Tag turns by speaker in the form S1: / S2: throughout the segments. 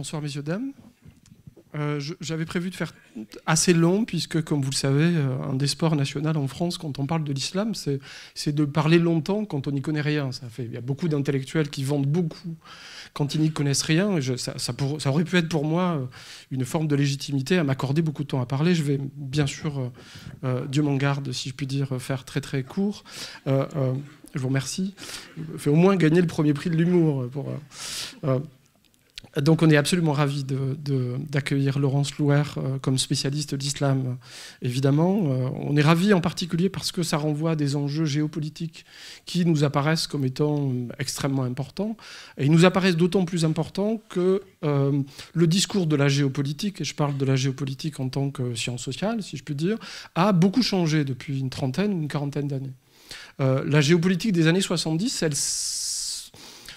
S1: bonsoir messieurs, dames. Euh, j'avais prévu de faire assez long, puisque, comme vous le savez, euh, un des sports nationaux en France, quand on parle de l'islam, c'est de parler longtemps quand on n'y connaît rien. Il y a beaucoup d'intellectuels qui vendent beaucoup quand ils n'y connaissent rien. Ça, aurait pu être pour moi euh, une forme de légitimité à m'accorder beaucoup de temps à parler. Je vais bien sûr, Dieu m'en garde, si je puis dire, faire très très court. je vous remercie. Fait au moins gagner le premier prix de l'humour. Donc on est absolument ravis d'accueillir Laurence Louer euh, comme spécialiste d'islam, évidemment. Euh, on est ravis en particulier parce que ça renvoie à des enjeux géopolitiques qui nous apparaissent comme étant extrêmement importants. Et ils nous apparaissent d'autant plus importants que euh, le discours de la géopolitique, et je parle de la géopolitique en tant que science sociale, si je puis dire, a beaucoup changé depuis une trentaine ou une quarantaine d'années. la géopolitique des années 70, elle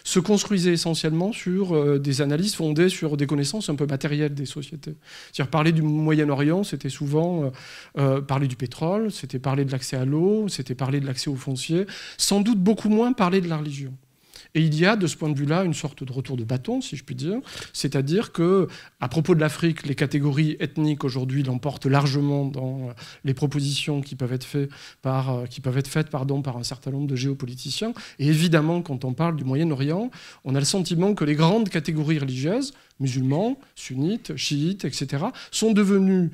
S1: se construisait essentiellement sur euh, des analyses fondées sur des connaissances un peu matérielles des sociétés. C'est-à-dire parler du Moyen-Orient, c'était souvent euh, euh, parler du pétrole, c'était parler de l'accès à l'eau, c'était parler de l'accès aux fonciers, sans doute beaucoup moins parler de la religion. Et il y a de ce point de vue-là une sorte de retour de bâton, si je puis dire, c'est-à-dire que à propos de l'Afrique, les catégories ethniques aujourd'hui l'emportent largement dans les propositions qui peuvent être faites par, pardon, par un certain nombre de géopoliticiens. Et évidemment, quand on parle du Moyen-Orient, on a le sentiment que les grandes catégories religieuses, musulmans, sunnites, chiites, etc., sont devenues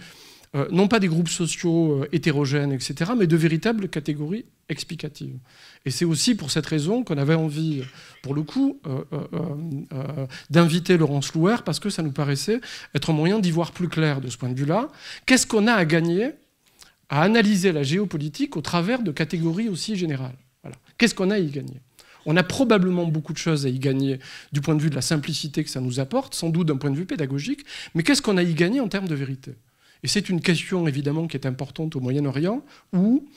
S1: euh, non pas des groupes sociaux euh, hétérogènes, etc., mais de véritables catégories explicatives. Et c'est aussi pour cette raison qu'on avait envie, pour le coup, euh, d'inviter Laurence Louer, parce que ça nous paraissait être un moyen d'y voir plus clair de ce point de vue-là. Qu'est-ce qu'on a à gagner à analyser la géopolitique au travers de catégories aussi générales? Qu'est-ce qu'on a à y gagner? On a probablement beaucoup de choses à y gagner du point de vue de la simplicité que ça nous apporte, sans doute d'un point de vue pédagogique, mais qu'est-ce qu'on a à y gagner en termes de vérité? Et c'est une question évidemment qui est importante au Moyen-Orient, où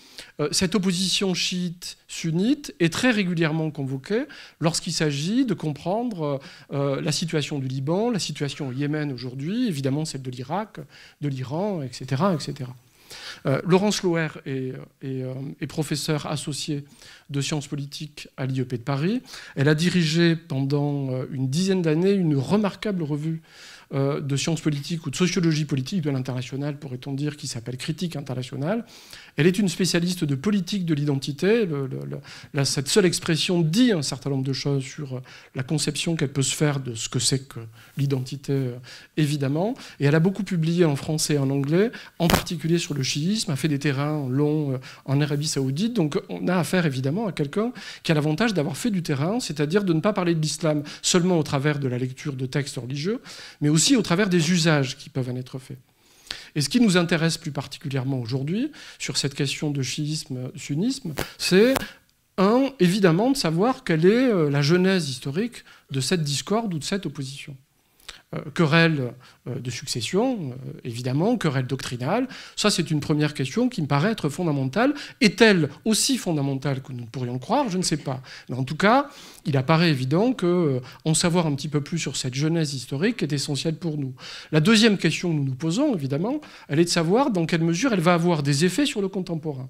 S1: euh, cette opposition chiite-sunnite est très régulièrement convoquée lorsqu'il s'agit de comprendre euh, la situation du Liban, la situation au Yémen aujourd'hui, évidemment celle de l'Irak, de l'Iran, etc. etc. Euh, Laurence Loher est, est, professeure associée de sciences politiques à l'IEP de Paris. Elle a dirigé pendant une dizaine d'années une remarquable revue euh, de sciences politiques ou de sociologie politique de l'international, pourrait-on dire, qui s'appelle Critique internationale. Elle est une spécialiste de politique de l'identité. cette seule expression dit un certain nombre de choses sur euh, la conception qu'elle peut se faire de ce que c'est que l'identité, euh, évidemment. Et elle a beaucoup publié en français et en anglais, en particulier sur le chiisme, a fait des terrains longs en Arabie saoudite. Donc on a affaire évidemment à quelqu'un qui a l'avantage d'avoir fait du terrain, c'est-à-dire de ne pas parler de l'islam seulement au travers de la lecture de textes religieux, mais aussi aussi au travers des usages qui peuvent en être faits. Et ce qui nous intéresse plus particulièrement aujourd'hui sur cette question de chiisme-sunnisme, c'est un, évidemment, de savoir quelle est euh, la genèse historique de cette discorde ou de cette opposition. Euh, querelle euh, de succession, euh, évidemment, querelle doctrinale. Ça, c'est une première question qui me paraît être fondamentale. Est-elle aussi fondamentale que nous pourrions le croire? Je ne sais pas. Mais en tout cas, il apparaît évident qu'en savoir un petit peu plus sur cette genèse historique est essentiel pour nous. La deuxième question que nous nous posons, évidemment, elle est de savoir dans quelle mesure elle va avoir des effets sur le contemporain.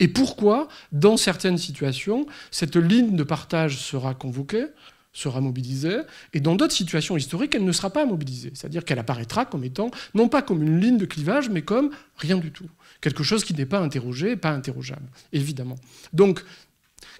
S1: Et pourquoi, dans certaines situations, cette ligne de partage sera convoquée, sera mobilisée, et dans d'autres situations historiques, elle ne sera pas mobilisée. C'est-à-dire qu'elle apparaîtra comme étant, non pas comme une ligne de clivage, mais comme rien du tout. Quelque chose qui n'est pas interrogé, pas interrogeable, évidemment. Donc,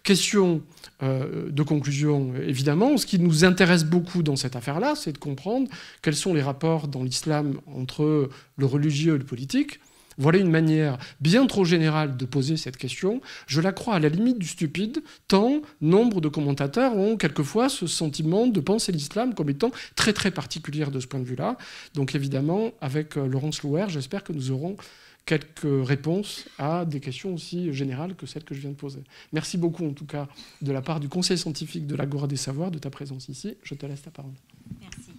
S1: question euh, de conclusion, évidemment, ce qui nous intéresse beaucoup dans cette affaire-là, c'est de comprendre quels sont les rapports dans l'islam entre le religieux et le politique, voilà une manière bien trop générale de poser cette question. Je la crois à la limite du stupide, tant nombre de commentateurs ont quelquefois ce sentiment de penser l'islam comme étant très très particulière de ce point de vue-là. Donc évidemment, avec euh, Laurence Louer, j'espère que nous aurons quelques réponses à des questions aussi générales que celles que je viens de poser. Merci beaucoup en tout cas de la part du Conseil scientifique de l'Agora des Savoirs de ta présence ici. Je te laisse la parole. Merci.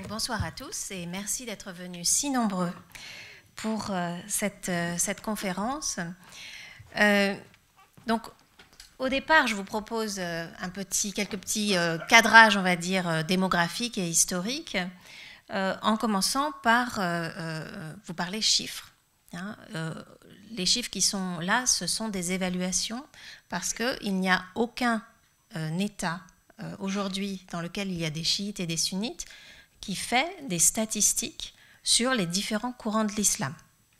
S2: Bonsoir à tous et merci d'être venus si nombreux pour euh, cette, euh, cette, conférence. Euh, donc, au départ, je vous propose un petit, quelques petits cadrages, on va dire, démographiques et historiques, en commençant par vous parler chiffres. Hein, les chiffres qui sont là, ce sont des évaluations parce qu'il n'y a aucun État aujourd'hui dans lequel il y a des chiites et des sunnites qui fait des statistiques sur les différents courants de l'islam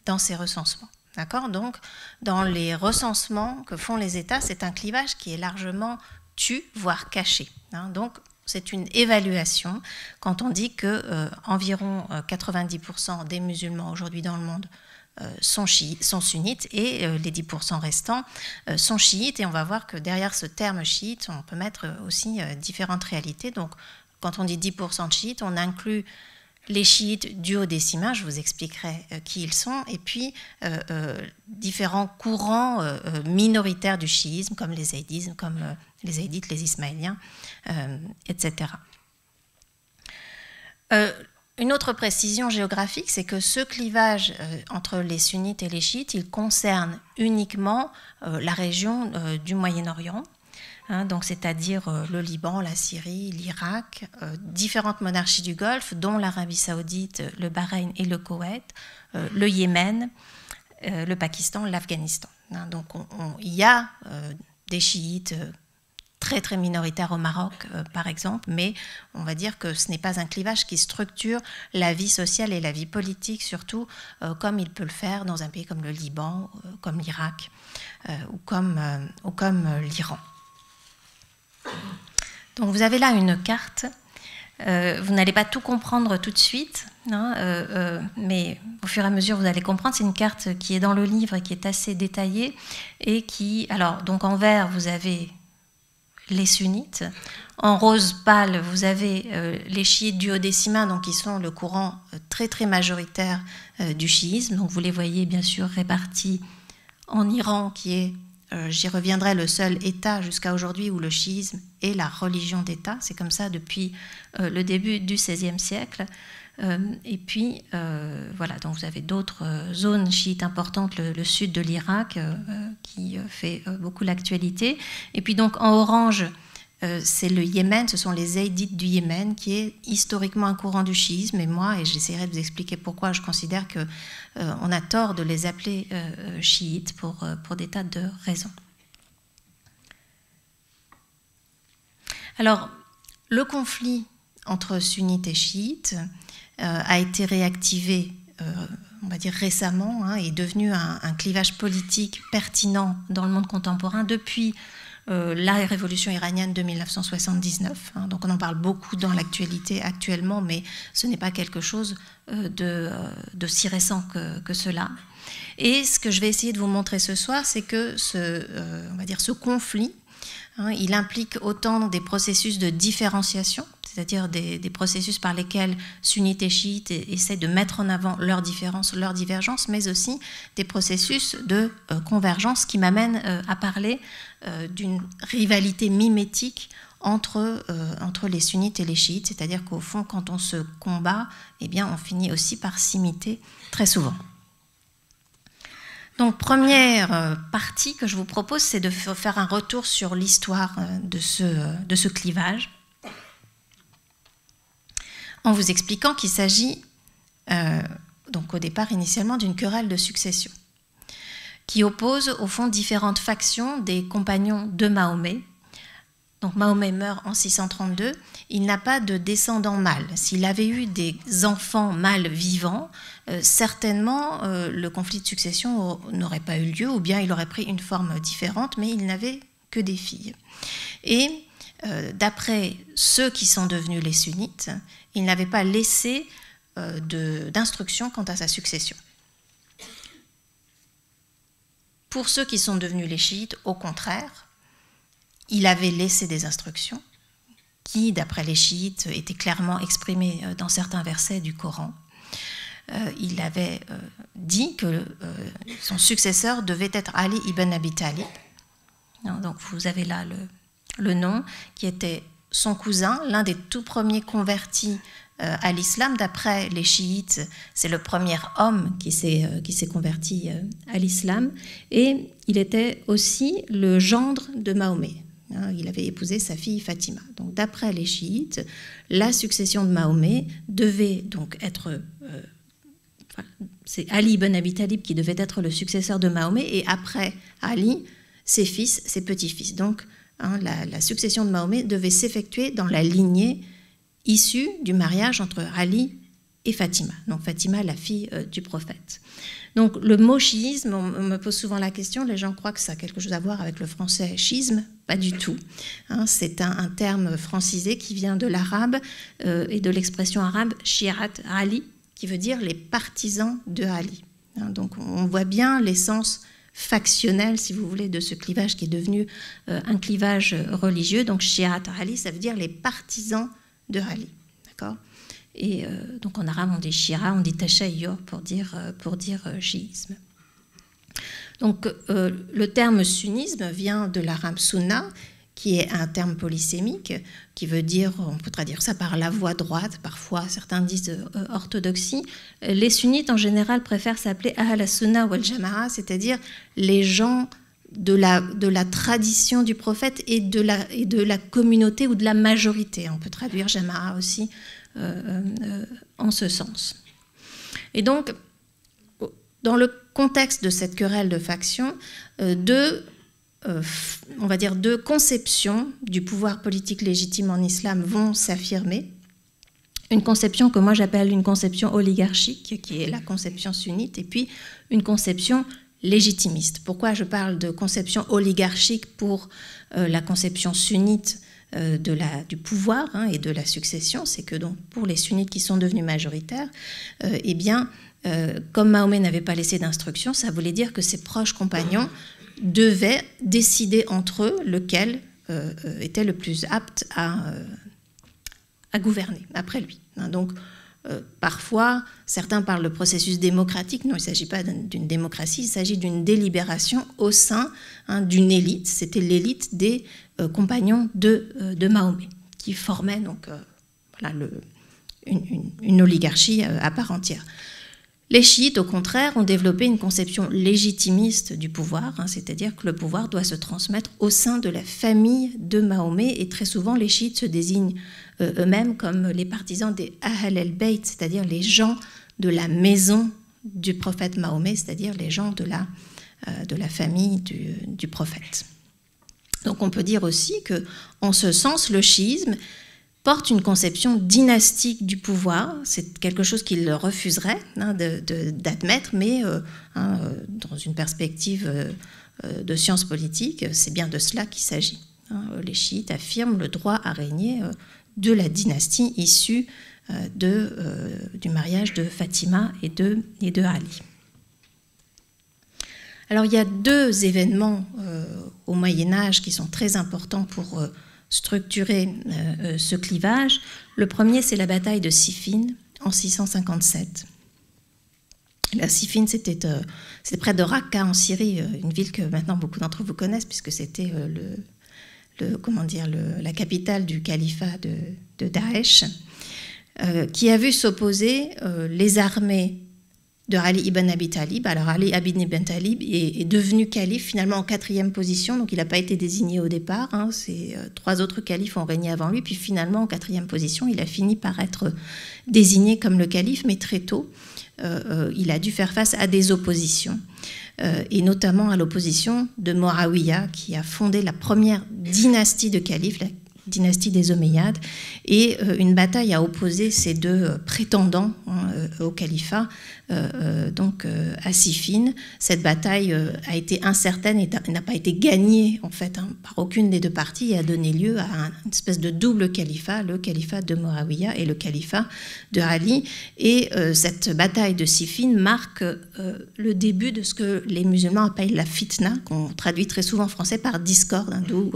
S2: dans ces recensements. D'accord? Donc, dans les recensements que font les États, c'est un clivage qui est largement tu, voire caché. Hein. Donc, c'est une évaluation quand on dit que euh, environ 90% euh, des musulmans aujourd'hui dans le monde euh, sont, sont, sunnites et les 10% restants sont chiites. Et on va voir que derrière ce terme chiite, on peut mettre aussi différentes réalités. Donc, quand on dit 10% de chiites, on inclut les chiites duodécimains, je vous expliquerai euh, qui ils sont, et puis euh, euh, différents courants minoritaires du chiisme, comme les zaïdismes, comme les zaïdites, les ismaéliens, etc. une autre précision géographique, c'est que ce clivage entre les sunnites et les chiites, il concerne uniquement la région du Moyen-Orient, Hein, donc c'est-à-dire euh, le Liban, la Syrie, l'Irak, euh, différentes monarchies du Golfe, dont l'Arabie saoudite, le Bahreïn et le Koweït, euh, le Yémen, le Pakistan, l'Afghanistan. Hein, donc il y a des chiites très très minoritaires au Maroc, par exemple, mais on va dire que ce n'est pas un clivage qui structure la vie sociale et la vie politique, surtout comme il peut le faire dans un pays comme le Liban, comme l'Irak ou comme l'Iran. Donc vous avez là une carte. Euh, vous n'allez pas tout comprendre tout de suite, hein, euh, euh, mais au fur et à mesure vous allez comprendre. C'est une carte qui est dans le livre et qui est assez détaillée et qui, alors donc en vert vous avez les sunnites, en rose pâle vous avez les chiites duodécimains, donc qui sont le courant très très majoritaire du chiisme. Donc vous les voyez bien sûr répartis en Iran qui est euh, j'y reviendrai, le seul État jusqu'à aujourd'hui où le chiisme est la religion d'État. C'est comme ça depuis euh, le début du XVIe siècle. Euh, et puis, voilà, donc vous avez d'autres zones chiites importantes, le, sud de l'Irak, qui fait beaucoup l'actualité. Et puis, donc, en orange, c'est le Yémen, ce sont les Zaïdites du Yémen, qui est historiquement un courant du chiisme. Et moi, et j'essaierai de vous expliquer pourquoi je considère que euh, on a tort de les appeler euh, euh, chiites pour, pour des tas de raisons. Alors, le conflit entre sunnites et chiites a été réactivé, on va dire récemment, hein, et est devenu un, clivage politique pertinent dans le monde contemporain depuis euh, la révolution iranienne de 1979. Hein. donc on en parle beaucoup dans l'actualité actuellement, mais ce n'est pas quelque chose euh, euh, de, si récent que, cela. Et ce que je vais essayer de vous montrer ce soir, c'est que ce, on va dire ce conflit, hein, il implique autant des processus de différenciation, c'est-à-dire des, processus par lesquels sunnites et chiites essaient de mettre en avant leurs différences, leurs divergences, mais aussi des processus de convergence qui m'amènent à parler euh, d'une rivalité mimétique entre, euh, les sunnites et les chiites, c'est-à-dire qu'au fond, quand on se combat, eh on finit aussi par s'imiter très souvent. Donc, première euh, partie que je vous propose, c'est de faire un retour sur l'histoire de ce, de ce clivage, en vous expliquant qu'il s'agit, donc au départ, initialement, d'une querelle de succession qui oppose au fond différentes factions des compagnons de Mahomet. Donc Mahomet meurt en 632, il n'a pas de descendants mâles. S'il avait eu des enfants mâles vivants, euh, certainement euh, le conflit de succession n'aurait pas eu lieu, ou bien il aurait pris une forme différente, mais il n'avait que des filles. Et euh, d'après ceux qui sont devenus les sunnites, il n'avait pas laissé d'instruction quant à sa succession. Pour ceux qui sont devenus les chiites, au contraire, il avait laissé des instructions qui, d'après les chiites, étaient clairement exprimées euh, dans certains versets du Coran. Euh, il avait euh, dit que son successeur devait être Ali ibn Abi Talib. Donc vous avez là le, le nom, qui était son cousin, l'un des tout premiers convertis à l'islam. D'après les chiites, c'est le premier homme qui s'est converti à l'islam. Et il était aussi le gendre de Mahomet. Hein. Il avait épousé sa fille Fatima. Donc, d'après les chiites, la succession de Mahomet devait donc être c'est Ali ibn Abi Talib qui devait être le successeur de Mahomet, et après Ali, ses fils, ses petits-fils. Donc, hein, la, succession de Mahomet devait s'effectuer dans la lignée issue du mariage entre Ali et Fatima. Donc, Fatima, la fille euh, du prophète. Donc, le mot chiisme, on, me pose souvent la question, les gens croient que ça a quelque chose à voir avec le français schisme. Pas du tout. Hein. c'est un, terme francisé qui vient de l'arabe euh, et de l'expression arabe shirat Ali, qui veut dire les partisans de Ali. Hein, donc on voit bien l'essence factionnelle, si vous voulez, de ce clivage qui est devenu euh, un clivage religieux. Donc Shi'at Ali, ça veut dire les partisans de Ali. D'accord? Et euh, donc en arabe, on dit Shira, on dit Tashayyo pour dire, euh, pour dire chiisme. Donc le terme sunnisme vient de l'arabe sunna, qui est un terme polysémique, qui veut dire, on peut traduire ça par la voie droite, parfois certains disent euh, orthodoxie. Les sunnites en général préfèrent s'appeler Ahl Sunnah ou Al-Jama'a, c'est-à-dire les gens de la, de la tradition du prophète et de, la, et de la communauté ou de la majorité. On peut traduire Jama'a aussi euh, euh, en ce sens. Et donc, dans le contexte de cette querelle de factions, deux euh, on va dire, deux conceptions du pouvoir politique légitime en islam vont s'affirmer. Une conception que moi j'appelle une conception oligarchique, qui est la conception sunnite, et puis une conception légitimiste. Pourquoi je parle de conception oligarchique pour euh, la conception sunnite euh, de la, du pouvoir hein, et de la succession C'est que donc, pour les sunnites qui sont devenus majoritaires, eh bien, comme Mahomet n'avait pas laissé d'instruction, ça voulait dire que ses proches compagnons devaient décider entre eux lequel euh, euh, était le plus apte à, euh, à gouverner après lui. Hein, donc, parfois, certains parlent de processus démocratique. Non, il ne s'agit pas d'une démocratie, il s'agit d'une délibération au sein hein, d'une élite. C'était l'élite des compagnons de, de, Mahomet, qui formait donc voilà, le, une, oligarchie à part entière. Les chiites, au contraire, ont développé une conception légitimiste du pouvoir, hein, c'est-à-dire que le pouvoir doit se transmettre au sein de la famille de Mahomet, et très souvent les chiites se désignent euh, eux-mêmes comme les partisans des Ahl el-Bayt, c'est-à-dire les gens de la maison du prophète Mahomet, c'est-à-dire les gens de la, euh, famille du, prophète. Donc on peut dire aussi que, en ce sens, le chiisme porte une conception dynastique du pouvoir. C'est quelque chose qu'il refuserait hein, d'admettre, mais euh, hein, euh, dans une perspective euh, de science politique, c'est bien de cela qu'il s'agit. Hein. Les chiites affirment le droit à régner de la dynastie issue du mariage de Fatima et de Ali. Alors il y a deux événements au Moyen Âge qui sont très importants pour structurer euh, euh, ce clivage. Le premier, c'est la bataille de Siffin en 657. La Siffin, c'était euh, près de Raqqa en Syrie, une ville que maintenant beaucoup d'entre vous connaissent puisque c'était le, la capitale du califat de Daesh, qui a vu s'opposer les armées de Ali ibn Abi Talib. Alors Ali ibn Talib est, devenu calife finalement en quatrième position, donc il n'a pas été désigné au départ. Hein. Ces euh, trois autres califes ont régné avant lui, puis finalement en quatrième position, il a fini par être désigné comme le calife, mais très tôt, euh, euh, il a dû faire face à des oppositions. et notamment à l'opposition de Muawiyah, qui a fondé la première dynastie de califes, la dynastie des Omeyyades, et une bataille a opposé ces deux prétendants hein, au califat, euh, euh, donc euh, à Siffin. Cette bataille a été incertaine et n'a pas été gagnée en fait hein, par aucune des deux parties et a donné lieu à une espèce de double califat, le califat de Muawiyah et le califat de Ali. Et cette bataille de Siffin marque le début de ce que les musulmans appellent la fitna, qu'on traduit très souvent en français par discorde, hein, d'où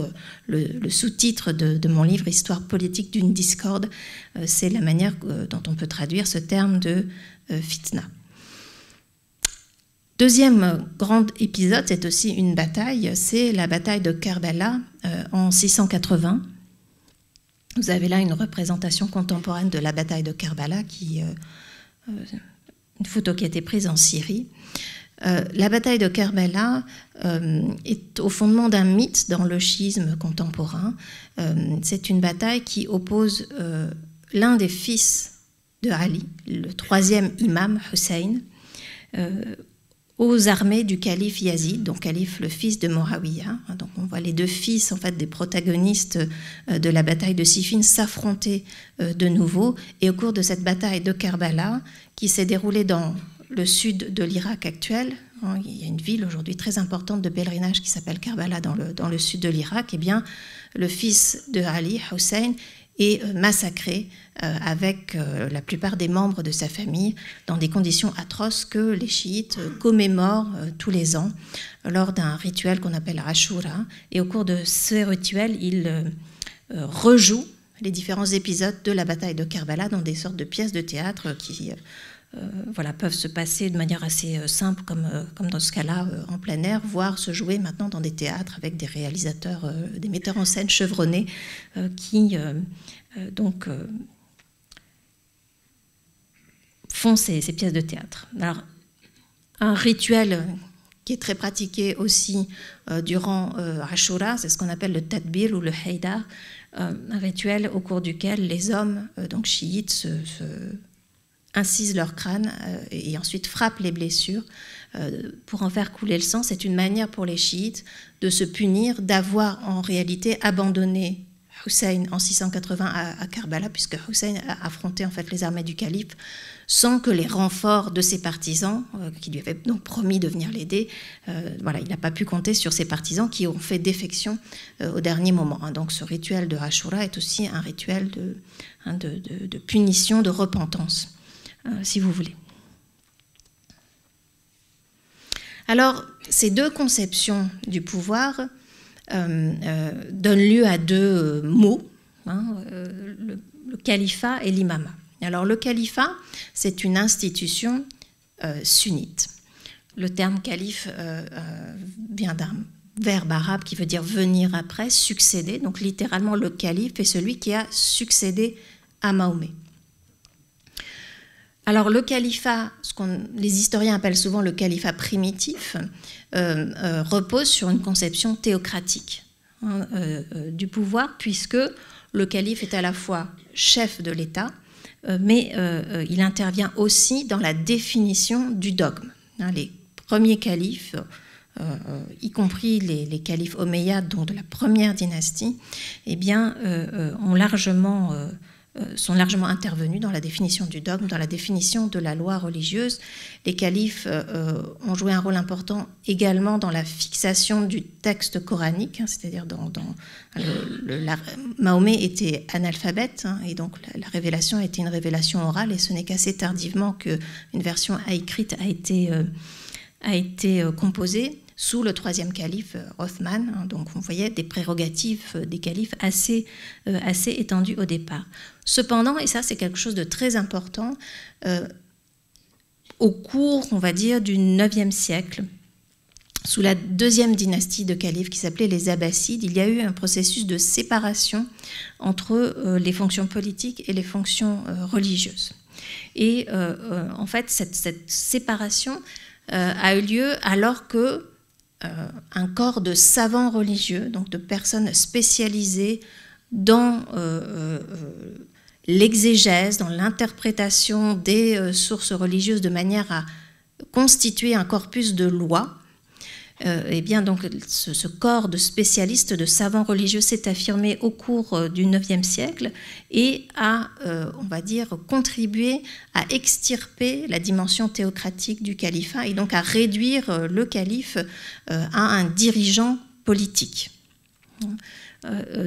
S2: le, sous-titre de, de, mon livre Histoire politique d'une discorde. C'est la manière dont on peut traduire ce terme de fitna. Deuxième grand épisode, c'est aussi une bataille, c'est la bataille de Kerbala euh, en 680. Vous avez là une représentation contemporaine de la bataille de Kerbala, euh, euh, une photo qui a été prise en Syrie. La bataille de Kerbala est au fondement d'un mythe dans le schisme contemporain. c'est une bataille qui oppose l'un des fils de Ali, le troisième imam Hussein, aux armées du calife Yazid, donc calife le fils de Morawiya. Donc on voit les deux fils en fait des protagonistes de la bataille de Siffin s'affronter de nouveau. Et au cours de cette bataille de Karbala, qui s'est déroulée dans le sud de l'Irak actuel, hein, il y a une ville aujourd'hui très importante de pèlerinage qui s'appelle Karbala dans le, dans le sud de l'Irak, eh bien le fils de Ali, Hussein, est euh, massacré euh, avec euh, la plupart des membres de sa famille dans des conditions atroces que les chiites commémorent tous les ans lors d'un rituel qu'on appelle Ashura. Et au cours de ce rituel, ils rejouent les différents épisodes de la bataille de Karbala dans des sortes de pièces de théâtre qui voilà, peuvent se passer de manière assez simple, comme, comme dans ce cas-là, en plein air, voire se jouer maintenant dans des théâtres avec des réalisateurs, des metteurs en scène chevronnés qui euh, donc, euh, font ces, pièces de théâtre. Un rituel qui est très pratiqué aussi euh, durant Ashura, c'est ce qu'on appelle le tadbir ou le haïdar, un rituel au cours duquel les hommes, donc chiites, se, incisent leur crâne et ensuite frappent les blessures pour en faire couler le sang. C'est une manière pour les chiites de se punir d'avoir en réalité abandonné Hussein en 680 à, Karbala, puisque Hussein a affronté en fait les armées du calife sans que les renforts de ses partisans, euh, qui lui avaient donc promis de venir l'aider, euh, voilà, il n'a pas pu compter sur ses partisans qui ont fait défection euh, au dernier moment. Hein. Donc ce rituel de Ashura est aussi un rituel de, hein, de punition, de repentance, si vous voulez. Alors, ces deux conceptions du pouvoir euh, euh, donne lieu à deux euh, mots, hein, le, califat et l'imama. Alors le califat, c'est une institution sunnite. Le terme calife vient d'un verbe arabe qui veut dire venir après, succéder. Donc littéralement, le calife est celui qui a succédé à Mahomet. Alors le califat, ce qu'on les historiens appellent souvent le califat primitif, euh, euh, repose sur une conception théocratique hein, euh, du pouvoir, puisque le calife est à la fois chef de l'État, mais il intervient aussi dans la définition du dogme. Hein, les premiers califes, y compris les, les califes omeyyades, donc de la première dynastie, eh bien, ont largement sont largement intervenus dans la définition du dogme, dans la définition de la loi religieuse. Les califes euh, euh, ont joué un rôle important également dans la fixation du texte coranique, hein, c'est-à-dire dans, le, Mahomet était analphabète hein, et donc la, révélation était une révélation orale et ce n'est qu'assez tardivement qu'une version écrite a été, a été composée sous le troisième calife euh, Othman. Hein, donc on voyait des prérogatives euh, des califes assez, euh, assez étendues au départ. Cependant, et ça c'est quelque chose de très important, au cours, on va dire, du 9e siècle, sous la deuxième dynastie de califes qui s'appelait les Abbassides, il y a eu un processus de séparation entre les fonctions politiques et les fonctions religieuses. Et en fait, cette, cette séparation a eu lieu alors que euh, un corps de savants religieux, donc de personnes spécialisées dans euh, euh, l'exégèse, dans l'interprétation des sources religieuses de manière à constituer un corpus de lois eh bien, donc, ce, corps de spécialistes, de savants religieux s'est affirmé au cours euh, du IXe siècle et a, euh, on va dire, contribué à extirper la dimension théocratique du califat et donc à réduire le calife à un dirigeant politique.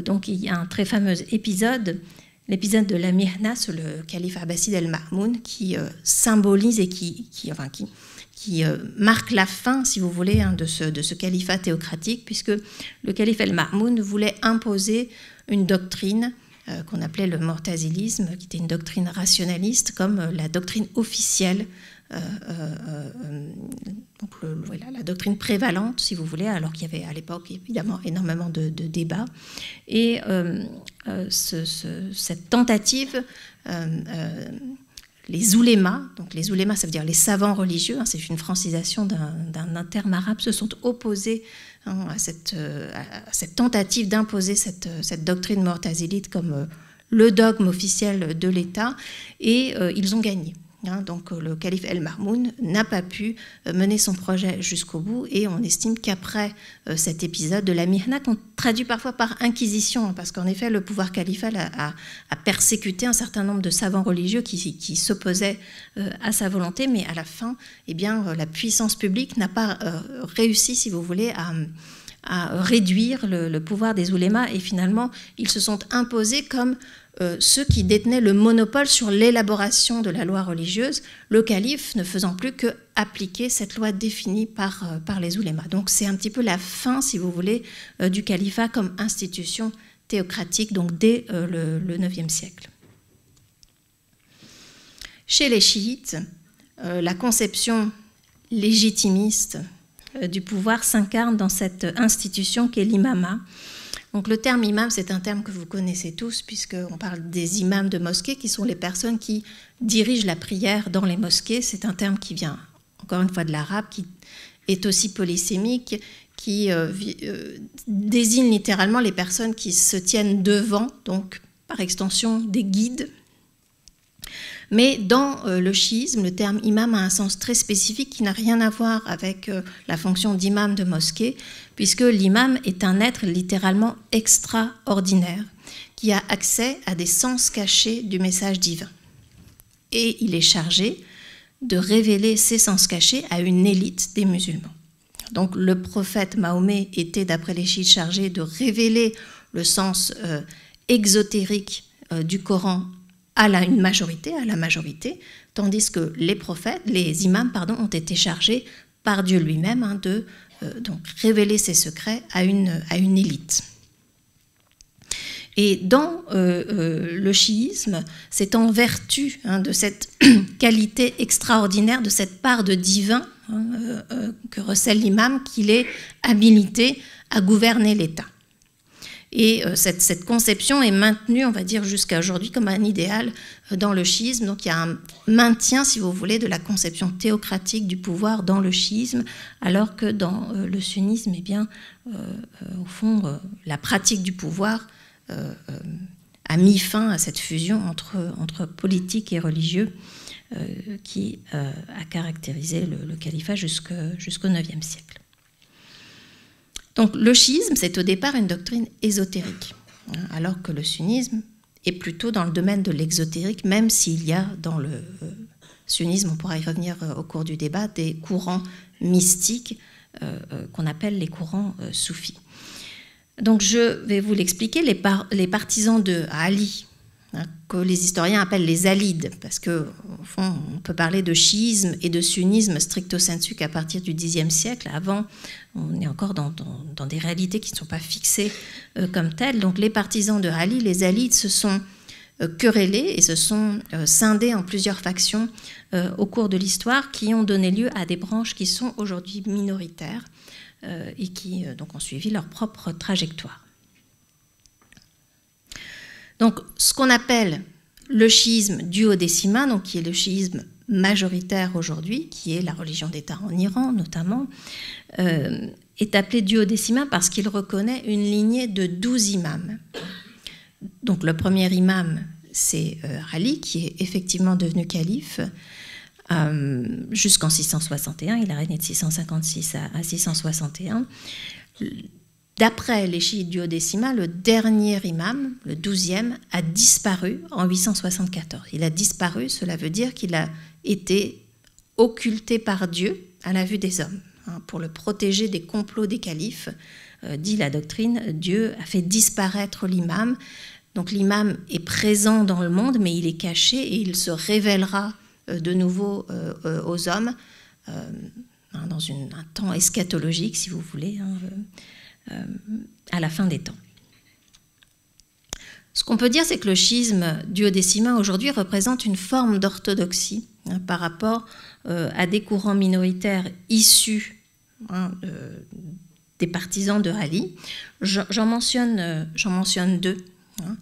S2: donc, il y a un très fameux épisode l'épisode de la Mihna sur le calife Abbasid el-Mahmoud qui symbolise et qui, qui, enfin, qui, qui euh, marque la fin, si vous voulez, hein, de, ce, califat théocratique, puisque le calife El-Mahmoud voulait imposer une doctrine euh, qu'on appelait le mortazilisme, qui était une doctrine rationaliste, comme euh, la doctrine officielle, donc la doctrine prévalente, si vous voulez, alors qu'il y avait à l'époque évidemment énormément de, débats. Et ce, cette tentative les oulémas, donc les oulémas, ça veut dire les savants religieux, hein, c'est une francisation d'un terme arabe, se sont opposés hein, à, cette, euh, tentative d'imposer cette, euh, doctrine mortazilite comme euh, le dogme officiel de l'État, et ils ont gagné. Hein, donc euh, le calife El Marmoun n'a pas pu euh, mener son projet jusqu'au bout et on estime qu'après euh, cet épisode de la Mihna, qu'on traduit parfois par inquisition, hein, parce qu'en effet le pouvoir califal a, persécuté un certain nombre de savants religieux qui, s'opposaient à sa volonté, mais à la fin, eh bien, la puissance publique n'a pas réussi, si vous voulez, à, réduire le, le, pouvoir des oulémas et finalement ils se sont imposés comme euh, ceux qui détenaient le monopole sur l'élaboration de la loi religieuse, le calife ne faisant plus que appliquer cette loi définie par, euh, les oulémas. Donc c'est un petit peu la fin, si vous voulez, euh, du califat comme institution théocratique, donc dès le, le 9e siècle. Chez les chiites, la conception légitimiste du pouvoir s'incarne dans cette institution qu'est l'imama, donc le terme imam, c'est un terme que vous connaissez tous, puisqu'on parle des imams de mosquées, qui sont les personnes qui dirigent la prière dans les mosquées. C'est un terme qui vient, encore une fois, de l'arabe, qui est aussi polysémique, qui euh, euh, désigne littéralement les personnes qui se tiennent devant, donc par extension des guides mais dans euh, le chiisme, le terme imam a un sens très spécifique qui n'a rien à voir avec euh, la fonction d'imam de mosquée, puisque l'imam est un être littéralement extraordinaire qui a accès à des sens cachés du message divin. Et il est chargé de révéler ces sens cachés à une élite des musulmans. Donc le prophète Mahomet était, d'après les chiites, chargé de révéler le sens euh, exotérique du Coran à la, majorité, à la majorité, tandis que les prophètes, les imams, pardon, ont été chargés par Dieu lui-même hein, de euh, donc révéler ses secrets à une, à une élite. Et dans euh, euh, le chiisme, c'est en vertu hein, de cette qualité extraordinaire, de cette part de divin hein, que recèle l'imam, qu'il est habilité à gouverner l'État. Et euh, cette, conception est maintenue, on va dire, jusqu'à aujourd'hui comme un idéal euh, dans le schisme. Donc il y a un maintien, si vous voulez, de la conception théocratique du pouvoir dans le schisme, alors que dans euh, le sunnisme, eh bien, au fond, la pratique du pouvoir a mis fin à cette fusion entre, politique et religieux qui a caractérisé le, le califat jusqu'au IXe siècle. Donc le chiisme, c'est au départ une doctrine ésotérique, hein, alors que le sunnisme est plutôt dans le domaine de l'exotérique, même s'il y a dans le euh, sunnisme, on pourra y revenir euh, au cours du débat, des courants mystiques euh, qu'on appelle les courants soufis. Donc je vais vous l'expliquer, les, les, partisans de Ali, Hein, que les historiens appellent les alides, parce que fond, on peut parler de chiisme et de sunnisme stricto sensu qu'à partir du Xe siècle. Avant, on est encore dans, des réalités qui ne sont pas fixées euh, comme telles. Donc les partisans de Ali, les alides, se sont euh, querellés et se sont euh, scindés en plusieurs factions au cours de l'histoire qui ont donné lieu à des branches qui sont aujourd'hui minoritaires et qui donc ont suivi leur propre trajectoire. Donc, ce qu'on appelle le schisme duodécimain, donc qui est le schisme majoritaire aujourd'hui, qui est la religion d'État en Iran notamment, euh, est appelé duodécimain parce qu'il reconnaît une lignée de douze imams. Donc le premier imam, c'est euh, Ali, qui est effectivement devenu calife euh, jusqu'en 661. Il a régné de 656 à, à 661. D'après les chiites du Haut-Décima, le dernier imam, le douzième, a disparu en 874. Il a disparu, cela veut dire qu'il a été occulté par Dieu à la vue des hommes. Hein, pour le protéger des complots des califes, euh, dit la doctrine, Dieu a fait disparaître l'imam. Donc l'imam est présent dans le monde, mais il est caché et il se révélera euh, de nouveau euh, aux hommes hein, dans un temps eschatologique, si vous voulez. Hein, à la fin des temps. Ce qu'on peut dire, c'est que le schisme duodécimain aujourd'hui représente une forme d'orthodoxie hein, par rapport euh, à des courants minoritaires issus hein, des partisans de. J'en mentionne, euh, mentionne, deux. Hein.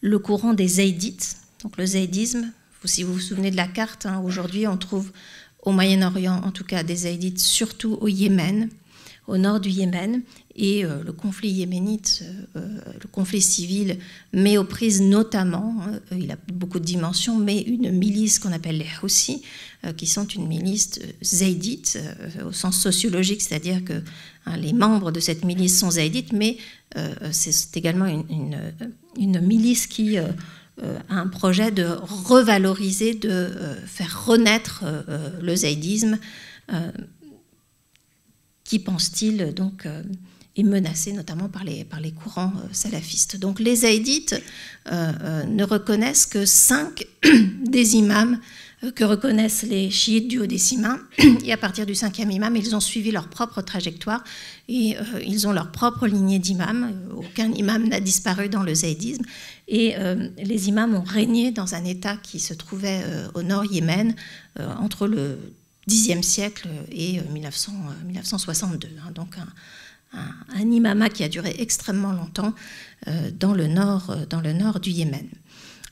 S2: le courant des Zaydites, donc le Zaydisme, si vous vous souvenez de la carte, aujourd'hui on trouve au Moyen-Orient en tout cas des Zaydites, surtout au Yémen, au nord du Yémen. Et le conflit yéménite, le conflit civil, met aux prises notamment, il a beaucoup de dimensions, mais une milice qu'on appelle les Houthis, qui sont une milice zaydite au sens sociologique, c'est-à-dire que hein, les membres de cette milice sont zaïdites, mais c'est également une, milice qui euh, un projet de revaloriser, de euh, faire renaître euh, le zaïdisme, qui pense-t-il donc est menacé notamment par les, par les courants salafistes. Donc les zaïdites ne reconnaissent que cinq des imams que reconnaissent les chiites du haut des Et à partir du cinquième imam, ils ont suivi leur propre trajectoire et euh, ils ont leur propre lignée d'imams. Aucun imam n'a disparu dans le zaïdisme. Et euh, les imams ont régné dans un État qui se trouvait euh, au nord Yémen entre le Xe siècle et 1900, 1962. Hein. donc un, un, qui a duré extrêmement longtemps dans, le nord, dans le nord du Yémen.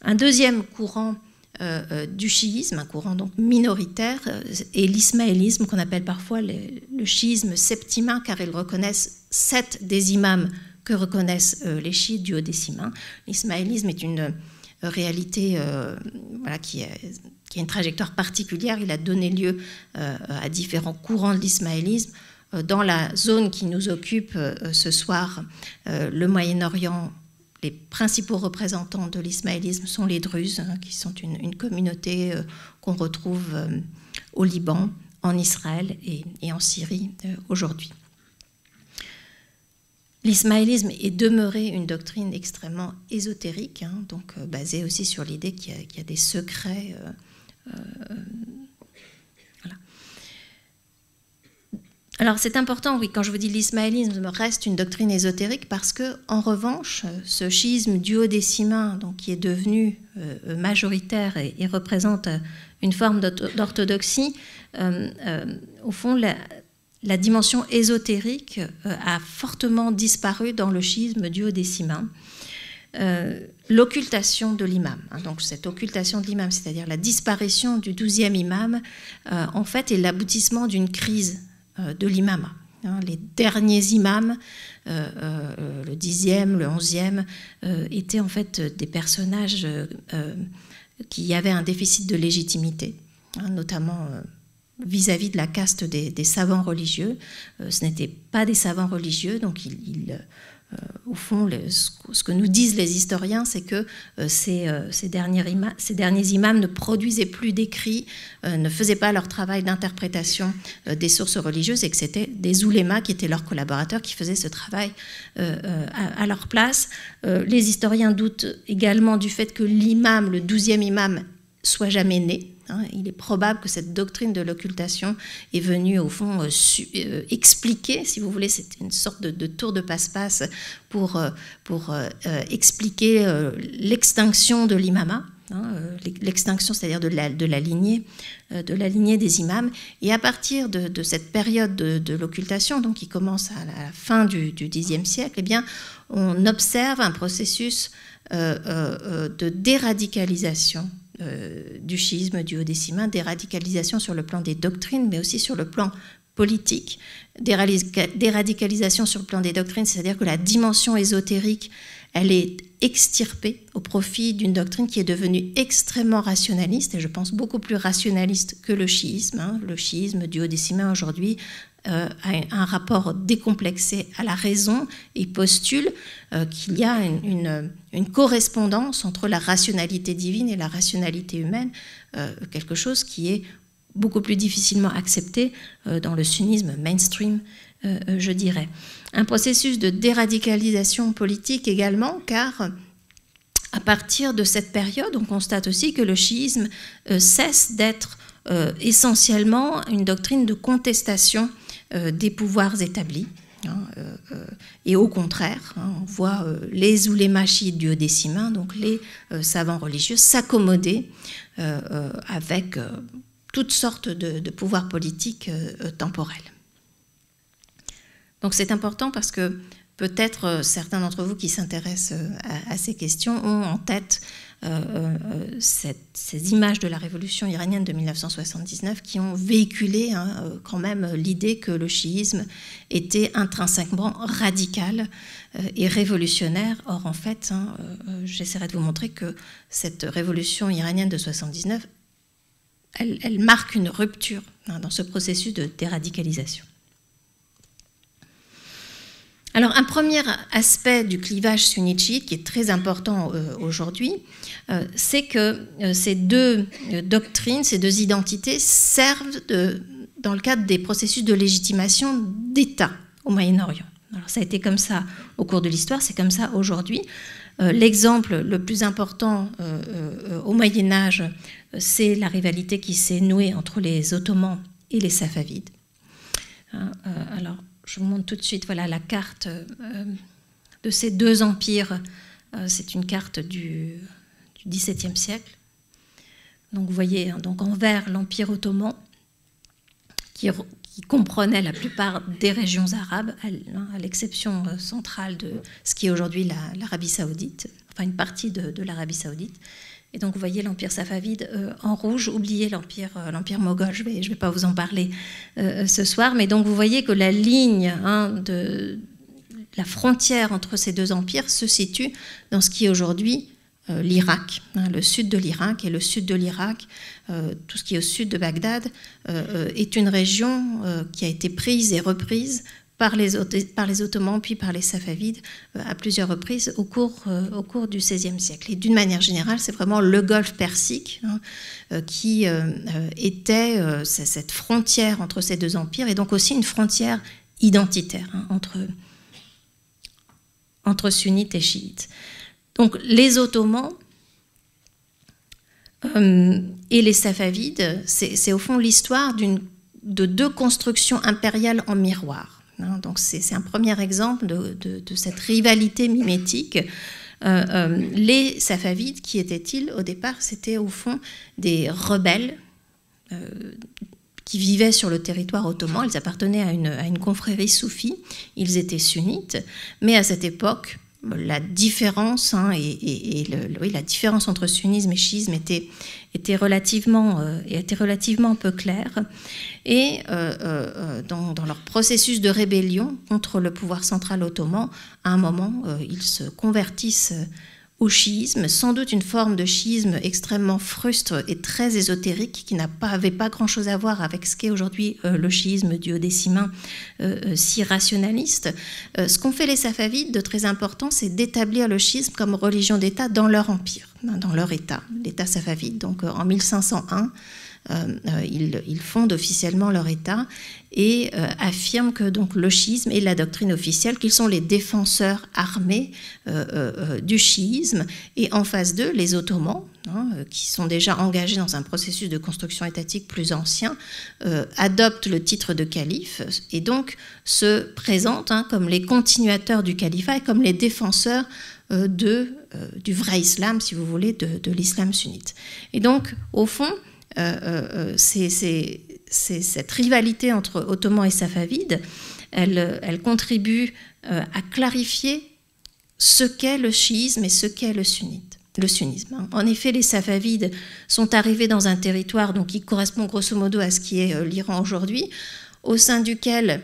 S2: Un deuxième courant euh, euh, du chiisme, un courant donc minoritaire, euh, et l'ismaélisme qu'on appelle parfois le, chiisme septimain, car ils reconnaissent sept des imams que reconnaissent les chiites du haut décimain. L'ismaélisme est une réalité qui, a une trajectoire particulière. Il a donné lieu à différents courants de l'ismaélisme. Dans la zone qui nous occupe ce soir, le Moyen-Orient les principaux représentants de l'ismaélisme sont les Druzes, hein, qui sont une, communauté euh, qu'on retrouve euh, au Liban, en Israël et, en Syrie euh, aujourd'hui. L'ismaélisme est demeuré une doctrine extrêmement ésotérique, hein, donc basée aussi sur l'idée qu'il y, a des secrets Alors c'est important, oui, quand je vous dis l'ismaélisme reste une doctrine ésotérique parce que, en revanche, ce schisme duodécimain, donc qui est devenu euh, majoritaire et, représente une forme d'orthodoxie, euh, euh, au fond, la, dimension ésotérique a fortement disparu dans le schisme duodécimain. L'occultation de l'imam. Hein, donc cette occultation de l'imam, c'est-à-dire la disparition du douzième imam, en fait est l'aboutissement d'une crise euh, de l'imam. Hein, les derniers imams, euh, euh, le dixième, le onzième, étaient en fait des personnages qui avaient un déficit de légitimité, hein, notamment vis-à-vis de la caste des, savants religieux. ce n'étaient pas des savants religieux, donc ils, euh, au fond, ce que nous disent les historiens, c'est que euh, ces, euh, derniers imams, ces, derniers imams, ne produisaient plus d'écrits, ne faisaient pas leur travail d'interprétation des sources religieuses et que c'était des oulémas qui étaient leurs collaborateurs qui faisaient ce travail à, leur place. les historiens doutent également du fait que l'imam, le douzième imam, soit jamais né. Hein, il est probable que cette doctrine de l'occultation est venue, au fond, euh, euh, expliquer, si vous voulez, c'est une sorte de, tour de passe-passe pour, euh, expliquer l'extinction de l'imama. Hein, l'extinction, c'est-à-dire de la, lignée, de la lignée des imams. Et à partir de, cette période de, l'occultation, donc qui commence à la fin du, du Xe siècle, eh bien, on observe un processus de déradicalisation euh, du schisme, du haut des radicalisations sur le plan des doctrines, mais aussi sur le plan politique, des radicalisations sur le plan des doctrines, c'est-à-dire que la dimension ésotérique, elle est extirpée au profit d'une doctrine qui est devenue extrêmement rationaliste, et je pense beaucoup plus rationaliste que le chiisme. Hein. Le chiisme du haut aujourd'hui euh, a un rapport décomplexé à la raison et postule euh, qu'il y a une, correspondance entre la rationalité divine et la rationalité humaine, euh, quelque chose qui est beaucoup plus difficilement accepté dans le sunnisme mainstream, je dirais. Un processus de déradicalisation politique également, car à partir de cette période, on constate aussi que le chiisme cesse d'être essentiellement une doctrine de contestation euh, des pouvoirs établis. Hein, euh, euh, et au contraire, hein, on voit les oulémas chiites du décimain, donc les savants religieux, s'accommoder avec toutes sortes de, pouvoirs politiques temporels. Donc c'est important parce que peut-être certains d'entre vous qui s'intéressent à, ces questions ont en tête ces images de la révolution iranienne de 1979 qui ont véhiculé hein, quand même l'idée que le chiisme était intrinsèquement radical et révolutionnaire. Or, en fait, hein, j'essaierai de vous montrer que cette révolution iranienne de 1979 elle, marque une rupture hein, dans ce processus de déradicalisation. Alors un premier aspect du clivage sunnite qui est très important euh, aujourd'hui, euh, c'est que euh, ces deux doctrines, ces deux identités servent dans le cadre des processus de légitimation d'État au Moyen-Orient. Alors ça a été comme ça au cours de l'histoire, c'est comme ça aujourd'hui. L'exemple le plus important au Moyen Âge c'est la rivalité qui s'est nouée entre les Ottomans et les Safavides. Hein, alors, je vous montre tout de suite voilà, la carte euh, de ces deux empires. Euh, c'est une carte du, XVIIe siècle. Donc, vous voyez, hein, donc en vert, l'Empire ottoman, qui, comprenait la plupart des régions arabes, à, hein, l'exception centrale de ce qui est aujourd'hui l'Arabie saoudite, enfin une partie de l'Arabie saoudite. Et donc vous voyez l'empire safavide euh, en rouge, oubliez l'empire euh, moghol, je ne vais pas vous en parler euh, ce soir, mais donc vous voyez que la ligne hein, de la frontière entre ces deux empires se situe dans ce qui est aujourd'hui l'Irak, hein, le sud de l'Irak. Et le sud de l'Irak, tout ce qui est au sud de Bagdad, est une région qui a été prise et reprise par les, Ottomans puis par les Safavides euh, à plusieurs reprises au cours, euh, du XVIe siècle. Et d'une manière générale, c'est vraiment le golfe Persique hein, euh, qui était cette frontière entre ces deux empires et donc aussi une frontière identitaire hein, entre sunnites et chiites. Donc les Ottomans et les Safavides, c'est au fond l'histoire de deux constructions impériales en miroir. Hein, donc c'est un premier exemple de, cette rivalité mimétique. Euh, euh, les Safavides, qui étaient-ils au départ? C'était au fond des rebelles euh, qui vivaient sur le territoire ottoman. Ils appartenaient à une, à une confrérie soufie. Ils étaient sunnites, mais à cette époque, la différence hein, et, la différence entre sunnisme et chiisme était, était, relativement, euh, était relativement peu claire. Et euh, euh, dans, leur processus de rébellion contre le pouvoir central ottoman, à un moment, ils se convertissent au chiisme, sans doute une forme de chiisme extrêmement frustre et très ésotérique qui n'avait pas, grand-chose à voir avec ce qu'est aujourd'hui euh, le chiisme duodécimain euh, euh, si rationaliste. ce qu'ont fait les Safavides de très important, c'est d'établir le chiisme comme religion d'État dans leur empire, hein, dans leur État, l'État safavide. Donc en 1501, euh, euh, ils, fondent officiellement leur État et euh, affirment que donc le chiisme est la doctrine officielle, qu'ils sont les défenseurs armés du chiisme, et en face d'eux, les Ottomans, hein, qui sont déjà engagés dans un processus de construction étatique plus ancien, adoptent le titre de calife et donc se présentent hein, comme les continuateurs du califat et comme les défenseurs du vrai islam, si vous voulez, de, de l'islam sunnite. Et donc, au fond, c'est cette rivalité entre ottomans et safavides, elle, contribue à clarifier ce qu'est le chiisme et ce qu'est le sunnite le sunnisme. Hein. En effet, les Safavides sont arrivés dans un territoire donc, qui correspond grosso modo à ce qui est l'Iran aujourd'hui, au sein duquel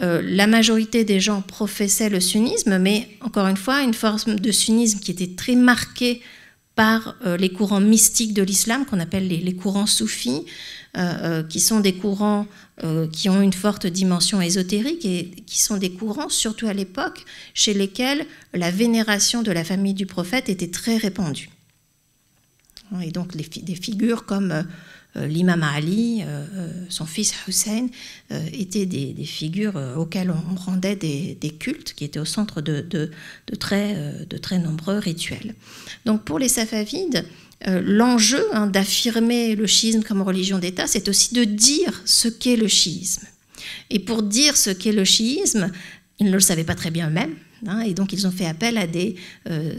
S2: la majorité des gens professaient le sunnisme, mais encore une fois, une forme de sunnisme qui était très marquée par euh, les courants mystiques de l'islam, qu'on appelle les, courants soufis, euh, euh, qui sont des courants qui ont une forte dimension ésotérique et qui sont des courants, surtout à l'époque, chez lesquels la vénération de la famille du prophète était très répandue. Et donc des figures comme l'imam Ali, euh, euh, son fils Hussein, étaient des, figures auxquelles on rendait des, cultes qui étaient au centre de, très, nombreux rituels. Donc pour les Safavides, l'enjeu hein, d'affirmer le schisme comme religion d'État, c'est aussi de dire ce qu'est le chiisme. Et pour dire ce qu'est le chiisme, ils ne le savaient pas très bien eux-mêmes, hein, et donc ils ont fait appel à des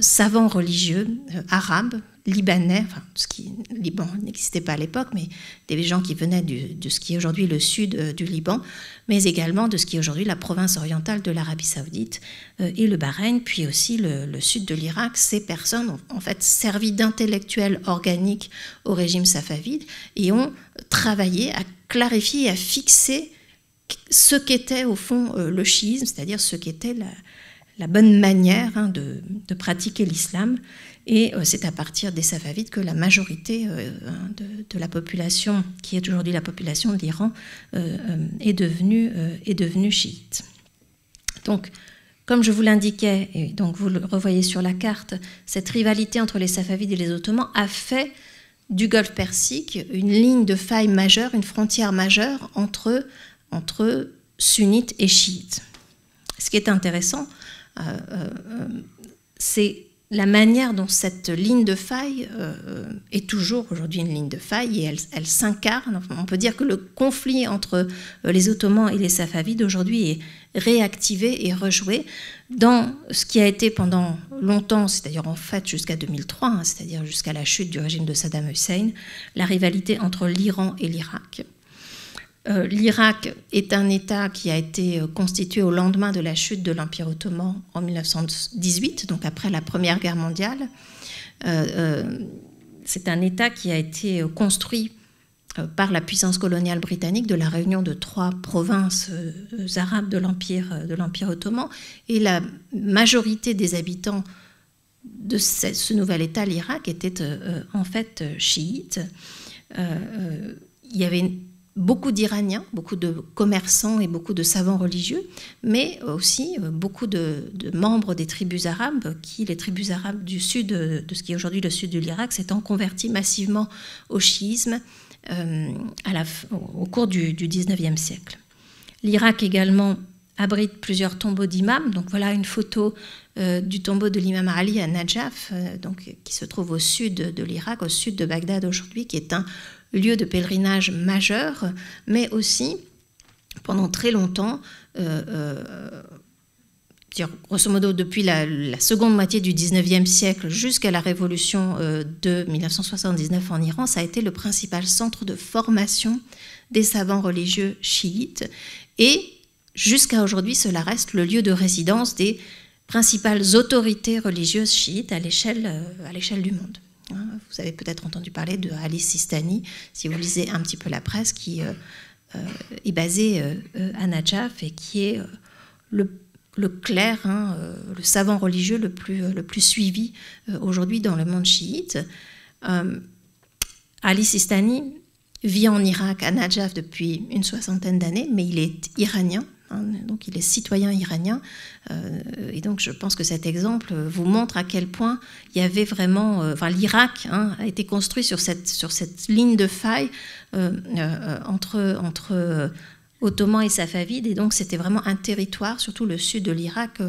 S2: savants religieux arabes, libanais, enfin, ce qui, Liban n'existait pas à l'époque, mais des gens qui venaient de ce qui est aujourd'hui le sud euh, du Liban, mais également de ce qui est aujourd'hui la province orientale de l'Arabie saoudite euh, et le Bahreïn, puis aussi le, sud de l'Irak. Ces personnes ont en fait servi d'intellectuels organiques au régime safavide et ont travaillé à clarifier et à fixer ce qu'était au fond euh, le chiisme, c'est-à-dire ce qu'était la, bonne manière hein, de, pratiquer l'islam et euh, c'est à partir des Safavides que la majorité euh, hein, de, la population, qui est aujourd'hui la population de l'Iran, euh, est, devenue, est devenue chiite. Donc, comme je vous l'indiquais, et donc vous le revoyez sur la carte, cette rivalité entre les Safavides et les Ottomans a fait du Golfe Persique une ligne de faille majeure, une frontière majeure entre, entre sunnites et chiites. Ce qui est intéressant, c'est la manière dont cette ligne de faille euh, est toujours aujourd'hui une ligne de faille et elle, s'incarne. on peut dire que le conflit entre euh, les Ottomans et les Safavides aujourd'hui est réactivé et rejoué dans ce qui a été pendant longtemps, c'est-à-dire en fait jusqu'à 2003, hein, c'est-à-dire jusqu'à la chute du régime de Saddam Hussein, la rivalité entre l'Iran et l'Irak. Euh, L'Irak est un État qui a été euh, constitué au lendemain de la chute de l'Empire ottoman en 1918, donc après la Première Guerre mondiale. Euh, c'est un État qui a été construit par la puissance coloniale britannique de la réunion de trois provinces arabes de l'Empire, ottoman. Et la majorité des habitants de ce, nouvel État, l'Irak, étaient en fait chiites. il y avait beaucoup d'Iraniens, beaucoup de commerçants et beaucoup de savants religieux, mais aussi euh, beaucoup de, membres des tribus arabes, qui, les tribus arabes du sud, de ce qui est aujourd'hui le sud de l'Irak, s'étant convertis massivement au chiisme euh, au cours du, du 19e siècle. L'Irak également abrite plusieurs tombeaux d'imams. Donc voilà une photo euh, du tombeau de l'imam Ali à Najaf, donc, qui se trouve au sud de l'Irak, au sud de Bagdad aujourd'hui, qui est un lieu de pèlerinage majeur, mais aussi, pendant très longtemps, euh, euh, grosso modo depuis la, seconde moitié du 19e siècle jusqu'à la révolution euh, de 1979 en Iran, ça a été le principal centre de formation des savants religieux chiites. Et jusqu'à aujourd'hui, cela reste le lieu de résidence des principales autorités religieuses chiites à l'échelle du monde. Hein, vous avez peut-être entendu parler de Alice Sistani, si vous lisez un petit peu la presse, qui euh, euh, est basée euh, à Najaf et qui est le, le clerc, hein, le savant religieux le plus, le plus suivi aujourd'hui dans le monde chiite. Ali Sistani vit en Irak, à Najaf, depuis une soixantaine d'années, mais il est iranien. Hein, donc il est citoyen iranien. Euh, et donc je pense que cet exemple vous montre à quel point il y avait vraiment... Euh, enfin l'Irak hein, a été construit sur cette, sur cette ligne de faille euh, entre, entre ottomans et safavides. Et donc c'était vraiment un territoire, surtout le sud de l'Irak,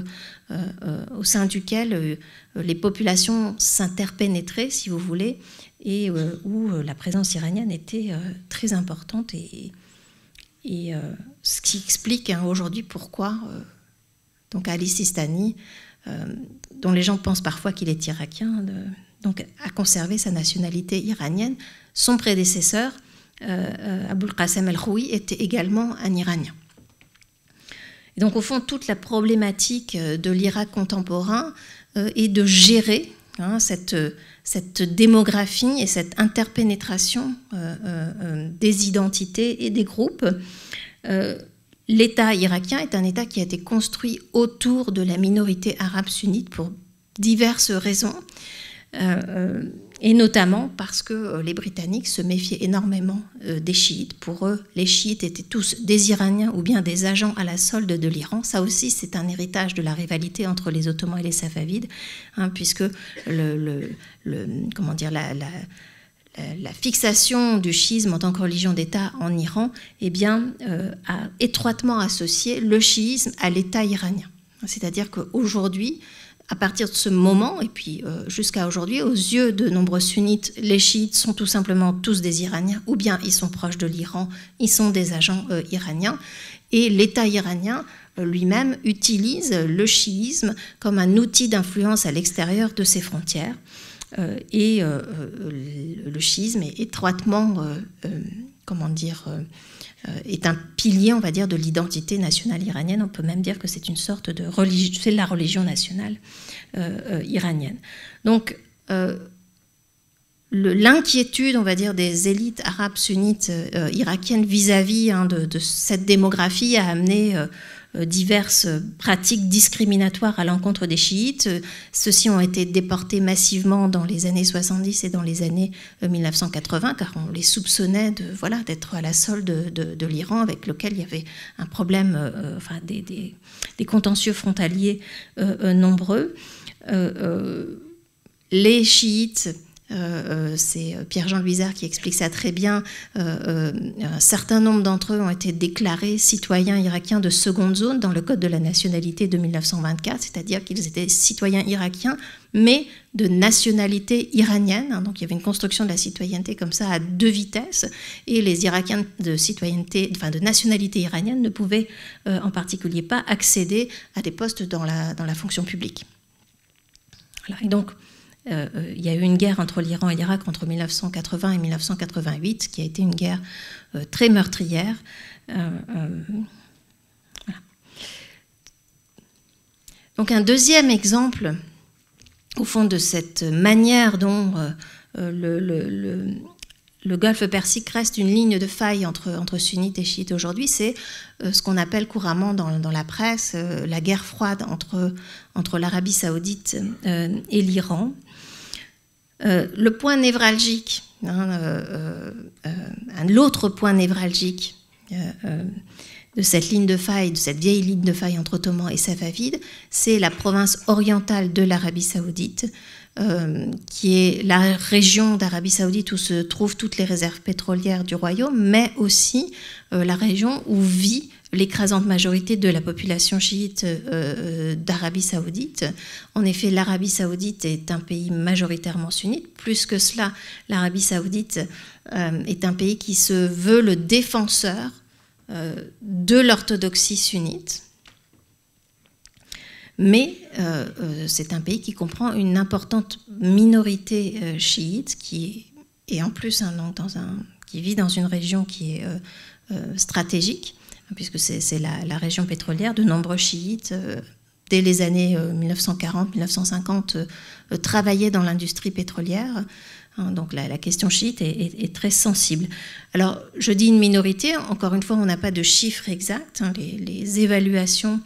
S2: au sein duquel les populations s'interpénétraient, si vous voulez, et où la présence iranienne était très importante et et euh, ce qui explique hein, aujourd'hui pourquoi euh, donc Ali Sistani, euh, dont les gens pensent parfois qu'il est irakien, donc a conservé sa nationalité iranienne. Son prédécesseur, Abul Qasim el-Khoui, était également un Iranien. Et donc au fond, toute la problématique de l'Irak contemporain est de gérer hein, cette, cette démographie et cette interpénétration euh, euh, euh, des identités et des groupes. L'État irakien est un État qui a été construit autour de la minorité arabe sunnite pour diverses raisons et notamment parce que euh, les Britanniques se méfiaient énormément euh, des chiites. Pour eux, les chiites étaient tous des Iraniens ou bien des agents à la solde de l'Iran. Ça aussi, c'est un héritage de la rivalité entre les Ottomans et les Safavides, hein, puisque la, fixation du chiisme en tant que religion d'État en Iran eh bien, euh, a étroitement associé le chiisme à l'État iranien. C'est-à-dire qu'aujourd'hui, à partir de ce moment, et puis euh, jusqu'à aujourd'hui, aux yeux de nombreux sunnites, les chiites sont tout simplement tous des Iraniens, ou bien ils sont proches de l'Iran, ils sont des agents euh, iraniens. Et l'État iranien euh, lui-même utilise le chiisme comme un outil d'influence à l'extérieur de ses frontières. et le schisme est étroitement, comment dire, est un pilier, on va dire, de l'identité nationale iranienne. On peut même dire que c'est une sorte de religion, c'est la religion nationale iranienne. Donc, l'inquiétude, on va dire, des élites arabes sunnites euh, irakiennes vis-à-vis hein, de, cette démographie a amené euh, euh, diverses pratiques discriminatoires à l'encontre des chiites. Ceux-ci ont été déportés massivement dans les années 70 et dans les années 1980, car on les soupçonnait de voilà d'être à la solde de, l'Iran, avec lequel il y avait un problème, enfin des, des, contentieux frontaliers nombreux. les chiites euh, euh, c'est euh, Pierre-Jean Luisard qui explique ça très bien. un certain nombre d'entre eux ont été déclarés citoyens irakiens de seconde zone dans le Code de la nationalité de 1924, c'est-à-dire qu'ils étaient citoyens irakiens, mais de nationalité iranienne. Hein. donc il y avait une construction de la citoyenneté comme ça à deux vitesses, et les Irakiens de nationalité iranienne ne pouvaient en particulier pas accéder à des postes dans la, dans la fonction publique. Voilà. Et donc euh, euh, il y a eu une guerre entre l'Iran et l'Irak entre 1980 et 1988, qui a été une guerre euh, très meurtrière. Donc un deuxième exemple, au fond, de cette manière dont le, Golfe Persique reste une ligne de faille entre, sunnites et chiites aujourd'hui, c'est ce qu'on appelle couramment dans, dans la presse la guerre froide entre, entre l'Arabie saoudite et l'Iran. Euh, le point névralgique, hein, euh, euh, l'autre point névralgique de cette ligne de faille, de cette vieille ligne de faille entre Ottoman et Safavides, c'est la province orientale de l'Arabie saoudite, qui est la région d'Arabie saoudite où se trouvent toutes les réserves pétrolières du royaume, mais aussi la région où vit l'écrasante majorité de la population chiite euh, euh, d'Arabie saoudite. En effet, l'Arabie saoudite est un pays majoritairement sunnite. Plus que cela, l'Arabie saoudite euh, est un pays qui se veut le défenseur de l'orthodoxie sunnite. Mais c'est un pays qui comprend une importante minorité chiite qui en plus qui vit dans une région qui est stratégique puisque c'est la, région pétrolière, de nombreux chiites, euh, dès les années 1940-1950, euh, euh, travaillaient dans l'industrie pétrolière. Hein, donc la, question chiite est, très sensible. Alors je dis une minorité, encore une fois on n'a pas de chiffres exacts, hein. les, évaluations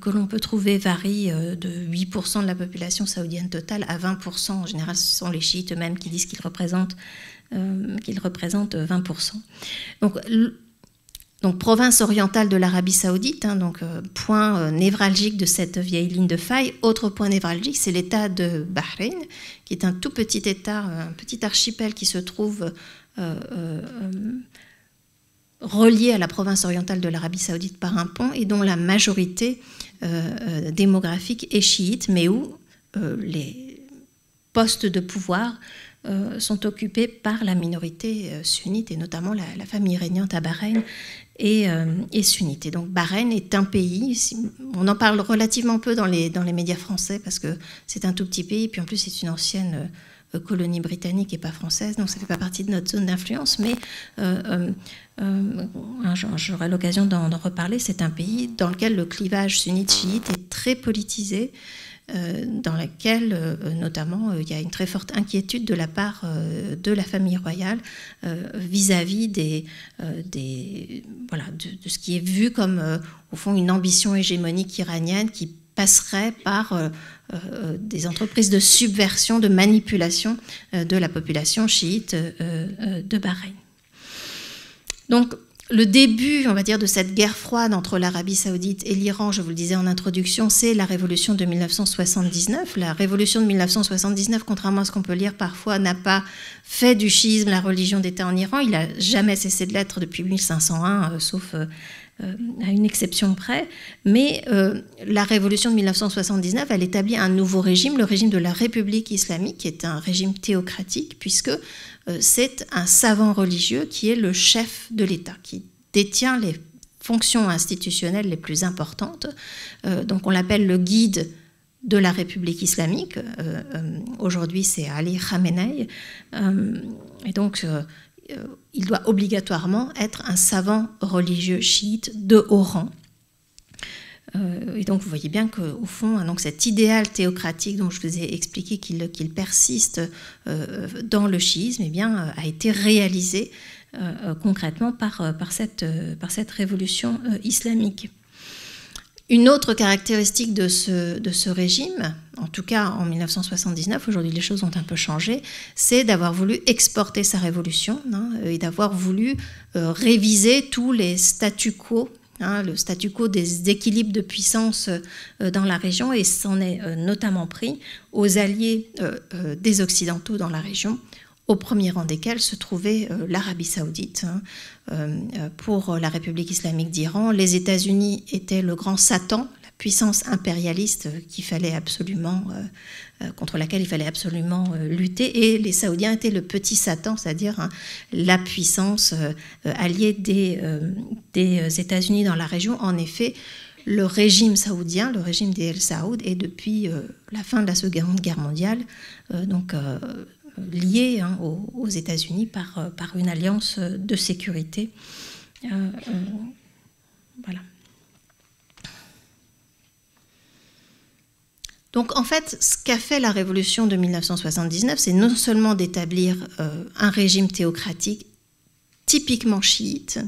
S2: que l'on peut trouver varient de 8% de la population saoudienne totale à 20%, en général ce sont les chiites eux-mêmes qui disent qu'ils représentent, qu'ils représentent 20%. Donc donc province orientale de l'Arabie saoudite, hein, donc euh, point euh, névralgique de cette vieille ligne de faille. Autre point névralgique, c'est l'État de Bahreïn, qui est un tout petit État, euh, un petit archipel qui se trouve relié à la province orientale de l'Arabie saoudite par un pont et dont la majorité démographique est chiite, mais où les postes de pouvoir sont occupés par la minorité sunnite et notamment la, famille régnante à Bahreïn euh, et, sunnite. Et donc Bahreïn est un pays, on en parle relativement peu dans les, dans les médias français parce que c'est un tout petit pays, puis en plus c'est une ancienne euh, colonie britannique et pas française, donc ça ne fait pas partie de notre zone d'influence, mais euh, j'aurai l'occasion d'en reparler, c'est un pays dans lequel le clivage sunnite-chiite est très politisé. Euh, dans laquelle, euh, notamment, euh, il y a une très forte inquiétude de la part de la famille royale vis-à-vis des, de, ce qui est vu comme, au fond, une ambition hégémonique iranienne qui passerait par des entreprises de subversion, de manipulation de la population chiite de Bahreïn. Donc, le début, on va dire, de cette guerre froide entre l'Arabie saoudite et l'Iran, je vous le disais en introduction, c'est la révolution de 1979. La révolution de 1979, contrairement à ce qu'on peut lire parfois, n'a pas fait du schisme la religion d'État en Iran. Il n'a jamais cessé de l'être depuis 1501, euh, sauf euh, euh, à une exception près. Mais la révolution de 1979, elle établit un nouveau régime, le régime de la République islamique, qui est un régime théocratique, puisque c'est un savant religieux qui est le chef de l'État, qui détient les fonctions institutionnelles les plus importantes. Euh, donc on l'appelle le guide de la République islamique. Aujourd'hui, c'est Ali Khamenei. et donc, il doit obligatoirement être un savant religieux chiite de haut rang. Euh, et donc vous voyez bien qu'au fond, hein, donc cet idéal théocratique dont je vous ai expliqué qu'il persiste euh, dans le chiisme, eh bien, euh, a été réalisé concrètement par, par, cette, par cette révolution islamique. Une autre caractéristique de ce, de ce, régime, en tout cas en 1979, aujourd'hui les choses ont un peu changé, c'est d'avoir voulu exporter sa révolution hein, et d'avoir voulu réviser tous les statu quo Hein, le statu quo des équilibres de puissance euh, dans la région et s'en est euh, notamment pris aux alliés euh, des Occidentaux dans la région, au premier rang desquels se trouvait l'Arabie saoudite. Hein. Pour la République islamique d'Iran, les États-Unis étaient le grand Satan, puissance impérialiste qu'il fallait absolument euh, contre laquelle il fallait absolument euh, lutter. Et les Saoudiens étaient le petit Satan, c'est-à-dire hein, la puissance euh, alliée des, des États-Unis dans la région. En effet, le régime saoudien, le régime des El Saoud, est depuis la fin de la Seconde Guerre mondiale donc, lié hein, aux, États-Unis par, par une alliance de sécurité. voilà. Donc en fait, ce qu'a fait la révolution de 1979, c'est non seulement d'établir euh, un régime théocratique typiquement chiite,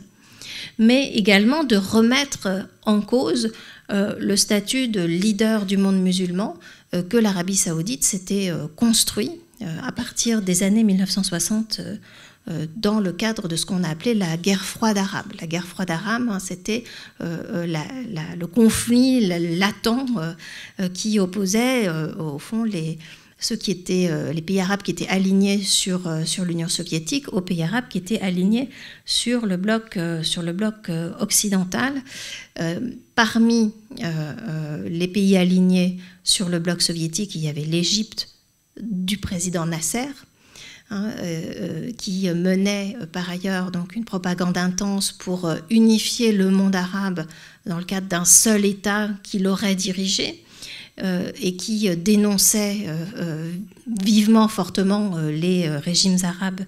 S2: mais également de remettre en cause euh, le statut de leader du monde musulman euh, que l'Arabie saoudite s'était construit à partir des années 1960 euh, dans le cadre de ce qu'on a appelé la guerre froide arabe. La guerre froide arabe, hein, c'était euh, euh, le conflit latent qui opposait au fond les, ceux qui étaient les pays arabes qui étaient alignés sur, sur l'Union soviétique aux pays arabes qui étaient alignés sur le bloc, sur le bloc occidental. parmi les pays alignés sur le bloc soviétique, il y avait l'Égypte du président Nasser, Hein, euh, euh, qui menait euh, par ailleurs donc une propagande intense pour unifier le monde arabe dans le cadre d'un seul État qui l'aurait dirigé. et qui dénonçait vivement, fortement les régimes arabes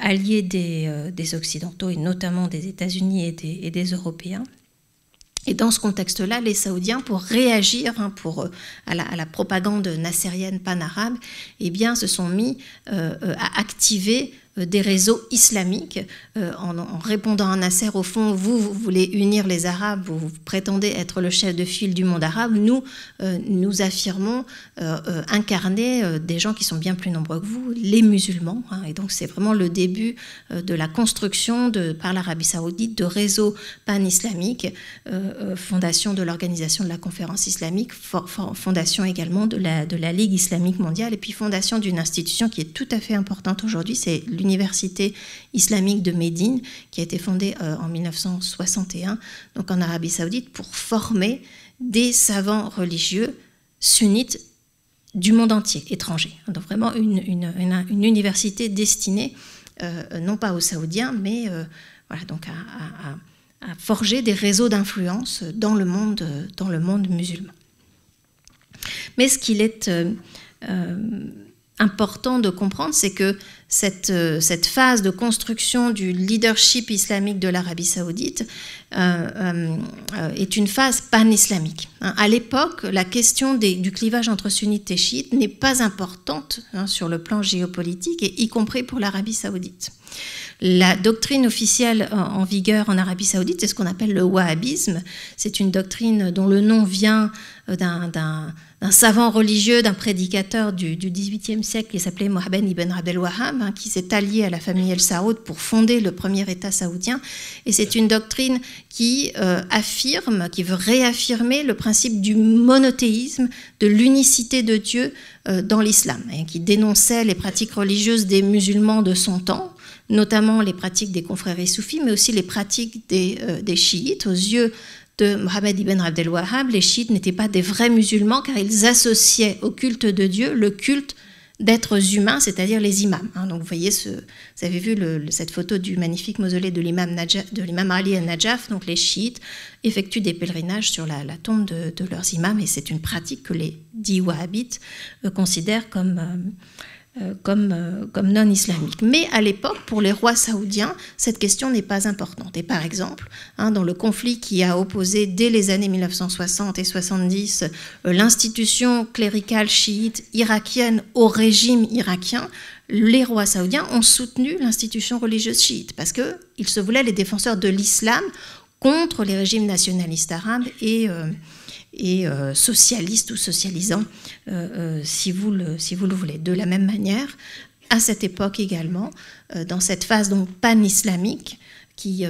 S2: alliés des, Occidentaux et notamment des États-Unis et des Européens. Et dans ce contexte-là, les Saoudiens, pour réagir hein, euh, à, la, propagande nassérienne pan-arabe, eh se sont mis euh, euh, à activer des réseaux islamiques euh, en, répondant à Nasser au fond vous, vous voulez unir les Arabes vous, prétendez être le chef de file du monde arabe nous euh, nous affirmons incarner des gens qui sont bien plus nombreux que vous les musulmans hein. et donc c'est vraiment le début de la construction de, par l'Arabie saoudite de réseaux pan-islamiques fondation de l'organisation de la conférence islamique fondation également de la, de la Ligue islamique mondiale et puis fondation d'une institution qui est tout à fait importante aujourd'hui c'est l'université islamique de Médine, qui a été fondée euh, en 1961, donc en Arabie saoudite, pour former des savants religieux sunnites du monde entier, étrangers. Donc vraiment une, université destinée euh, non pas aux Saoudiens, mais euh, voilà, donc à, forger des réseaux d'influence dans, le monde, dans le monde musulman. Mais ce qu'il est important de comprendre, c'est que cette, euh, cette, phase de construction du leadership islamique de l'Arabie saoudite euh, euh, est une phase pan-islamique. Hein. à l'époque, la question du clivage entre sunnites et chiites n'est pas importante hein, sur le plan géopolitique, et y compris pour l'Arabie saoudite. La doctrine officielle en vigueur en Arabie saoudite, c'est ce qu'on appelle le wahhabisme. C'est une doctrine dont le nom vient d'un d'un savant religieux, d'un prédicateur du, XVIIIe siècle qui s'appelait Mohamed ibn Abdel Wahhab, hein, qui s'est allié à la famille El Saoud pour fonder le premier État saoudien. Et c'est une doctrine qui euh, affirme, qui veut réaffirmer le principe du monothéisme, de l'unicité de Dieu euh, dans l'islam, et qui dénonçait les pratiques religieuses des musulmans de son temps notamment les pratiques des confréries soufis, mais aussi les pratiques des, euh, des chiites, aux yeux de Mohammed ibn Abdel Wahhab, les chiites n'étaient pas des vrais musulmans car ils associaient au culte de Dieu le culte d'êtres humains, c'est-à-dire les imams. Hein. donc vous voyez, vous avez vu cette photo du magnifique mausolée de l'imam, Ali al-Najaf. Donc les chiites effectuent des pèlerinages sur la, tombe de, leurs imams et c'est une pratique que les dix wahhabites euh, considèrent comme, euh, comme, euh, comme non islamique. Mais à l'époque, pour les rois saoudiens, cette question n'est pas importante. Et par exemple, hein, dans le conflit qui a opposé dès les années 1960 et 70 euh, l'institution cléricale chiite irakienne au régime irakien, les rois saoudiens ont soutenu l'institution religieuse chiite parce qu'ils se voulaient les défenseurs de l'islam contre les régimes nationalistes arabes et et euh, socialiste ou socialisant, euh, euh, si, vous le, si vous le voulez. De la même manière, à cette époque également, dans cette phase donc pan-islamique, qui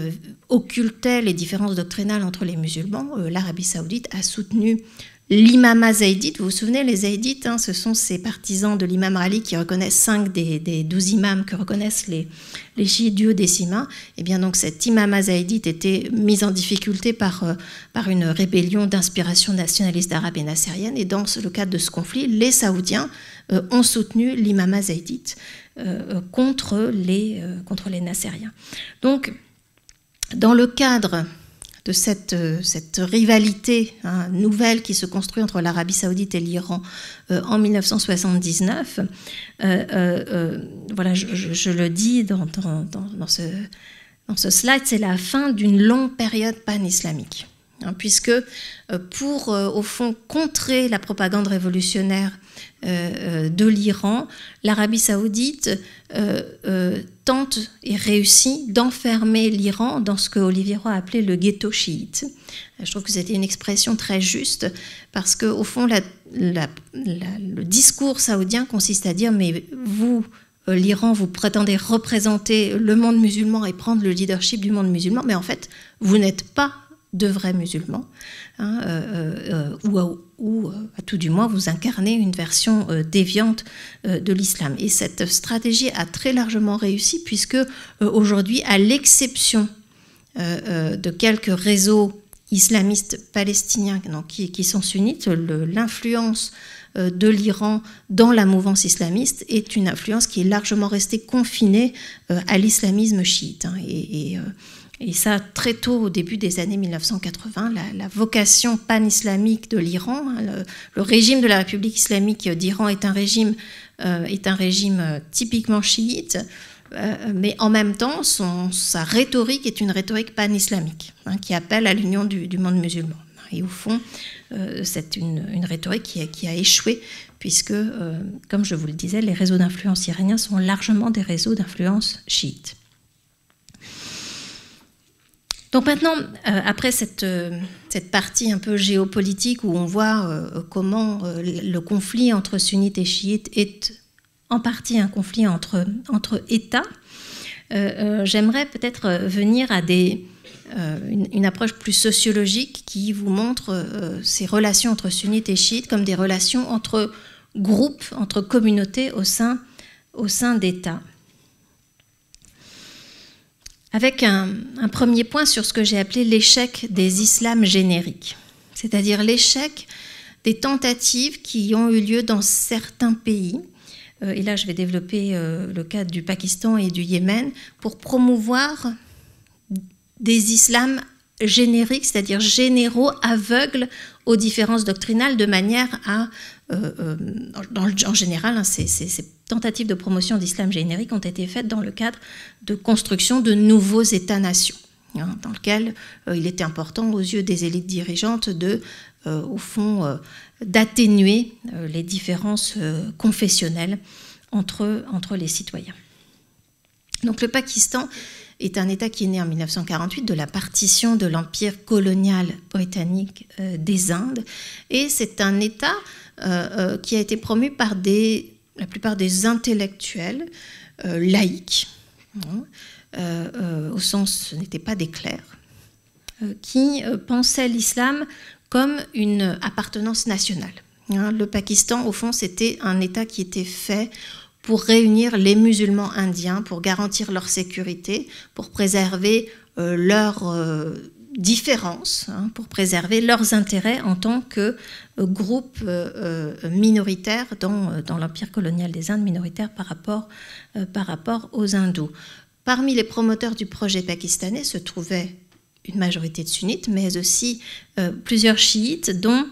S2: occultait les différences doctrinales entre les musulmans, l'Arabie saoudite a soutenu l'imam zaydite. Vous vous souvenez, les zaydites, hein, ce sont ces partisans de l'imam Ali qui reconnaissent cinq des, douze imams que reconnaissent les, chiites duodécimains. Et eh bien donc cet imam zaydite était mis en difficulté par, euh, par une rébellion d'inspiration nationaliste arabe et nassérienne. Et dans le cadre de ce conflit, les Saoudiens euh, ont soutenu l'imam zaydite euh, contre, les, contre les. Donc, dans le cadre de cette, euh, rivalité hein, nouvelle qui se construit entre l'Arabie saoudite et l'Iran euh, en 1979. Euh, voilà, je, le dis dans, ce, dans ce slide, c'est la fin d'une longue période pan-islamique. Hein, puisque pour, au fond, contrer la propagande révolutionnaire de l'Iran, l'Arabie saoudite tente et réussit d'enfermer l'Iran dans ce que Olivier Roy a appelé le ghetto chiite. Je trouve que c'était une expression très juste parce que au fond, le discours saoudien consiste à dire mais vous, euh, l'Iran, vous prétendez représenter le monde musulman et prendre le leadership du monde musulman, mais en fait, vous n'êtes pas de vrais musulmans, hein, euh, euh, ou, euh, à tout du moins vous incarnez une version déviante de l'islam. Et cette stratégie a très largement réussi puisque aujourd'hui, à l'exception de quelques réseaux islamistes palestiniens qui, qui, sont sunnites, l'influence de l'Iran dans la mouvance islamiste est une influence qui est largement restée confinée à l'islamisme chiite. Hein, et ça, très tôt, au début des années 1980, la, vocation pan-islamique de l'Iran, hein, le, régime de la République islamique d'Iran est un régime, euh, est un régime euh, typiquement chiite, euh, mais en même temps, sa rhétorique est une rhétorique pan-islamique, hein, qui appelle à l'union du, monde musulman. Et au fond, c'est une, une, rhétorique qui a, qui a échoué, puisque, comme je vous le disais, les réseaux d'influence iraniens sont largement des réseaux d'influence chiite. Donc maintenant, euh, après cette, euh, cette, partie un peu géopolitique où on voit euh, comment le conflit entre sunnites et chiites est en partie un conflit entre, États, j'aimerais peut-être venir à une, approche plus sociologique qui vous montre ces relations entre sunnites et chiites comme des relations entre groupes, entre communautés au sein, au sein d'États avec un, premier point sur ce que j'ai appelé l'échec des islams génériques, c'est-à-dire l'échec des tentatives qui ont eu lieu dans certains pays, euh, et là je vais développer euh, le cas du Pakistan et du Yémen, pour promouvoir des islams génériques, c'est-à-dire généraux, aveugles aux différences doctrinales, de manière à, euh, en général, hein, c'est tentatives de promotion d'islam générique ont été faites dans le cadre de construction de nouveaux États-nations, hein, dans lequel euh, il était important aux yeux des élites dirigeantes de, euh, au fond, euh, d'atténuer les différences confessionnelles entre, entre les citoyens. Donc le Pakistan est un État qui est né en 1948 de la partition de l'empire colonial britannique des Indes, et c'est un État qui a été promu par des la plupart des intellectuels euh, laïcs, hein, euh, euh, au sens ce n'était pas des clercs, qui pensaient l'islam comme une appartenance nationale. Hein. le Pakistan, au fond, c'était un État qui était fait pour réunir les musulmans indiens, pour garantir leur sécurité, pour préserver leur différence hein, pour préserver leurs intérêts en tant que groupe minoritaire dans, dans l'empire colonial des Indes, minoritaire par rapport, par rapport aux hindous. Parmi les promoteurs du projet pakistanais se trouvaient une majorité de sunnites, mais aussi plusieurs chiites, dont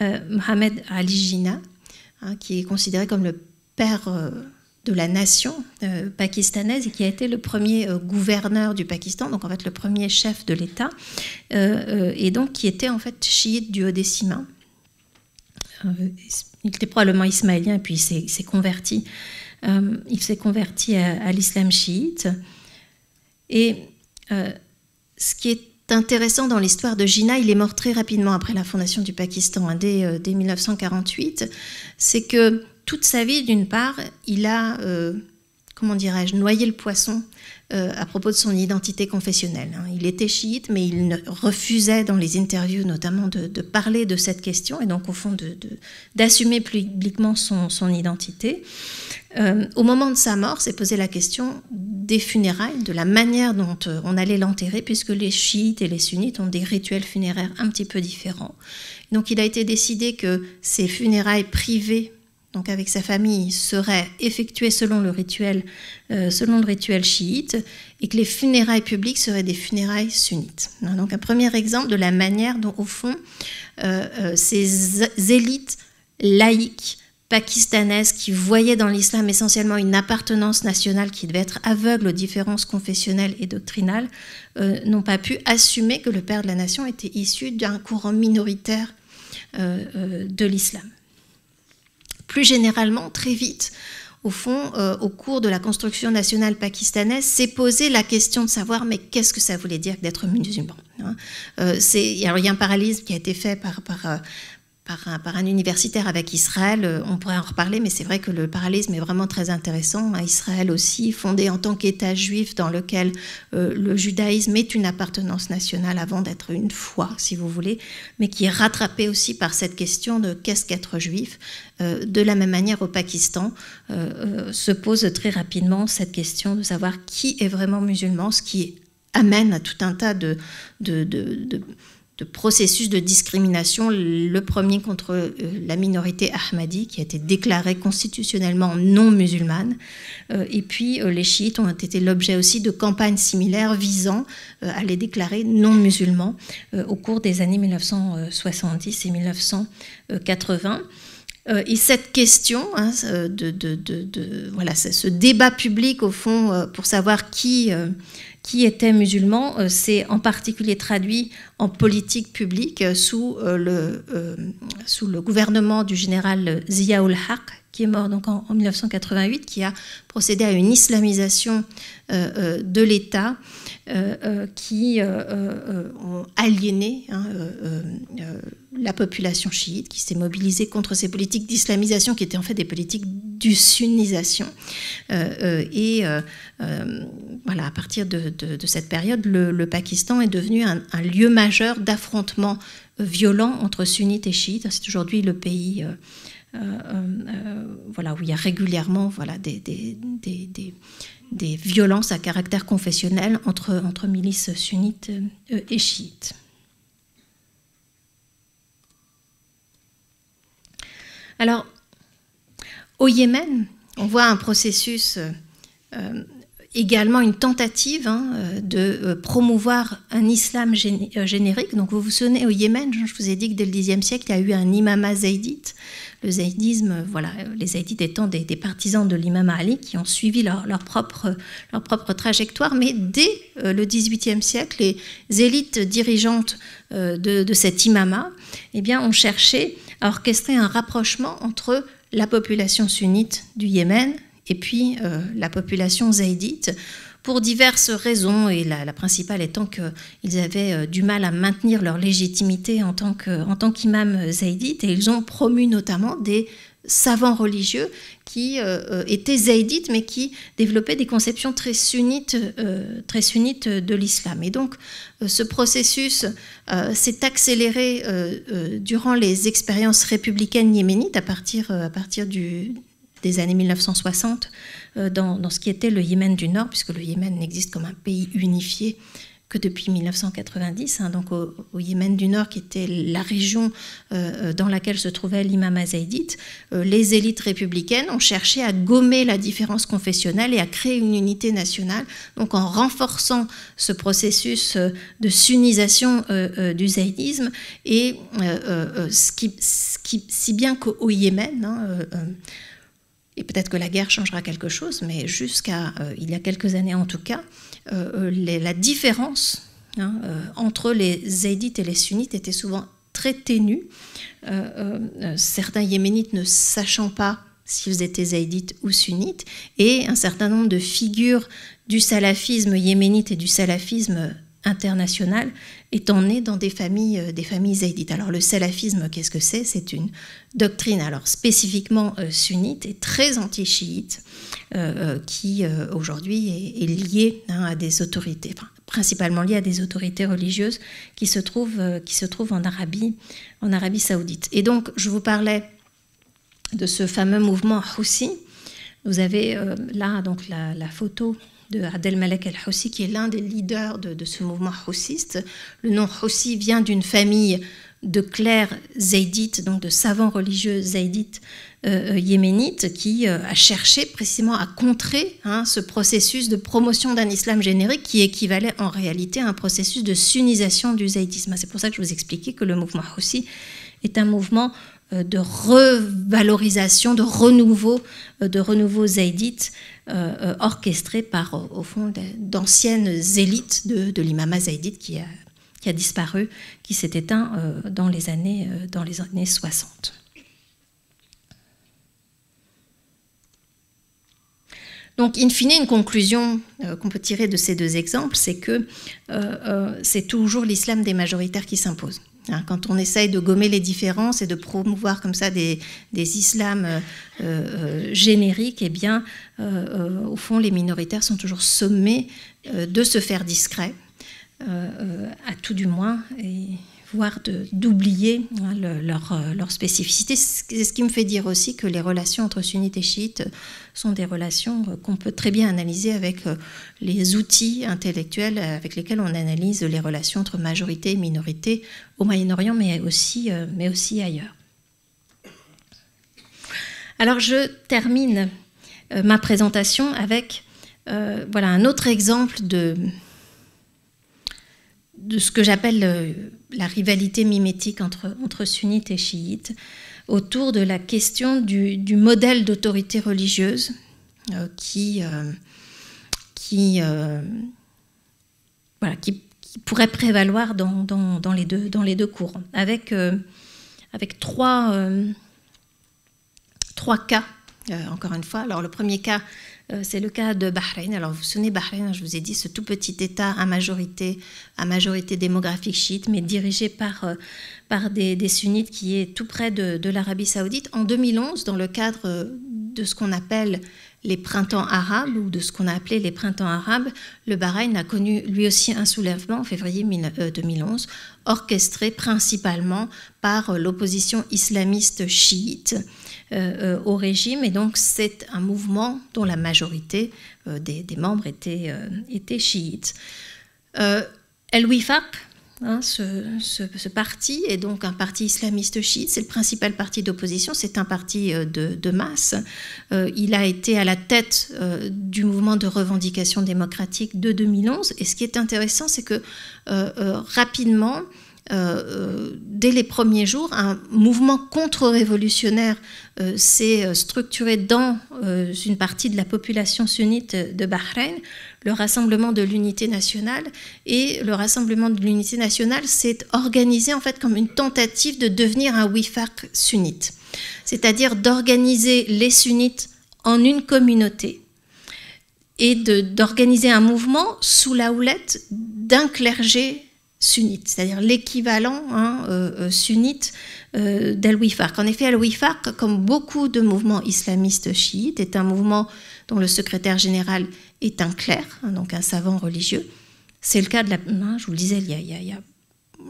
S2: Mohamed Ali Jinnah, hein, qui est considéré comme le père de la nation euh, pakistanaise et qui a été le premier euh, gouverneur du Pakistan, donc en fait le premier chef de l'État, euh, et donc qui était en fait chiite du Haut-Décimin. il était probablement ismaélien et puis il s'est converti, il s'est converti à, l'islam chiite. Et ce qui est intéressant dans l'histoire de Jinnah, il est mort très rapidement après la fondation du Pakistan, hein, dès 1948, c'est que toute sa vie, d'une part, il a, euh, comment dirais-je, noyé le poisson euh, à propos de son identité confessionnelle. Hein. Il était chiite, mais il refusait dans les interviews notamment de, parler de cette question et donc au fond d'assumer publiquement son, identité. Euh, au moment de sa mort, s'est posé la question des funérailles, de la manière dont on allait l'enterrer, puisque les chiites et les sunnites ont des rituels funéraires un petit peu différents. Donc il a été décidé que ces funérailles privées donc avec sa famille, serait effectué selon le rituel, euh, selon le rituel chiite, et que les funérailles publiques seraient des funérailles sunnites. Hein, donc un premier exemple de la manière dont, au fond, euh, euh, ces élites laïques pakistanaises qui voyaient dans l'islam essentiellement une appartenance nationale qui devait être aveugle aux différences confessionnelles et doctrinales, n'ont pas pu assumer que le père de la nation était issu d'un courant minoritaire de l'islam plus généralement, très vite, au fond, euh, au cours de la construction nationale pakistanaise, s'est posé la question de savoir mais qu'est-ce que ça voulait dire d'être musulman hein. Euh, Il y a un parallélisme qui a été fait par, par, par un, universitaire avec Israël. Euh, on pourrait en reparler, mais c'est vrai que le parallélisme est vraiment très intéressant. Israël aussi, fondé en tant qu'État juif dans lequel euh, le judaïsme est une appartenance nationale avant d'être une foi, si vous voulez, mais qui est rattrapé aussi par cette question de qu'est-ce qu'être juif. Euh, de la même manière, au Pakistan, se pose très rapidement cette question de savoir qui est vraiment musulman, ce qui amène à tout un tas de processus de discrimination, le premier contre euh, la minorité ahmadi, qui a été déclarée constitutionnellement non musulmane. Euh, et puis euh, les chiites ont été l'objet aussi de campagnes similaires visant à les déclarer non musulmans au cours des années 1970 et 1980. Et cette question, hein, de, de, de, ce débat public au fond pour savoir qui qui était musulman euh, s'est en particulier traduit en politique publique euh, sous, euh, le, sous le gouvernement du général Ziaul Haq, qui est mort donc en, 1988, qui a procédé à une islamisation de l'État qui ont aliéné hein, la population chiite, qui s'est mobilisée contre ces politiques d'islamisation qui étaient en fait des politiques du sunnisation. et voilà, à partir de, cette période, le, Pakistan est devenu un, lieu majeur d'affrontements violents entre sunnites et chiites. C'est aujourd'hui le pays euh, euh, euh, voilà, où il y a régulièrement voilà, des, violences à caractère confessionnel entre, entre milices sunnites et chiites. Alors, au Yémen, on voit un processus également une tentative hein, euh, de euh, promouvoir un islam euh, générique. Donc vous vous souvenez, au Yémen, je vous ai dit que dès le Xe siècle, il y a eu un imam zaïdite. Le zaïdisme, voilà, les zaïdites étant des, partisans de l'imam Ali qui ont suivi leur, propre, leur propre trajectoire. Mais dès le XVIIIe siècle, les élites dirigeantes de, de cet imama eh bien, ont cherché à orchestrer un rapprochement entre la population sunnite du Yémen et puis euh, la population zaïdite pour diverses raisons, et la, principale étant qu'ils avaient euh, du mal à maintenir leur légitimité en tant qu'imam zaïdite, et ils ont promu notamment des savants religieux qui euh, étaient zaïdites, mais qui développaient des conceptions très sunnites, très sunnites de l'islam. Et donc, ce processus s'est accéléré durant les expériences républicaines yéménites à partir du des années 1960 euh, dans, ce qui était le Yémen du Nord, puisque le Yémen n'existe comme un pays unifié que depuis 1990, hein, donc au, Yémen du Nord, qui était la région dans laquelle se trouvait l'imam zaïdite, les élites républicaines ont cherché à gommer la différence confessionnelle et à créer une unité nationale, donc en renforçant ce processus de sunnisation du zaïdisme, et ce qui, si bien qu'au Yémen, hein, et peut-être que la guerre changera quelque chose, mais jusqu'à euh, il y a quelques années en tout cas, euh, euh, la différence hein, entre les zaïdites et les sunnites était souvent très ténue. certains yéménites ne sachant pas s'ils étaient zaïdites ou sunnites, et un certain nombre de figures du salafisme yéménite et du salafisme international étant né dans des familles, euh, des familles zaïdites. Alors le salafisme, qu'est-ce que c'est? C'est une doctrine alors spécifiquement euh, sunnite et très anti-chiite euh, qui aujourd'hui est, liée hein, à des autorités, principalement liée à des autorités religieuses qui se trouvent, qui se trouvent en, Arabie, en Arabie saoudite. Et donc je vous parlais de ce fameux mouvement Houssi. Vous avez là donc la photo de Adel Malek el-Houssi, qui est l'un des leaders de, ce mouvement houssiste. Le nom Houssi vient d'une famille de clercs zaïdites, donc de savants religieux zaïdites euh, euh, yéménites, qui euh, a cherché précisément à contrer hein, ce processus de promotion d'un islam générique qui équivalait en réalité à un processus de sunnisation du zaïdisme. C'est pour ça que je vous expliquais que le mouvement Houssi est un mouvement de revalorisation, de renouveau, euh, de renouveau zaïdite euh, orchestré par, au fond, d'anciennes élites de, de l'imama zaïdite qui a, disparu, qui s'est éteint dans, les années, dans les années 60. Donc, in fine, une conclusion qu'on peut tirer de ces deux exemples, c'est que c'est toujours l'islam des majoritaires qui s'impose. Hein, quand on essaye de gommer les différences et de promouvoir comme ça des, islams euh, euh, génériques, eh bien, euh, au fond, les minoritaires sont toujours sommés de se faire discrets, à tout du moins. D'oublier hein, leur, euh, spécificité. C'est ce qui me fait dire aussi que les relations entre sunnites et chiites sont des relations euh, qu'on peut très bien analyser avec euh, les outils intellectuels avec lesquels on analyse les relations entre majorité et minorité au Moyen-Orient, mais aussi, mais aussi ailleurs. Alors je termine ma présentation avec voilà, un autre exemple de, de ce que j'appelle la rivalité mimétique entre, sunnites et chiites autour de la question du, modèle d'autorité religieuse euh, qui, euh, qui, euh, voilà, qui, pourrait prévaloir dans, dans, les deux, dans les deux cours, avec, avec trois, trois cas, encore une fois. Alors le premier cas, c'est le cas de Bahreïn. Alors vous vous souvenez, Bahreïn, je vous ai dit, ce tout petit État à majorité, à majorité démographique chiite, mais dirigé par, euh, par des, sunnites qui est tout près de, l'Arabie saoudite. En 2011, dans le cadre de ce qu'on appelle les printemps arabes ou de ce qu'on a appelé les printemps arabes, le Bahreïn a connu lui aussi un soulèvement en février 2011, euh, orchestré principalement par l'opposition islamiste chiite euh, euh, au régime. Et donc, c'est un mouvement dont la majorité euh, des, membres étaient, étaient chiites. El Wifaq, hein, ce, parti est donc un parti islamiste chiite, c'est le principal parti d'opposition, c'est un parti de, masse. il a été à la tête du mouvement de revendication démocratique de 2011. Et ce qui est intéressant, c'est que rapidement, euh, euh, dès les premiers jours, un mouvement contre-révolutionnaire euh, s'est structuré dans une partie de la population sunnite de Bahreïn, le Rassemblement de l'Unité nationale. Et le Rassemblement de l'Unité nationale s'est organisé en fait comme une tentative de devenir un wifaq sunnite, c'est-à-dire d'organiser les sunnites en une communauté et d'organiser un mouvement sous la houlette d'un clergé sunnite, c'est-à-dire l'équivalent hein, euh, euh, sunnite euh, d'Al-Wifaq. En effet, Al-Wifaq, comme beaucoup de mouvements islamistes chiites, est un mouvement dont le secrétaire général est un clerc, hein, donc un savant religieux. C'est le cas de la... Hein, je vous le disais, il y a,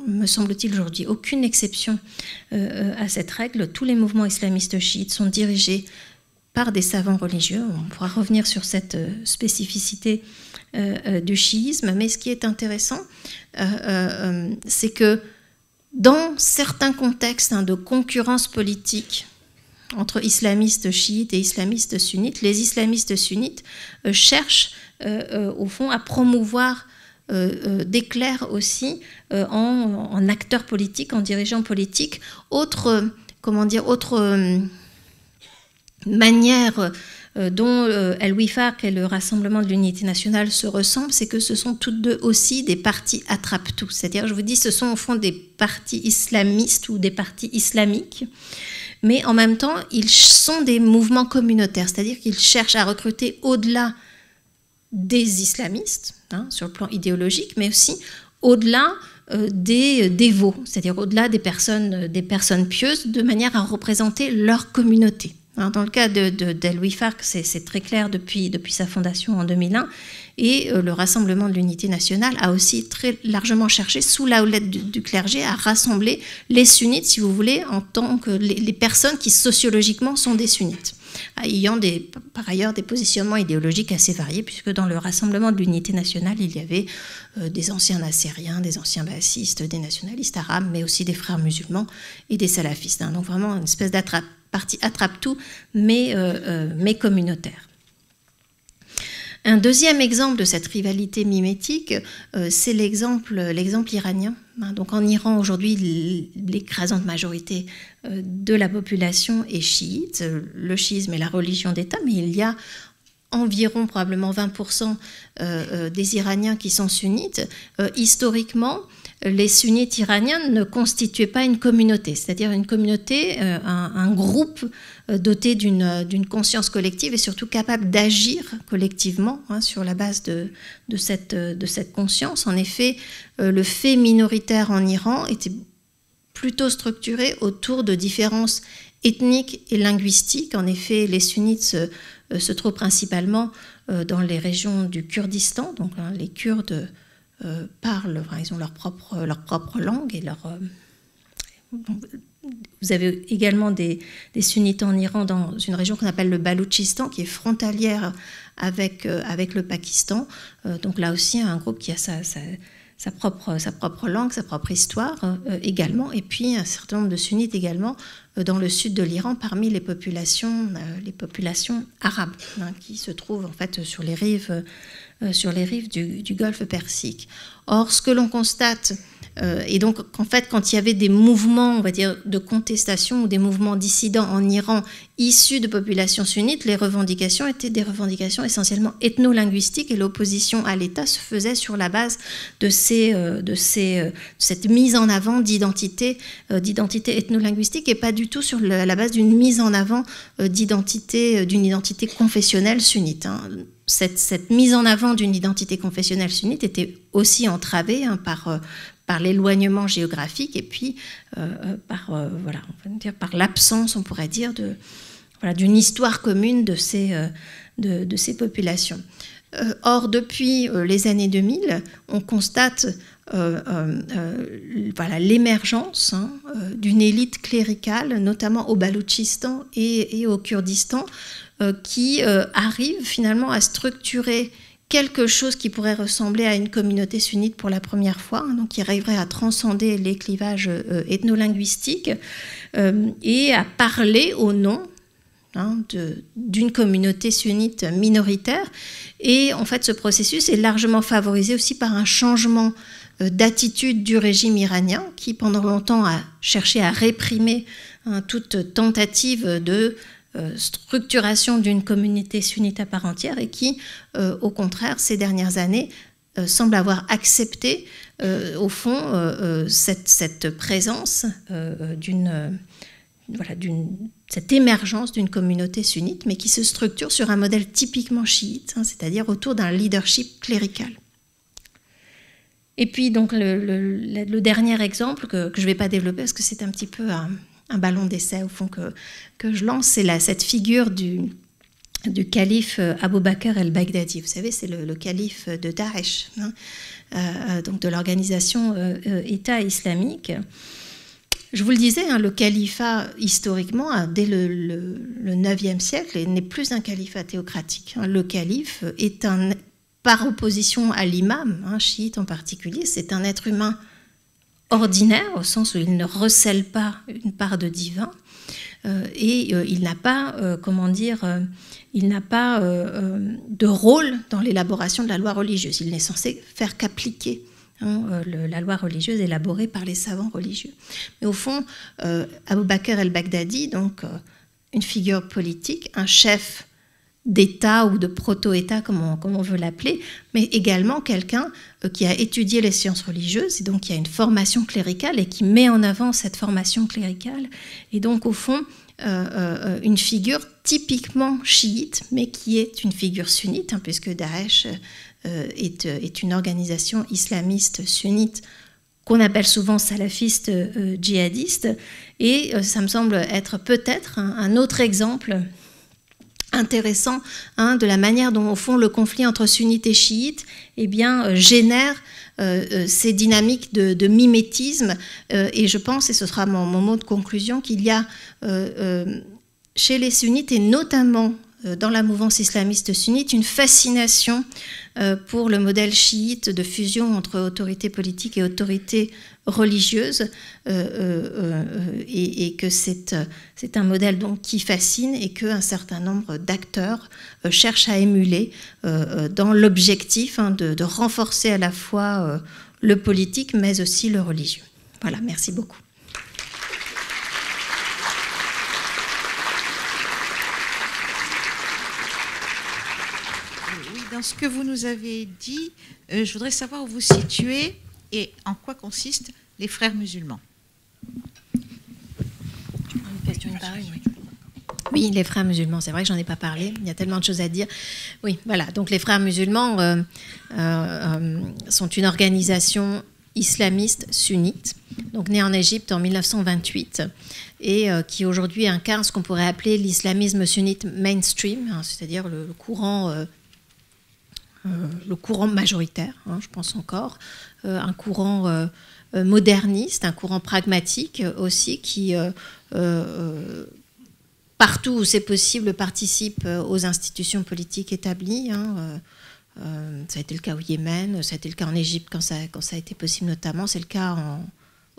S2: me semble-t-il aujourd'hui, aucune exception à cette règle. Tous les mouvements islamistes chiites sont dirigés par des savants religieux. On pourra revenir sur cette spécificité du chiisme. Mais ce qui est intéressant, c'est que dans certains contextes hein, de concurrence politique entre islamistes chiites et islamistes sunnites, les islamistes sunnites cherchent au fond à promouvoir des clercs aussi en, en, acteurs politiques, en dirigeants politiques. Autre, comment dire, autre manière euh, dont euh, El Wifaq et le Rassemblement de l'Unité nationale se ressemblent, c'est que ce sont toutes deux aussi des partis attrape-tout. C'est-à-dire, je vous dis, ce sont au fond des partis islamistes ou des partis islamiques, mais en même temps, ils sont des mouvements communautaires, c'est-à-dire qu'ils cherchent à recruter au-delà des islamistes, hein, sur le plan idéologique, mais aussi au-delà euh, des dévots, c'est-à-dire au-delà des personnes, des personnes pieuses, de manière à représenter leur communauté. Hein, dans le cas de, de, c'est très clair depuis, sa fondation en 2001. Et euh, le Rassemblement de l'Unité nationale a aussi très largement cherché, sous la houlette du, clergé, à rassembler les sunnites, si vous voulez, en tant que les, personnes qui sociologiquement sont des sunnites ayant des, par ailleurs des positionnements idéologiques assez variés, puisque dans le Rassemblement de l'Unité nationale, il y avait euh, des anciens nassériens, des anciens bassistes, des nationalistes arabes, mais aussi des frères musulmans et des salafistes. Hein. donc vraiment une espèce d'attrape partie attrape-tout, mais, euh, euh, mais communautaire. Un deuxième exemple de cette rivalité mimétique, euh, c'est l'exemple, l'exemple iranien. Hein, donc en Iran, aujourd'hui, l'écrasante majorité de la population est chiite. Le chiisme est la religion d'État, mais il y a environ probablement 20% des Iraniens qui sont sunnites. Historiquement, les sunnites iraniens ne constituaient pas une communauté, c'est-à-dire une communauté, euh, un, groupe euh, doté d'une conscience collective et surtout capable d'agir collectivement hein, sur la base de, cette, de, cette, conscience. En effet, euh, le fait minoritaire en Iran était plutôt structuré autour de différences ethniques et linguistiques. En effet, les sunnites se, trouvent principalement dans les régions du Kurdistan, donc hein, les Kurdes euh, parlent, ils ont leur propre, leur propre langue et leur. Euh, vous avez également des, sunnites en Iran dans une région qu'on appelle le Baloutchistan, qui est frontalière avec, euh, avec le Pakistan. donc là aussi, un groupe qui a sa, sa propre langue, sa propre histoire également. Et puis un certain nombre de sunnites également dans le sud de l'Iran, parmi les populations, populations arabes, hein, qui se trouvent en fait euh, sur les rives du, golfe Persique. Or, ce que l'on constate, euh, et donc en fait, quand il y avait des mouvements, on va dire, de contestation ou des mouvements dissidents en Iran issus de populations sunnites, les revendications étaient des revendications essentiellement ethno-linguistiques et l'opposition à l'État se faisait sur la base de, ces, euh, de, ces, cette mise en avant d'identité, d'identité ethno-linguistique et pas du tout sur la base d'une mise en avant d'identité, d'une identité confessionnelle sunnite. Hein cette, mise en avant d'une identité confessionnelle sunnite était aussi entravée hein, par, euh, par l'éloignement géographique et puis euh, euh, dire par l'absence, on pourrait dire, de, d'une histoire commune de ces, populations. or, depuis les années 2000, on constate voilà, l'émergence hein, d'une élite cléricale, notamment au Baloutchistan et, au Kurdistan, euh, qui euh, arrive finalement à structurer quelque chose qui pourrait ressembler à une communauté sunnite pour la première fois, hein, donc qui arriverait à transcender les clivages euh, ethno-linguistiques et à parler au nom hein, d'une communauté sunnite minoritaire. Et en fait, ce processus est largement favorisé aussi par un changement d'attitude du régime iranien qui, pendant longtemps, a cherché à réprimer hein, toute tentative de euh, structuration d'une communauté sunnite à part entière et qui, euh, au contraire, ces dernières années, euh, semble avoir accepté, au fond, cette, présence d'une voilà, cette émergence d'une communauté sunnite, mais qui se structure sur un modèle typiquement chiite, hein, c'est-à-dire autour d'un leadership clérical. Et puis donc le, dernier exemple que, je ne vais pas développer parce que c'est un petit peu un ballon d'essai au fond que, je lance, c'est cette figure du, calife euh, Abu Bakr el-Baghdadi. Vous savez, c'est le, calife de Daesh, hein, euh, donc de l'organisation euh, État islamique. Je vous le disais, hein, le califat, historiquement, dès le, le, 9e siècle, n'est plus un califat théocratique. Hein. Le calife est un par opposition à l'imam, chiite en particulier, c'est un être humain ordinaire, au sens où il ne recèle pas une part de divin, euh, et euh, il n'a pas, euh, comment dire, il n'a pas de rôle dans l'élaboration de la loi religieuse. Il n'est censé faire qu'appliquer hein, la loi religieuse élaborée par les savants religieux. Mais au fond, Abu Bakr el-Baghdadi, donc une figure politique, un chef d'État ou de proto-État, comme on, veut l'appeler, mais également quelqu'un euh, qui a étudié les sciences religieuses et donc qui a une formation cléricale et qui met en avant cette formation cléricale. Et donc, au fond, euh, euh, une figure typiquement chiite, mais qui est une figure sunnite, hein, puisque Daesh est, est, une organisation islamiste sunnite qu'on appelle souvent salafiste djihadiste. Et ça me semble être peut-être un autre exemple intéressant hein, de la manière dont, au fond, le conflit entre sunnites et chiites eh bien, euh, génère euh, euh, ces dynamiques de, mimétisme. et je pense, et ce sera mon, mon mot de conclusion, qu'il y a chez les sunnites, et notamment dans la mouvance islamiste sunnite, une fascination pour le modèle chiite de fusion entre autorité politique et autorité religieuse euh, euh, euh, et, que c'est un modèle donc qui fascine et qu'un certain nombre d'acteurs cherchent à émuler dans l'objectif hein, de, renforcer à la fois le politique mais aussi le religieux. Voilà, merci beaucoup.
S3: Dans ce que vous nous avez dit, je voudrais savoir où vous situez et en quoi consistent les frères musulmans.
S2: oui. les frères musulmans, c'est vrai que j'en ai pas parlé, il y a tellement de choses à dire. Oui, voilà, donc les frères musulmans euh, euh, euh, sont une organisation islamiste sunnite, donc née en Égypte en 1928 et qui aujourd'hui incarne ce qu'on pourrait appeler l'islamisme sunnite mainstream, hein, c'est-à-dire le, courant le courant majoritaire, hein, je pense encore, euh, un courant euh, euh, moderniste, un courant pragmatique aussi qui partout où c'est possible, participe aux institutions politiques établies. Hein, ça a été le cas au Yémen, ça a été le cas en Égypte quand ça, quand ça a été possible notamment, c'est le cas en,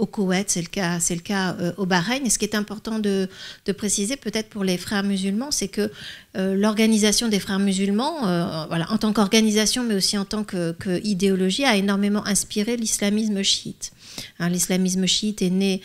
S2: au Koweït, c'est le cas, c'est le cas euh, au Bahreïn. Et ce qui est important de, préciser, peut-être pour les frères musulmans, c'est que euh, l'organisation des frères musulmans, euh, voilà, en tant qu'organisation, mais aussi en tant qu'idéologie, a énormément inspiré l'islamisme chiite. Hein, l'islamisme chiite est né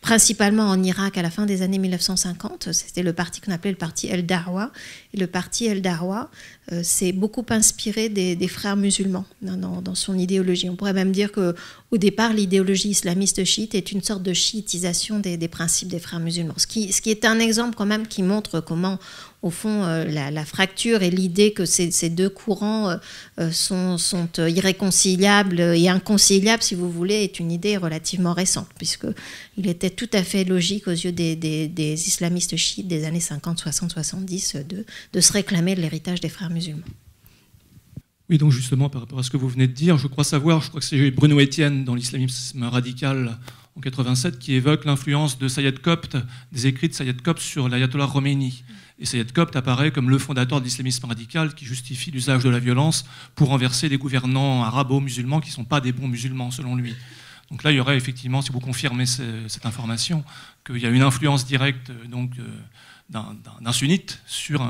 S2: principalement en Irak à la fin des années 1950. C'était le parti qu'on appelait le parti El Darwa. Et le parti El Darwa euh, s'est beaucoup inspiré des, frères musulmans dans, son idéologie. On pourrait même dire qu'au départ, l'idéologie islamiste chiite est une sorte de chiitisation des, principes des frères musulmans. Ce qui, ce qui est un exemple quand même qui montre comment au fond, euh, la, fracture et l'idée que ces, deux courants euh, euh, sont, irréconciliables et inconciliables, si vous voulez, est une idée relativement récente, puisqu'il était tout à fait logique aux yeux des, islamistes chiites des années 50, 60, 70 de, se réclamer de l'héritage des frères musulmans.
S4: Oui, donc justement, par rapport à ce que vous venez de dire, je crois savoir, je crois que c'est Bruno Etienne dans l'islamisme radical en 87 qui évoque l'influence de Sayed Kopt, des écrits de Sayed Kopt sur l'ayatollah Khomeini. Et Sayed Kopt apparaît comme le fondateur de l'islamisme radical qui justifie l'usage de la violence pour renverser des gouvernants arabo-musulmans qui ne sont pas des bons musulmans, selon lui. Donc là, il y aurait effectivement, si vous confirmez cette information, qu'il y a une influence directe donc, euh, d'un sunnite sur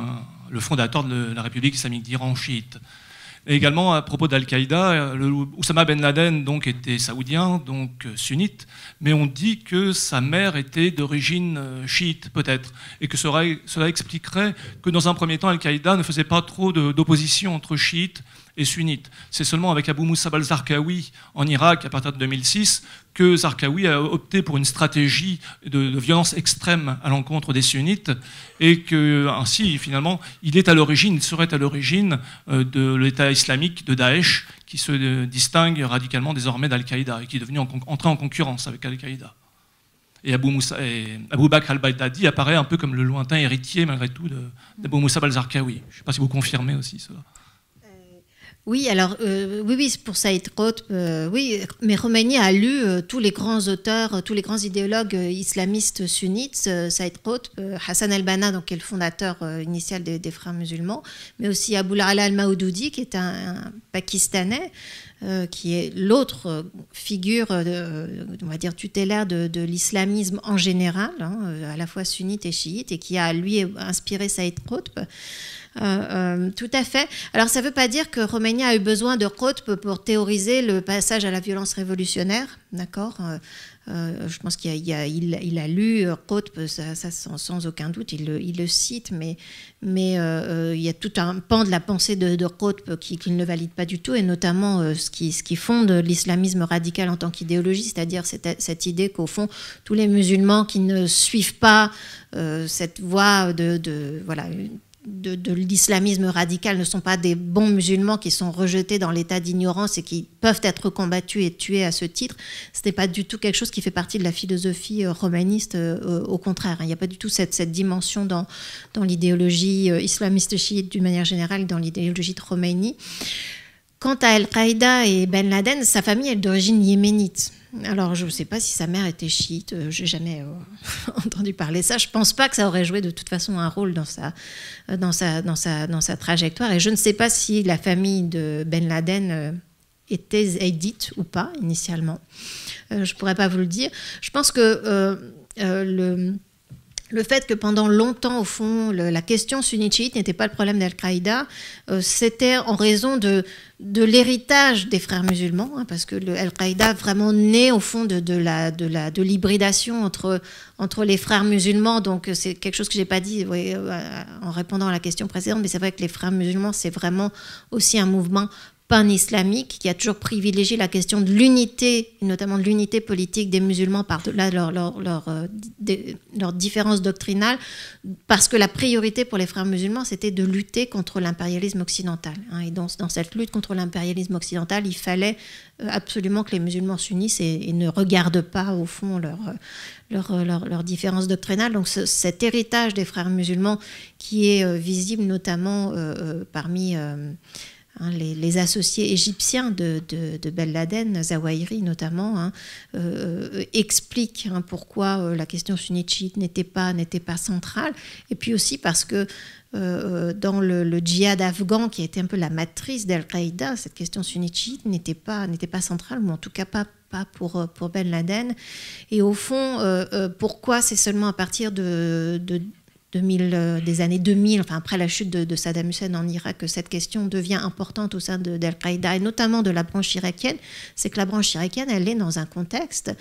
S4: le fondateur de la République islamique d'Iran, chiite. Et également, à propos d'Al-Qaïda, Oussama Ben Laden donc, était saoudien, donc euh, sunnite, mais on dit que sa mère était d'origine euh, chiite, peut-être, et que cela, cela, expliquerait que dans un premier temps, Al-Qaïda ne faisait pas trop d'opposition entre chiites et sunnites. C'est seulement avec Abu Moussa al-Zarqawi en Irak, à partir de 2006, que Zarqawi a opté pour une stratégie de, violence extrême à l'encontre des sunnites et que ainsi finalement il est à l'origine, il serait à l'origine euh, de l'État islamique de Daesh qui se distingue radicalement désormais d'Al-Qaïda et qui est devenu entré en concurrence avec Al-Qaïda. Et Abu, Moussa, et Abu Bakr al-Baghdadi apparaît un peu comme le lointain héritier malgré tout d'Abu Moussa al-Zarqawi. Je ne sais pas si vous confirmez aussi cela.
S2: Oui, alors euh, oui, oui, pour Saïd Qutb, euh, oui, mais Khomeini a lu euh, tous les grands auteurs, tous les grands idéologues islamistes sunnites, Saïd Qutb, Hassan al-Banna, donc qui est le fondateur initial des, frères musulmans, mais aussi Abul Ala al-Maoudoudi, qui est un, Pakistanais. qui est l'autre figure, on va dire, tutélaire de, l'islamisme en général, hein, à la fois sunnite et chiite, et qui a, lui, inspiré Saïd Qutb. Euh, euh, tout à fait. Alors ça ne veut pas dire que Roumanie a eu besoin de Qutb pour théoriser le passage à la violence révolutionnaire, d'accord? Euh, je pense qu'il a, lu Qutb, ça, sans, aucun doute, il le, cite, mais, il y a tout un pan de la pensée de, de qu'il ne valide pas du tout, et notamment ce, qui, fonde l'islamisme radical en tant qu'idéologie, c'est-à-dire cette, cette, idée qu'au fond, tous les musulmans qui ne suivent pas cette voie de, de voilà, de, l'islamisme radical ne sont pas des bons musulmans qui sont rejetés dans l'état d'ignorance et qui peuvent être combattus et tués à ce titre. Ce n'est pas du tout quelque chose qui fait partie de la philosophie euh, romaniste, euh, au contraire. Il n'y a pas du tout cette, dimension dans, dans l'idéologie euh, islamiste chiite d'une manière générale, dans l'idéologie de Khomeini. Quant à Al-Qaïda et Ben Laden, sa famille est d'origine yéménite. Alors, je ne sais pas si sa mère était chiite, euh, je n'ai jamais euh, entendu parler ça. Je ne pense pas que ça aurait joué de toute façon un rôle dans sa, euh, dans sa, dans sa, dans sa trajectoire. Et je ne sais pas si la famille de Ben Laden était zaydite ou pas initialement. je ne pourrais pas vous le dire. Je pense que le le fait que pendant longtemps, au fond, la question sunnite n'était pas le problème d'Al-Qaïda, euh, c'était en raison de, de l'héritage des frères musulmans, hein, parce que Al-Qaïda vraiment né au fond de, de, la, de l'hybridation entre, entre les frères musulmans. Donc euh, c'est quelque chose que j'ai pas dit euh, en répondant à la question précédente, mais c'est vrai que les frères musulmans, c'est vraiment aussi un mouvement pan-islamique qui a toujours privilégié la question de l'unité, notamment de l'unité politique des musulmans par-delà leurs leur, leur, euh, leur, différences doctrinales, parce que la priorité pour les frères musulmans, c'était de lutter contre l'impérialisme occidental. Hein. et dans, dans, cette lutte contre l'impérialisme occidental, il fallait euh, absolument que les musulmans s'unissent et, ne regardent pas, au fond, leurs leur, leur, différences doctrinales. Donc cet héritage des frères musulmans qui est euh, visible notamment parmi Hein, les, associés égyptiens de, de, Ben Laden, Zawahiri notamment, hein, euh, euh, expliquent hein, pourquoi euh, la question sunnite n'était pas, n'était pas centrale. Et puis aussi parce que dans le, djihad afghan, qui était un peu la matrice d'Al-Qaïda, cette question sunnite n'était pas, n'était pas centrale, ou en tout cas pas, pas pour, pour Ben Laden. Et au fond, pourquoi c'est seulement à partir de, de 2000, euh, des années 2000, enfin après la chute de, Saddam Hussein en Irak, que cette question devient importante au sein d'Al-Qaïda et notamment de la branche irakienne, c'est que la branche irakienne, elle est dans un contexte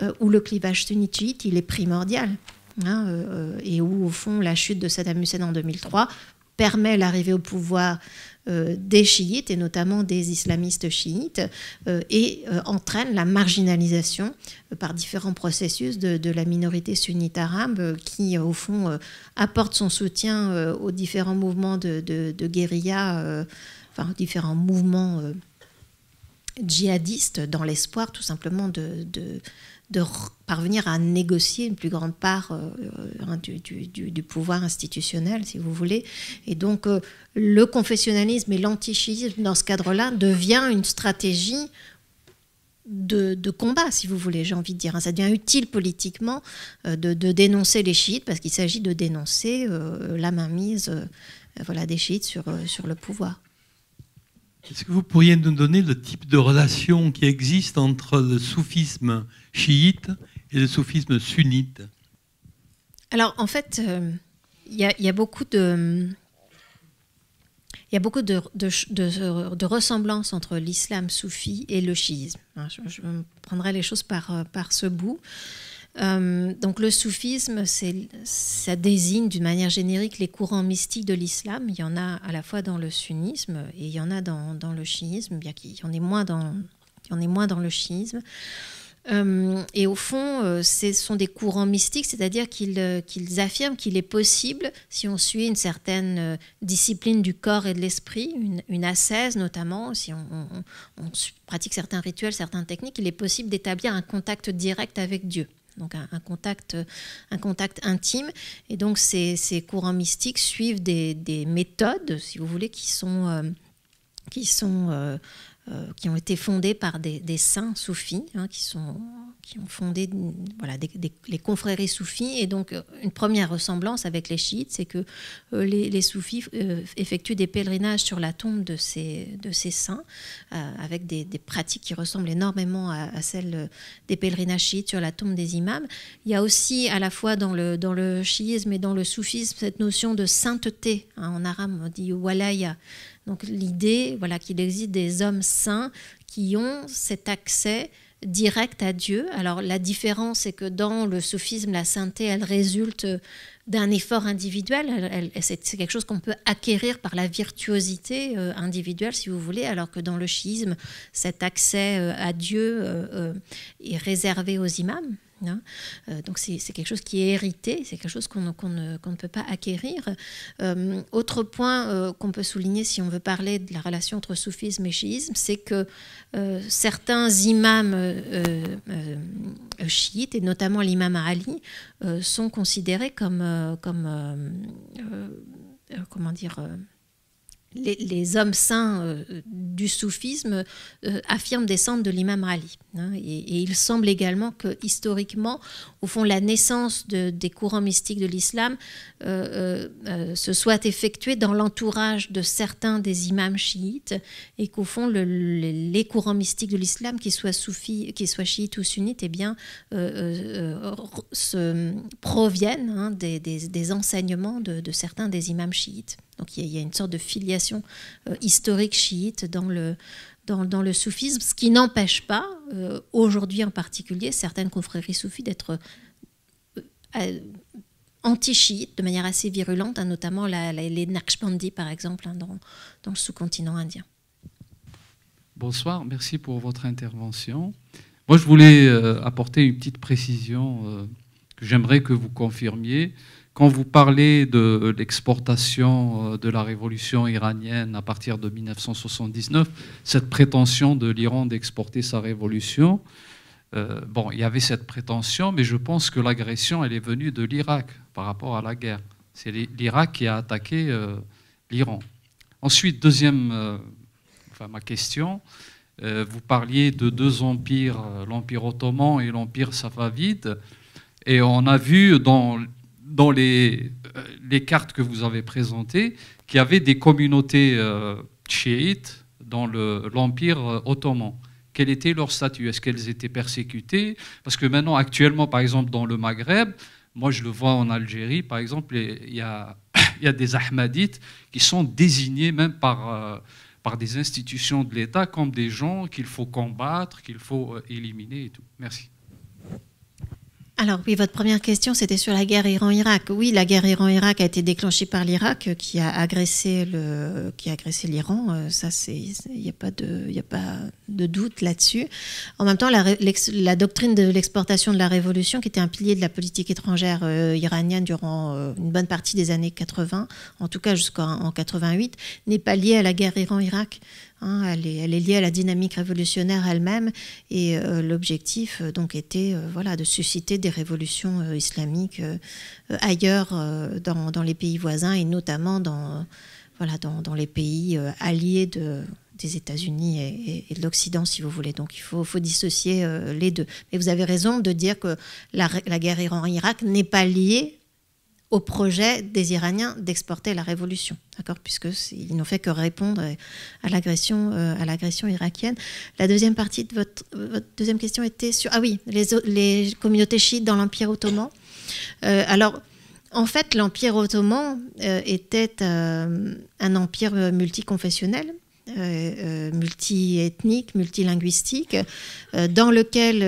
S2: euh, où le clivage sunnite il est primordial. Hein, euh, et où, au fond, la chute de Saddam Hussein en 2003 permet l'arrivée au pouvoir euh, des chiites et notamment des islamistes chiites euh, et euh, entraîne la marginalisation par différents processus de, la minorité sunnite arabe qui au fond apporte son soutien aux différents mouvements de, guérilla, enfin différents mouvements djihadistes dans l'espoir tout simplement de parvenir à négocier une plus grande part euh, hein, du, pouvoir institutionnel, si vous voulez. Et donc, euh, le confessionnalisme et l'antichisme, dans ce cadre-là, devient une stratégie de, combat, si vous voulez, j'ai envie de dire. Ça devient utile politiquement euh, de, dénoncer les chiites, parce qu'il s'agit de dénoncer la mainmise voilà, des chiites sur, sur le pouvoir.
S5: Est-ce que vous pourriez nous donner le type de relation qui existe entre le soufisme chiite et le soufisme sunnite
S2: Alors en fait, euh, il y, a beaucoup de... Il ressemblances entre l'islam soufi et le chiisme. Hein, je, prendrai les choses par, euh, ce bout. Euh, donc le soufisme, ça désigne d'une manière générique les courants mystiques de l'islam. Il y en a à la fois dans le sunnisme et il y en a dans, le chiisme, bien qu'il y en ait moins dans le chiisme. Euh, et au fond, euh, ce sont des courants mystiques, c'est-à-dire qu'ils qu'ils affirment qu'il est possible, si on suit une certaine discipline du corps et de l'esprit, une, une ascèse notamment, si on, pratique certains rituels, certaines techniques, il est possible d'établir un contact direct avec Dieu donc un, contact, un contact intime. Et donc ces, courants mystiques suivent des, méthodes, si vous voulez, qui sont, euh, qui sont euh, qui ont été fondés par des, saints soufis, hein, qui, sont, qui ont fondé voilà, les confréries soufis. Et donc, euh, une première ressemblance avec les chiites, c'est que euh, les, soufis effectuent des pèlerinages sur la tombe de ces, de ces saints, avec des, pratiques qui ressemblent énormément à, celles des pèlerinages chiites sur la tombe des imams. Il y a aussi, à la fois dans le, dans le chiisme et dans le soufisme, cette notion de sainteté. Hein, en arabe, on dit walaya donc l'idée, voilà, qu'il existe des hommes saints qui ont cet accès direct à Dieu. Alors la différence, c'est que dans le soufisme, la sainteté, elle résulte d'un effort individuel. c'est quelque chose qu'on peut acquérir par la virtuosité euh, individuelle, si vous voulez, alors que dans le chiisme, cet accès euh, à Dieu euh, est réservé aux imams. Hein. Euh, donc c'est quelque chose qui est hérité, c'est quelque chose qu'on ne, peut pas acquérir. Euh, autre point euh, qu'on peut souligner si on veut parler de la relation entre soufisme et chiisme, c'est que certains imams chiites, et notamment l'imam Ali, sont considérés comme, comme comment dire les, hommes saints euh, du soufisme euh, affirment descendre de l'imam Ali. Hein, et, il semble également que historiquement, au fond, la naissance des courants mystiques de l'islam euh, se soit effectuée dans l'entourage de certains des imams chiites, et qu'au fond, les courants mystiques de l'islam, qu'ils soient soufis, soient chiites ou sunnites, eh bien, se proviennent hein, des, enseignements de certains des imams chiites. Donc il y, a une sorte de filiation euh, historique chiite dans le, dans, le soufisme, ce qui n'empêche pas, euh, aujourd'hui en particulier, certaines confréries soufis d'être euh, anti-chiites de manière assez virulente, hein, notamment les Naqshbandi par exemple, hein, dans, le sous-continent indien.
S6: Bonsoir, merci pour votre intervention. Moi, je voulais apporter une petite précision que j'aimerais que vous confirmiez. Quand vous parlez de l'exportation euh, de la révolution iranienne à partir de 1979, cette prétention de l'Iran d'exporter sa révolution, euh, bon, il y avait cette prétention, mais je pense que l'agression, elle est venue de l'Irak par rapport à la guerre. C'est l'Irak qui a attaqué euh, l'Iran. Ensuite, deuxième, enfin ma question, vous parliez de deux empires, l'empire ottoman et l'empire safavide, et on a vu dans dans les, euh, les, cartes que vous avez présentées qu'il y avait des communautés euh, chiites dans l'Empire euh, ottoman. Quel était leur statut? Est-ce qu'elles étaient persécutées? Parce que maintenant, actuellement, par exemple, dans le Maghreb, moi je le vois en Algérie, par exemple, il y a, il y a des Ahmadites qui sont désignés même par, par des institutions de l'État comme des gens qu'il faut combattre, qu'il faut éliminer et tout. Merci.
S2: Alors oui, votre première question, c'était sur la guerre Iran-Irak. Oui, la guerre Iran-Irak a été déclenchée par l'Irak euh, qui a agressé le, qui a agressé l'Iran. Euh, ça, c'est, il n'y a pas de, il a pas de doute là-dessus. En même temps, la, doctrine de l'exportation de la révolution, qui était un pilier de la politique étrangère euh, iranienne durant une bonne partie des années 80, en tout cas jusqu'en 88, n'est pas liée à la guerre Iran-Irak. Hein, elle, est, liée à la dynamique révolutionnaire elle-même et euh, l'objectif euh, donc était euh, voilà, de susciter des révolutions islamiques ailleurs dans, les pays voisins et notamment dans, voilà, dans, les pays alliés de, des États-Unis et, de l'Occident, si vous voulez. Donc il faut, faut dissocier les deux. Mais vous avez raison de dire que la, la guerre Iran-Irak n'est pas liée au projet des Iraniens d'exporter la révolution, d'accord, puisqu'ils n'ont fait que répondre à l'agression, euh, à l'agression irakienne. La deuxième partie de votre, deuxième question était sur ah oui les, les communautés chiites dans l'Empire ottoman. Euh, alors en fait, l'Empire ottoman euh, était un empire multiconfessionnel euh, euh, multi-ethnique, multilinguistique, euh, dans lequel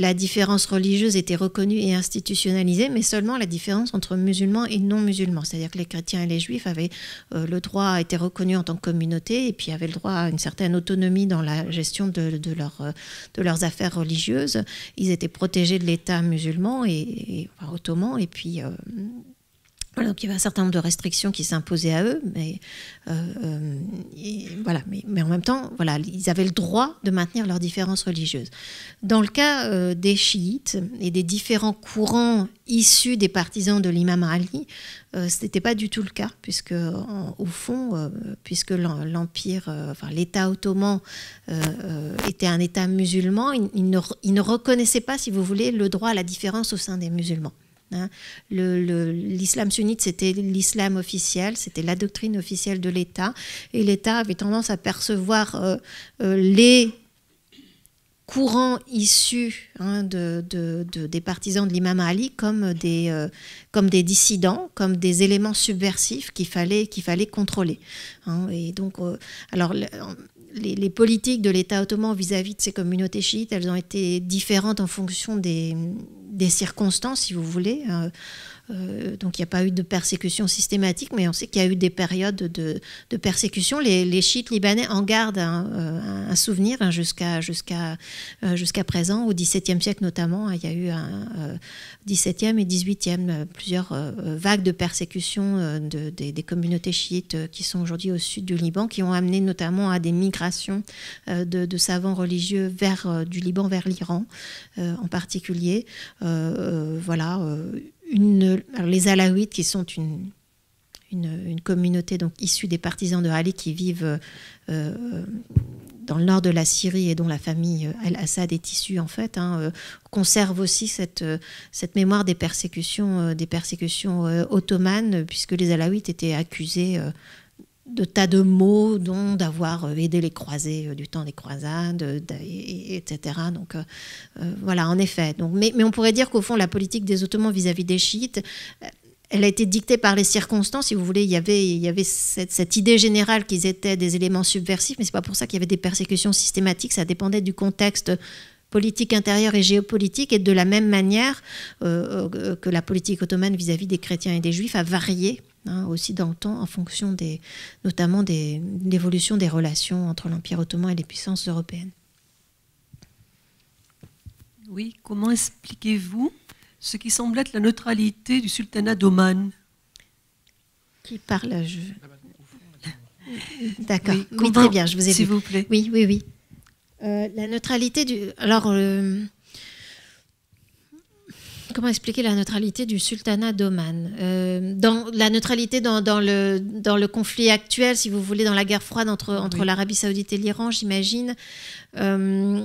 S2: la différence religieuse était reconnue et institutionnalisée, mais seulement la différence entre musulmans et non-musulmans. C'est-à-dire que les chrétiens et les juifs avaient le droit été reconnus en tant que communauté et puis avaient le droit à une certaine autonomie dans la gestion de, leurs affaires religieuses. Ils étaient protégés de l'État musulman et, ottoman et puis donc il y avait un certain nombre de restrictions qui s'imposaient à eux, mais euh, euh, voilà, mais, en même temps, voilà, ils avaient le droit de maintenir leurs différences religieuses. Dans le cas euh, des chiites et des différents courants issus des partisans de l'imam Ali, ce n'était pas du tout le cas, puisque au fond, puisque l'empire, l'État ottoman était un État musulman, il, ne, il ne reconnaissait pas, si vous voulez, le droit à la différence au sein des musulmans. Hein. L'islam sunnite, c'était l'islam officiel, c'était la doctrine officielle de l'État, et l'État avait tendance à percevoir euh, euh, les courants issus hein, de, des partisans de l'imam Ali comme des, euh, comme des dissidents, comme des éléments subversifs qu'il fallait, qu'il fallait contrôler. Hein. et donc, alors, les, politiques de l'État ottoman vis-à-vis de ces communautés chiites, elles ont été différentes en fonction des, circonstances, si vous voulez. Euh, euh, donc il n'y a pas eu de persécution systématique, mais on sait qu'il y a eu des périodes de, persécution. Les, chiites libanais en gardent un, euh, souvenir hein, jusqu'à jusqu'à présent, au XVIIe siècle notamment. Il y a eu un 17e et 18e plusieurs vagues de persécution des, communautés chiites qui sont aujourd'hui au sud du Liban, qui ont amené notamment à des migrations de, savants religieux du Liban vers l'Iran en particulier. voilà les Alaouites, qui sont une, communauté donc issue des partisans de Ali qui vivent euh, dans le nord de la Syrie et dont la famille Al-Assad est issue en fait, hein, euh, aussi cette, mémoire des persécutions, euh, des persécutions ottomanes, puisque les Alaouites étaient accusés de tas de mots, dont d'avoir aidé les croisés du temps des croisades, etc. Donc voilà, en effet. Donc, mais, on pourrait dire qu'au fond, la politique des Ottomans vis-à-vis des chiites, elle a été dictée par les circonstances, si vous voulez. Il y avait, il y avait cette, idée générale qu'ils étaient des éléments subversifs, mais c'est pas pour ça qu'il y avait des persécutions systématiques. Ça dépendait du contexte politique intérieur et géopolitique, et de la même manière euh, que la politique ottomane vis-à-vis des chrétiens et des juifs a varié Hein, aussi dans le temps, en fonction des, notamment de l'évolution des relations entre l'Empire ottoman et les puissances européennes.
S7: Oui, comment expliquez-vous ce qui semble être la neutralité du sultanat d'Oman?
S2: Qui parle je... D'accord, oui, très bien, je vous ai
S7: S'il vous plaît?
S2: Oui, oui, oui. Euh, la neutralité du... Alors, euh, comment expliquer la neutralité du sultanat d'Oman? Euh, dans La neutralité dans, le, dans le conflit actuel, si vous voulez, dans la guerre froide entre, entre l'Arabie saoudite et l'Iran, j'imagine. Euh,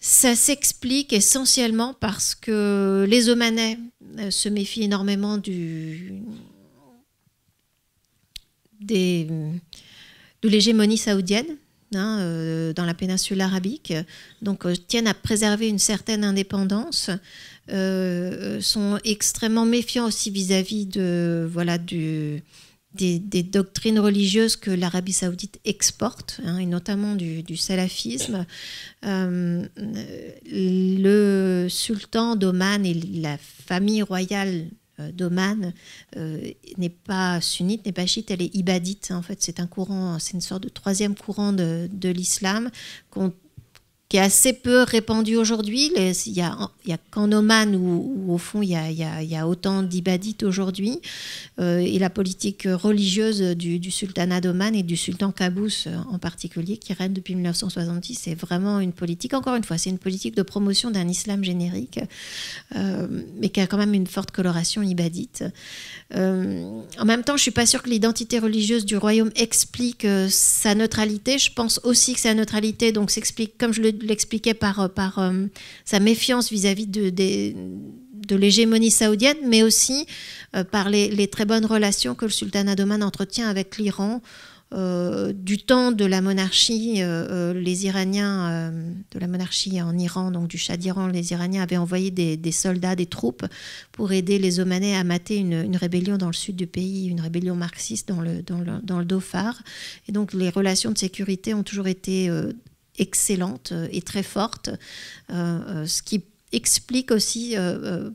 S2: ça s'explique essentiellement parce que les Omanais euh, se méfient énormément du, des, de l'hégémonie saoudienne. Hein, dans la péninsule arabique, donc tiennent à préserver une certaine indépendance. Euh, sont extrêmement méfiants aussi vis-à-vis de voilà des, doctrines religieuses que l'Arabie saoudite exporte, hein, et notamment du, salafisme. Euh, le sultan d'Oman et la famille royale euh, d'Oman n'est pas sunnite, n'est pas chiite, elle est ibadite. En fait, c'est un courant, c'est une sorte de troisième courant de, de l'islam qu'on qui est assez peu répandu aujourd'hui. Il n'y a, a qu'en Oman où, au fond il y a, autant d'ibadites aujourd'hui. Euh, et la politique religieuse du, sultanat d'Oman et du sultan Qaboos euh, en particulier, qui règne depuis 1970, c'est vraiment une politique, encore une fois, c'est une politique de promotion d'un islam générique, euh, mais qui a quand même une forte coloration ibadite. en même temps, je ne suis pas sûre que l'identité religieuse du royaume explique sa neutralité. Je pense aussi que sa neutralité donc s'explique, comme je le l'expliquait par, par euh, sa méfiance vis-à-vis de, de, l'hégémonie saoudienne, mais aussi euh, par les, très bonnes relations que le sultanat d'Oman entretient avec l'Iran. Euh, du temps de la monarchie, les Iraniens, de la monarchie en Iran, donc du Shah d'Iran, les Iraniens avaient envoyé des, soldats, des troupes pour aider les Omanais à mater une, rébellion dans le sud du pays, une rébellion marxiste dans le, dans le, dans le Dhofar. Et donc les relations de sécurité ont toujours été excellente euh, et très forte, euh, euh, ce qui explique aussi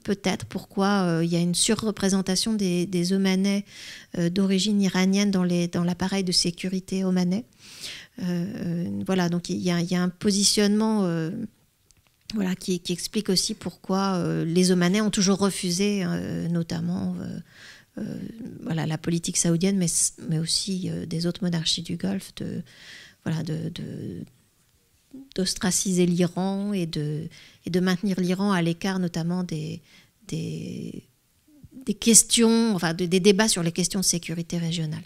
S2: peut-être pourquoi il y a une surreprésentation des, Omanais d'origine iranienne dans, l'appareil de sécurité omanais. voilà, donc il y, a, un positionnement voilà, qui, qui, explique aussi pourquoi les Omanais ont toujours refusé, notamment voilà, la politique saoudienne, mais, mais aussi des autres monarchies du Golfe, de, voilà, de, d'ostraciser l'Iran et de, et de maintenir l'Iran à l'écart notamment des, des, des questions, enfin des débats sur les questions de sécurité régionale.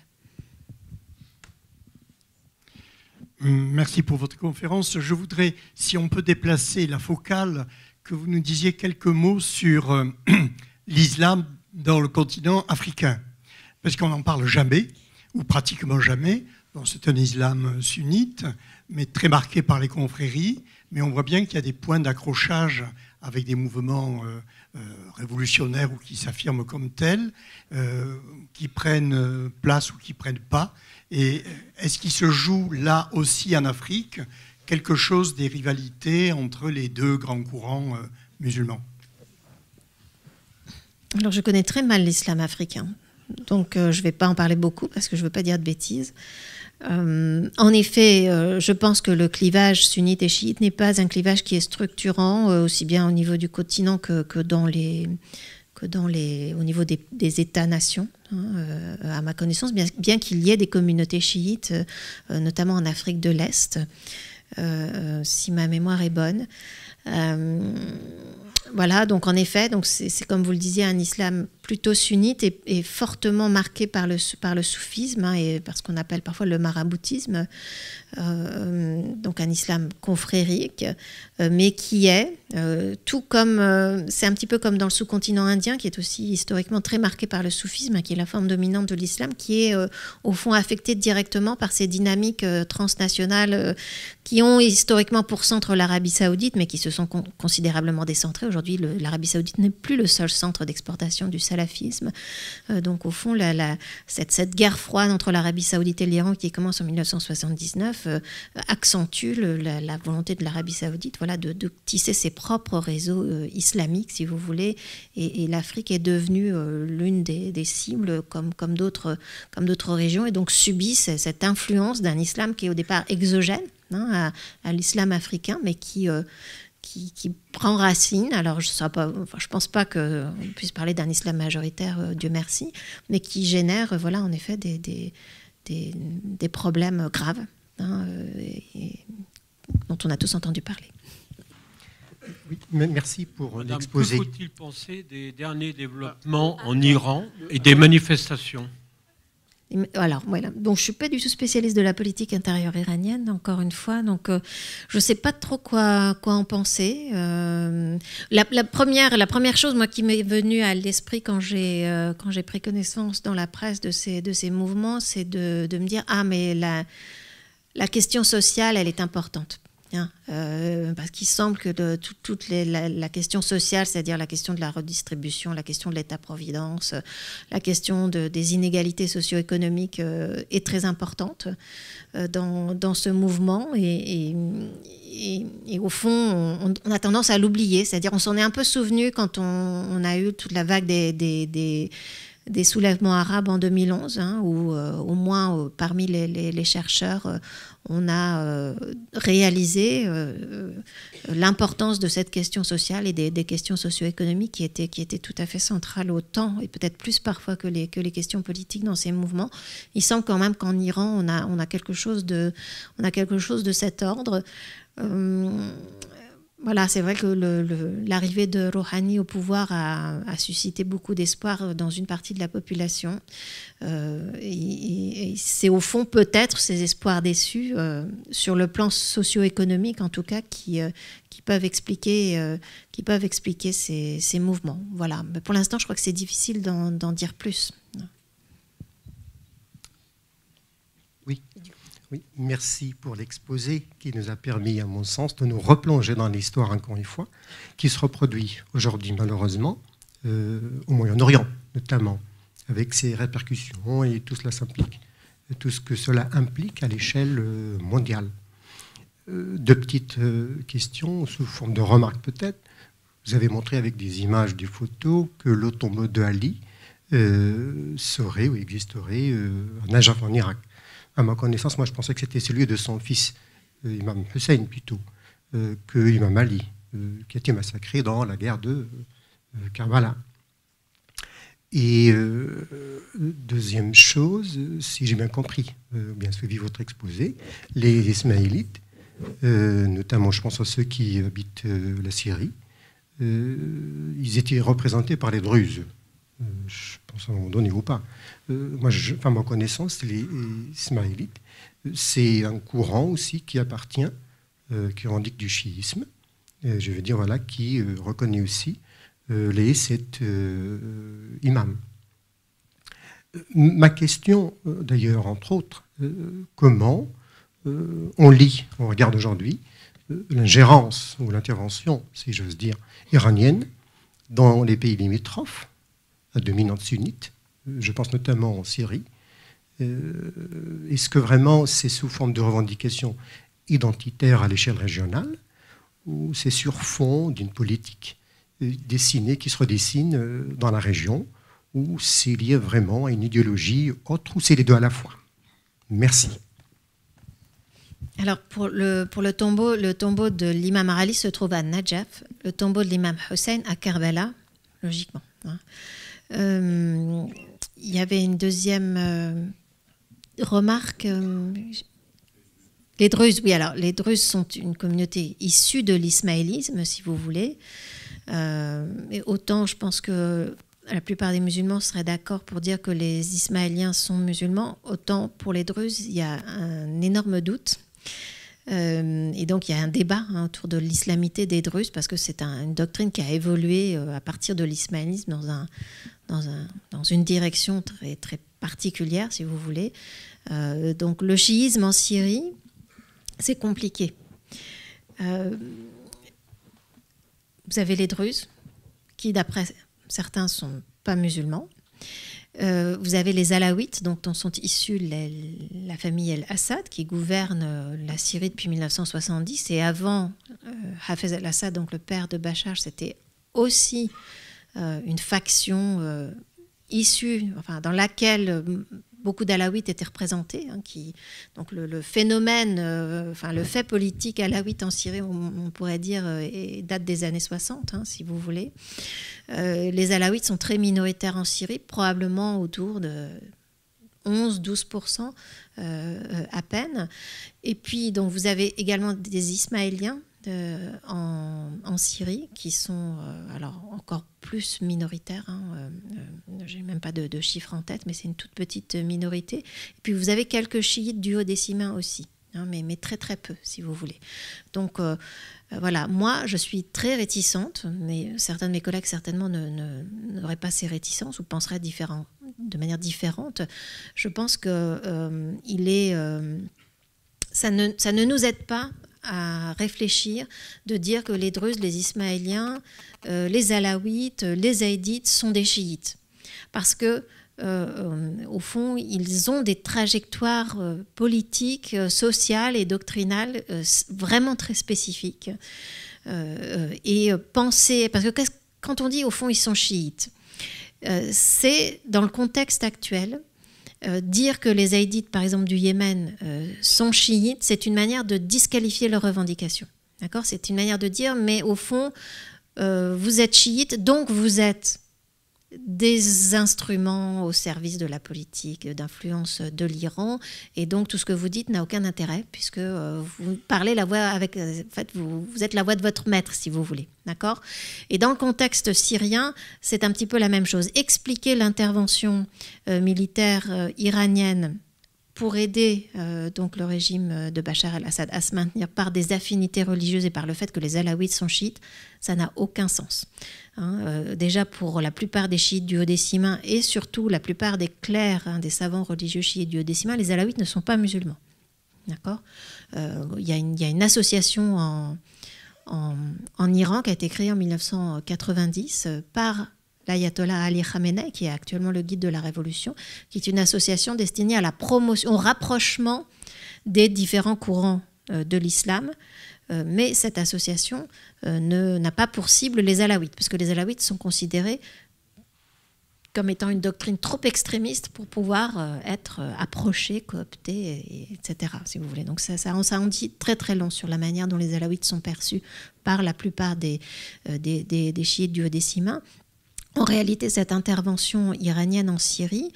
S8: Merci pour votre conférence. Je voudrais, si on peut déplacer la focale, que vous nous disiez quelques mots sur euh, l'islam dans le continent africain. Parce qu'on n'en parle jamais, ou pratiquement jamais. c'est un islam sunnite, mais très marqué par les confréries. Mais on voit bien qu'il y a des points d'accrochage avec des mouvements euh, euh, révolutionnaires ou qui s'affirment comme tels, qui prennent place ou qui prennent pas. Et est-ce qu'il se joue là aussi en Afrique quelque chose des rivalités entre les deux grands courants euh, musulmans?
S2: Alors je connais très mal l'islam africain, donc euh, je ne vais pas en parler beaucoup parce que je ne veux pas dire de bêtises. Euh, en effet, je pense que le clivage sunnite et chiite n'est pas un clivage qui est structurant, aussi bien au niveau du continent que dans les, que dans les, au niveau des, États-nations, hein, euh, à ma connaissance, bien, bien qu'il y ait des communautés chiites, euh, notamment en Afrique de l'Est, euh, si ma mémoire est bonne. voilà, donc en effet, c'est comme vous le disiez, un islam plutôt sunnite et, fortement marqué par le, par le soufisme hein, et par ce qu'on appelle parfois le maraboutisme, donc un islam confrérique, mais qui est, euh, tout comme, euh, c'est un petit peu comme dans le sous-continent indien, qui est aussi historiquement très marqué par le soufisme, qui est la forme dominante de l'islam, qui est euh, au fond affecté directement par ces dynamiques transnationales qui ont historiquement pour centre l'Arabie saoudite, mais qui se sont considérablement décentrées. Aujourd'hui, l'Arabie saoudite n'est plus le seul centre d'exportation du salafisme. donc au fond, cette, guerre froide entre l'Arabie saoudite et l'Iran, qui commence en 1979, accentue la, volonté de l'Arabie saoudite voilà, de, tisser ses propre réseau euh, islamique, si vous voulez, et, l'Afrique est devenue euh, l'une des, cibles comme, comme d'autres régions, et donc subit cette influence d'un islam qui est au départ exogène hein, à, l'islam africain, mais qui... Euh, qui, qui, prend racine. Alors, je ne enfin, pense pas qu'on puisse parler d'un islam majoritaire, Dieu merci, mais qui génère, voilà, en effet, des, des, des, problèmes graves hein, dont on a tous entendu parler.
S9: Oui, merci pour l'exposé.
S10: Que faut-il penser des derniers développements en Iran et des manifestations?
S2: Alors voilà, donc je suis pas du tout spécialiste de la politique intérieure iranienne, encore une fois, donc euh, je sais pas trop quoi quoi en penser. Euh, la, première la première chose moi qui m'est venue à l'esprit quand j'ai euh, quand j'ai pris connaissance dans la presse de ces de ces mouvements, c'est de, de, me dire ah mais la la question sociale elle est importante. Hein, euh, parce qu'il semble que toute la, question sociale, c'est-à-dire la question de la redistribution, la question de l'État-providence, la question de, des inégalités socio-économiques euh, est très importante euh, dans, ce mouvement. Et, au fond, on, a tendance à l'oublier. C'est-à-dire, on s'en est un peu souvenu quand on, a eu toute la vague des, soulèvements arabes en 2011, hein, où au moins parmi les chercheurs, on a euh, réalisé euh, euh, l'importance de cette question sociale et des, questions socio-économiques qui étaient, qui étaient tout à fait centrales autant et peut-être plus parfois que les, que les questions politiques dans ces mouvements. Il semble quand même qu'en Iran, on a, on, a quelque chose de, on a quelque chose de cet ordre. Voilà, c'est vrai que l'arrivée de Rouhani au pouvoir a, suscité beaucoup d'espoir dans une partie de la population. Euh, c'est au fond peut-être ces espoirs déçus, euh, sur le plan socio-économique en tout cas, qui, euh, peuvent expliquer, qui peuvent expliquer ces, mouvements. Voilà. Mais pour l'instant, je crois que c'est difficile d'en dire plus.
S9: Oui, merci pour l'exposé qui nous a permis, à mon sens, de nous replonger dans l'histoire, encore une fois, qui se reproduit aujourd'hui, malheureusement, euh, au Moyen-Orient, notamment, avec ses répercussions et tout cela ce que cela implique à l'échelle euh, mondiale. Euh, deux petites questions, sous forme de remarques peut-être. Vous avez montré avec des images, des photos, que l'automobile de Ali serait ou existerait en Najaf en Irak. À ma connaissance, moi je pensais que c'était celui de son fils, euh, Imam Hussein plutôt, euh, que Imam Ali, euh, qui a été massacré dans la guerre de Karbala. Et deuxième chose, si j'ai bien compris, euh, bien suivi votre exposé, les Ismaélites, notamment je pense à ceux qui habitent la Syrie, ils étaient représentés par les Druzes. Je pense à un moment donné ou pas. moi, je, enfin, ma connaissance, les Ismaélites, c'est un courant aussi qui appartient, qui indique du chiisme, je veux dire, voilà, qui reconnaît aussi euh, les sept euh, imams. Ma question, euh, d'ailleurs, entre autres, comment on lit, on regarde aujourd'hui, l'ingérence ou l'intervention, si j'ose dire, iranienne dans les pays limitrophes, dominante sunnite, je pense notamment en Syrie. Est-ce que vraiment c'est sous forme de revendication identitaire à l'échelle régionale ou c'est sur fond d'une politique dessinée, qui se redessine euh, dans la région, ou c'est lié vraiment à une idéologie autre, ou c'est les deux à la fois? Merci.
S2: Alors pour le, pour le tombeau, le tombeau de l'imam Ali se trouve à Najaf, le tombeau de l'imam Hussein à Karbala, logiquement. Hein. Euh, il y avait une deuxième euh, remarque. les Druzes, oui, alors les Druzes sont une communauté issue de l'ismaélisme, si vous voulez. Euh, autant, je pense que la plupart des musulmans seraient d'accord pour dire que les Ismaéliens sont musulmans, autant pour les Druzes, il y a un énorme doute. Euh, et donc il y a un débat hein, autour de l'islamité des Druzes parce que c'est une doctrine qui a évolué euh, à partir de l'ismaélisme dans, un, dans, un, dans, une direction très, très particulière, si vous voulez. donc le chiisme en Syrie, c'est compliqué. Vous avez les Druzes, qui d'après certains sont pas musulmans. Euh, vous avez les Alaouites, dont sont issus la famille El-Assad, qui gouverne euh, la Syrie depuis 1970. Et avant euh, Hafez el-Assad, donc le père de Bachar, c'était aussi une faction issue, enfin, dans laquelle beaucoup d'alaouites étaient représentés. Hein, qui, donc le, phénomène, euh, enfin le fait politique alaouite en Syrie, on, pourrait dire, euh, date des années 60, hein, si vous voulez. Euh, les alaouites sont très minoritaires en Syrie, probablement autour de 11-12% à peine. Et puis, donc, vous avez également des Ismaéliens euh, en, Syrie, qui sont euh, alors encore plus minoritaires. Hein, euh, J'ai même pas de, chiffres en tête, mais c'est une toute petite minorité. Et puis vous avez quelques chiites du haut décimain aussi, hein, mais, très très peu, si vous voulez. Donc voilà, moi je suis très réticente, mais certains de mes collègues certainement n'auraient pas ces réticences ou penseraient de manière différente. Je pense que il est ça ne, ça ne, nous aide pas à réfléchir, de dire que les Druzes, les Ismaéliens, euh, les Alaouites, les Zaïdites sont des chiites. Parce que, euh, euh, au fond, ils ont des trajectoires politiques, sociales et doctrinales vraiment très spécifiques. et penser, parce que quand on dit au fond ils sont chiites, c'est dans le contexte actuel, euh, dire que les Haïdites, par exemple, du Yémen, euh, sont chiites, c'est une manière de disqualifier leurs revendications. D'accord? C'est une manière de dire, mais au fond, euh, vous êtes chiite, donc vous êtes des instruments au service de la politique d'influence de l'Iran. Et donc tout ce que vous dites n'a aucun intérêt puisque euh, vous parlez la voix avec euh, en fait vous, êtes la voix de votre maître si vous voulez. D'accord? Et dans le contexte syrien c'est un petit peu la même chose. Expliquer l'intervention euh, militaire iranienne pour aider donc le régime de Bachar el-Assad à se maintenir par des affinités religieuses et par le fait que les alaouites sont chiites, ça n'a aucun sens. Hein, euh, déjà pour la plupart des chiites du haut-décimain et surtout la plupart des clercs, hein, des savants religieux chiites du haut-décimain, les alaouites ne sont pas musulmans. D'accord? Euh, Il y, a une association en, en, Iran qui a été créée en 1990 euh, par l'ayatollah Ali Khamenei, qui est actuellement le guide de la révolution, qui est une association destinée à la promotion, au rapprochement des différents courants de l'islam euh, mais cette association euh, n'a pas pour cible les alaouites, parce que les alaouites sont considérés comme étant une doctrine trop extrémiste pour pouvoir euh, être approchés, cooptés, etc. Si vous voulez. Donc ça, ça, en dit très très long sur la manière dont les alaouites sont perçus par la plupart des, chiites du haut en réalité, cette intervention iranienne en Syrie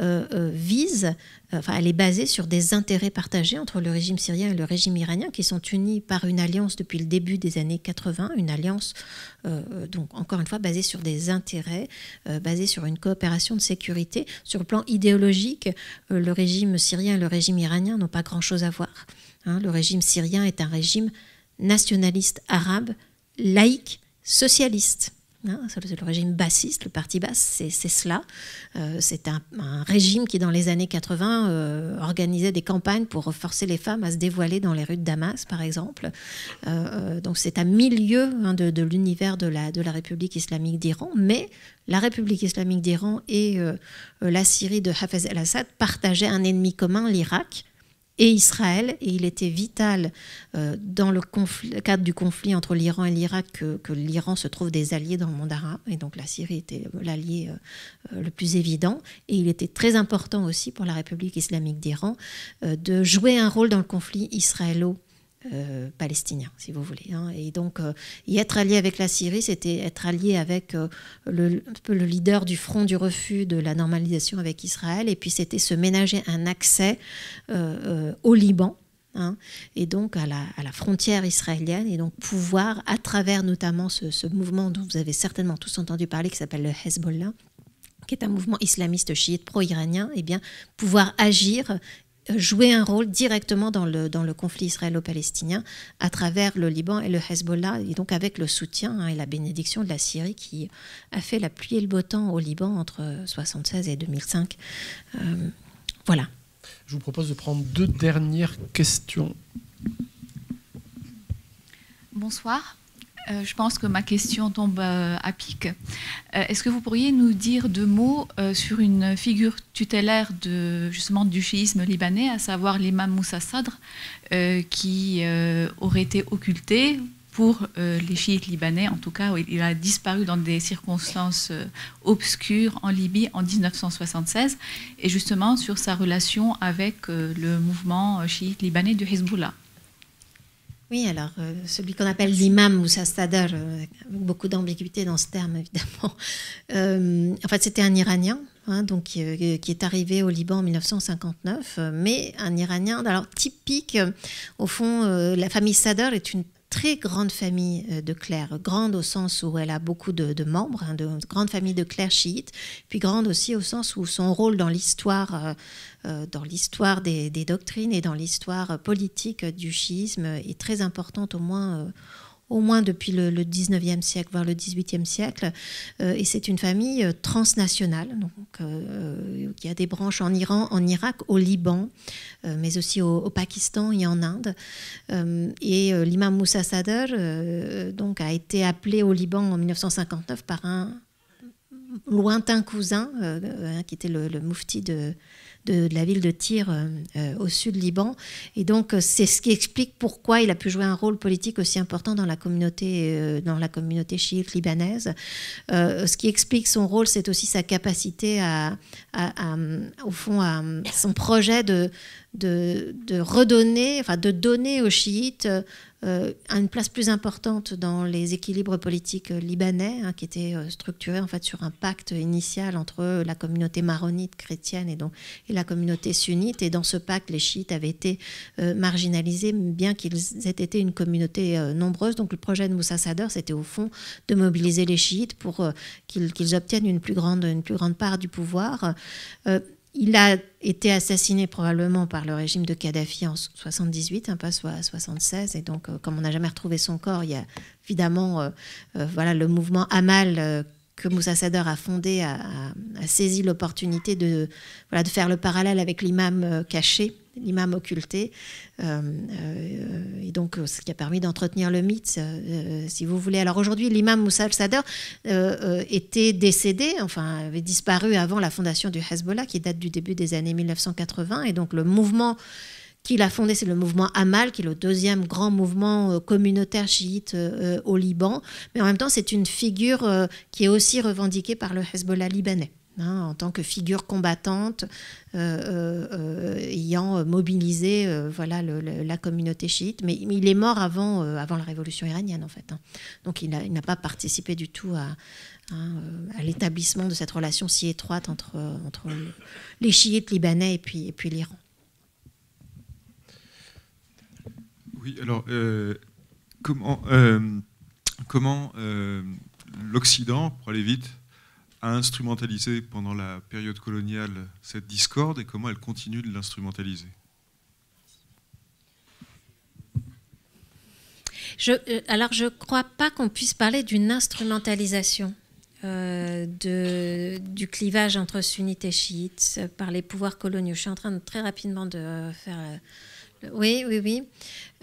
S2: euh, euh, vise, enfin, elle est basée sur des intérêts partagés entre le régime syrien et le régime iranien, qui sont unis par une alliance depuis le début des années 80, une alliance, euh, donc encore une fois, basée sur des intérêts, basée sur une coopération de sécurité. Sur le plan idéologique, le régime syrien et le régime iranien n'ont pas grand-chose à voir. Hein. le régime syrien est un régime nationaliste arabe, laïque, socialiste. Hein, le régime bassiste, le parti basse, c'est cela. Euh, c'est un, régime qui, dans les années 80, euh, organisait des campagnes pour forcer les femmes à se dévoiler dans les rues de Damas, par exemple. Euh, donc c'est à milieu hein, de, l'univers de la, de la République islamique d'Iran, mais la République islamique d'Iran et la Syrie de Hafez el-Assad partageaient un ennemi commun, l'Irak et Israël, et il était vital euh, dans le, cadre du conflit entre l'Iran et l'Irak que, l'Iran se trouve des alliés dans le monde arabe, et donc la Syrie était l'allié euh, le plus évident, et il était très important aussi pour la République islamique d'Iran euh, de jouer un rôle dans le conflit israélo euh, palestinien, si vous voulez. Hein. Et donc, euh, y être allié avec la Syrie, c'était être allié avec euh, le, le, leader du front du refus de la normalisation avec Israël, et puis c'était se ménager un accès au Liban. Hein, et donc à la, frontière israélienne, et donc pouvoir, à travers notamment ce, ce mouvement dont vous avez certainement tous entendu parler, qui s'appelle le Hezbollah, qui est un mouvement islamiste chiite pro-iranien, et eh bien pouvoir agir jouer un rôle directement dans le, dans le conflit israélo-palestinien à travers le Liban et le Hezbollah, et donc avec le soutien hein, et la bénédiction de la Syrie qui a fait la pluie et le beau temps au Liban entre 1976 et 2005. Euh, voilà.
S1: Je vous propose de prendre deux dernières questions.
S11: Bonsoir. Euh, je pense que ma question tombe euh, à pic. Euh, est-ce que vous pourriez nous dire deux mots sur une figure tutélaire de, justement du chiisme libanais, à savoir l'imam Moussa Sadr, qui aurait été occulté pour les chiites libanais, en tout cas, il a disparu dans des circonstances obscures en Libye en 1976, et justement sur sa relation avec le mouvement chiite libanais du Hezbollah.
S2: Oui, alors euh, celui qu'on appelle l'imam Moussa Sadr, euh, avec beaucoup d'ambiguïté dans ce terme évidemment. Euh, en fait, c'était un Iranien, hein, donc qui, est arrivé au Liban en 1959, mais un Iranien alors typique. Au fond, la famille Sadr est une très grande famille euh, de clercs, grande au sens où elle a beaucoup de, membres, hein, de grande famille de clercs chiites, puis grande aussi au sens où son rôle dans l'histoire, euh, euh, dans l'histoire des, doctrines et dans l'histoire politique du chiisme est très importante au moins au moins depuis le, 19e siècle, voire le 18e siècle. Euh, et c'est une famille euh, transnationale, donc, euh, qui a des branches en Iran, en Irak, au Liban, mais aussi au, Pakistan et en Inde. et l'imam Moussa Sadr donc, a été appelé au Liban en 1959 par un lointain cousin, qui était le, le mufti de, de, la ville de Tyr euh, euh, au sud Liban. Et donc, euh, c'est ce qui explique pourquoi il a pu jouer un rôle politique aussi important dans la communauté, communauté chiite libanaise. ce qui explique son rôle, c'est aussi sa capacité à, au fond, à son projet de, de, de, redonner, enfin de donner aux chiites une place plus importante dans les équilibres politiques libanais, hein, qui étaient euh, structurés en fait sur un pacte initial entre la communauté maronite chrétienne et, donc, et la communauté sunnite. Et dans ce pacte, les chiites avaient été euh, marginalisés, bien qu'ils aient été une communauté nombreuse. Donc le projet de Moussa Sadr, c'était au fond de mobiliser les chiites pour qu'ils obtiennent une plus, grande, une plus grande part du pouvoir. Il a été assassiné probablement par le régime de Kadhafi en 78, hein, pas 76. Et donc, euh, comme on n'a jamais retrouvé son corps, il y a évidemment euh, euh, voilà, le mouvement Amal que Moussa Sadr a fondé a, saisi l'opportunité de, voilà, de faire le parallèle avec l'imam caché l'imam occulté. Euh, euh, et donc, ce qui a permis d'entretenir le mythe, euh, si vous voulez. Alors aujourd'hui, l'imam Moussa al-Sadr était décédé, enfin, avait disparu avant la fondation du Hezbollah, qui date du début des années 1980. Et donc, le mouvement qu'il a fondé, c'est le mouvement Amal, qui est le deuxième grand mouvement communautaire chiite au Liban. Mais en même temps, c'est une figure qui est aussi revendiquée par le Hezbollah libanais. hein, en tant que figure combattante ayant mobilisé voilà, la communauté chiite. Mais, il est mort avant, avant la révolution iranienne, en fait. Hein. Donc il n'a pas participé du tout à, à l'établissement de cette relation si étroite entre, entre les chiites libanais et puis, et puis l'Iran.
S12: Oui, alors comment, euh, comment euh, l'Occident, pour aller vite, a instrumentalisé pendant la période coloniale cette discorde et comment elle continue de l'instrumentaliser?
S2: Euh, Alors, je ne crois pas qu'on puisse parler d'une instrumentalisation. du clivage entre sunnites et chiites par les pouvoirs coloniaux. Je suis en train très rapidement de faire oui, oui, oui.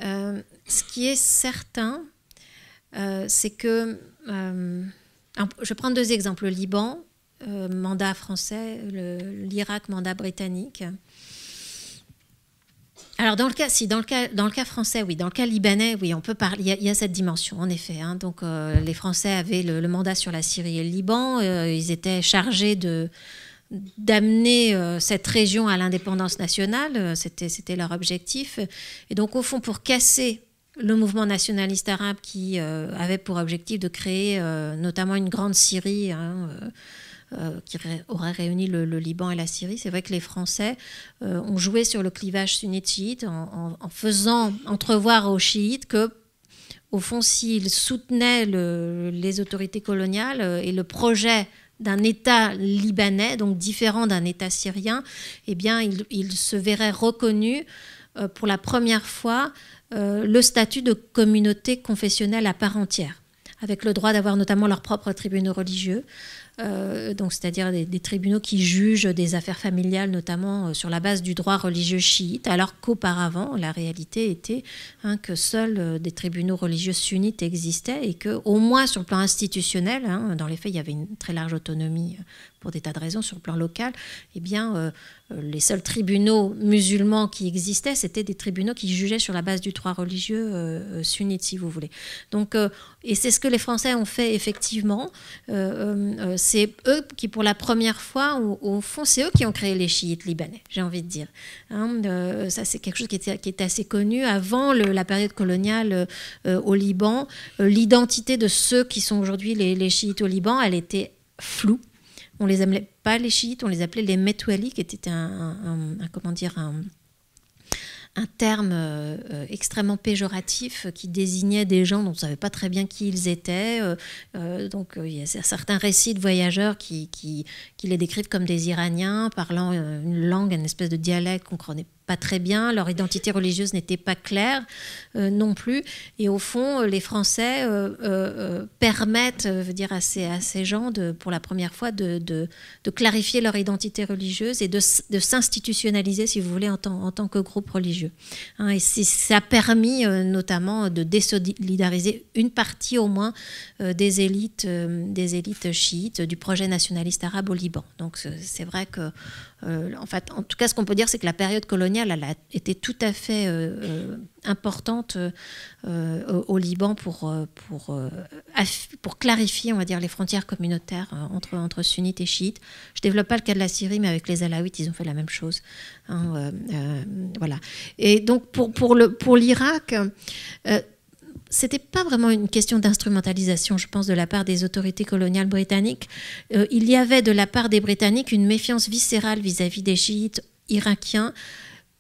S2: Euh, ce qui est certain, euh, c'est que, euh, je prends deux exemples, le Liban, mandat français, l'Irak, mandat britannique. Alors dans le cas, si dans le cas, dans le cas français, oui, dans le cas libanais, oui, on peut parler. Il y, a, cette dimension, en effet. Hein. donc les Français avaient le, mandat sur la Syrie et le Liban. ils étaient chargés de d'amener euh, cette région à l'indépendance nationale, euh, c'était leur objectif. Et donc au fond, pour casser le mouvement nationaliste arabe qui euh, avait pour objectif de créer notamment une grande Syrie hein, qui aurait réuni le, Liban et la Syrie, c'est vrai que les Français ont joué sur le clivage sunnite-chiite en, faisant entrevoir aux chiites que au fond, s'ils soutenaient le, les autorités coloniales et le projet d'un État libanais, donc différent d'un État syrien, eh bien, il, se verrait reconnu euh, pour la première fois euh, le statut de communauté confessionnelle à part entière, avec le droit d'avoir notamment leurs propres tribunaux religieux, euh, donc c'est-à-dire des, tribunaux qui jugent des affaires familiales, notamment euh, sur la base du droit religieux chiite, alors qu'auparavant, la réalité était hein, que seuls euh, des tribunaux religieux sunnites existaient et que, au moins sur le plan institutionnel, hein, dans les faits, il y avait une très large autonomie pour des tas de raisons sur le plan local, eh bien, euh, les seuls tribunaux musulmans qui existaient, c'était des tribunaux qui jugeaient sur la base du droit religieux euh, euh, sunnite, si vous voulez. Donc, et c'est ce que les Français ont fait effectivement. c'est eux qui, pour la première fois, au, fond, c'est eux qui ont créé les chiites libanais, j'ai envie de dire. Hein, ça, c'est quelque chose qui était, qui était, assez connu avant la période coloniale au Liban. L'identité de ceux qui sont aujourd'hui les, les chiites au Liban, elle était floue on les appelait pas les chiites, on les appelait les Metouali, qui était un, comment dire, un, terme euh, euh, extrêmement péjoratif qui désignait des gens dont on ne savait pas très bien qui ils étaient. Euh, donc il y a certains récits de voyageurs qui, qui, qui, les décrivent comme des Iraniens, parlant une langue, une espèce de dialecte qu'on ne connaît pas très bien, leur identité religieuse n'était pas claire euh, non plus. Et au fond, euh, les Français euh, permettent veux dire, à, ces, à ces gens, pour la première fois, de, clarifier leur identité religieuse et de, s'institutionnaliser, si vous voulez, en tant, que groupe religieux. Hein, et ça a permis notamment de désolidariser une partie au moins des, élites, des élites chiites du projet nationaliste arabe au Liban. Donc c'est vrai que en fait, en tout cas, ce qu'on peut dire, c'est que la période coloniale, a été tout à fait euh, euh, importante au Liban pour, pour, pour clarifier, on va dire, les frontières communautaires entre, entre sunnites et chiites. Je ne développe pas le cas de la Syrie, mais avec les Alaouites, ils ont fait la même chose. Hein, voilà. Et donc, pour, pour l'Irak, pour c'était pas vraiment une question d'instrumentalisation, je pense, de la part des autorités coloniales britanniques. Euh, il y avait de la part des Britanniques une méfiance viscérale vis-à-vis des chiites irakiens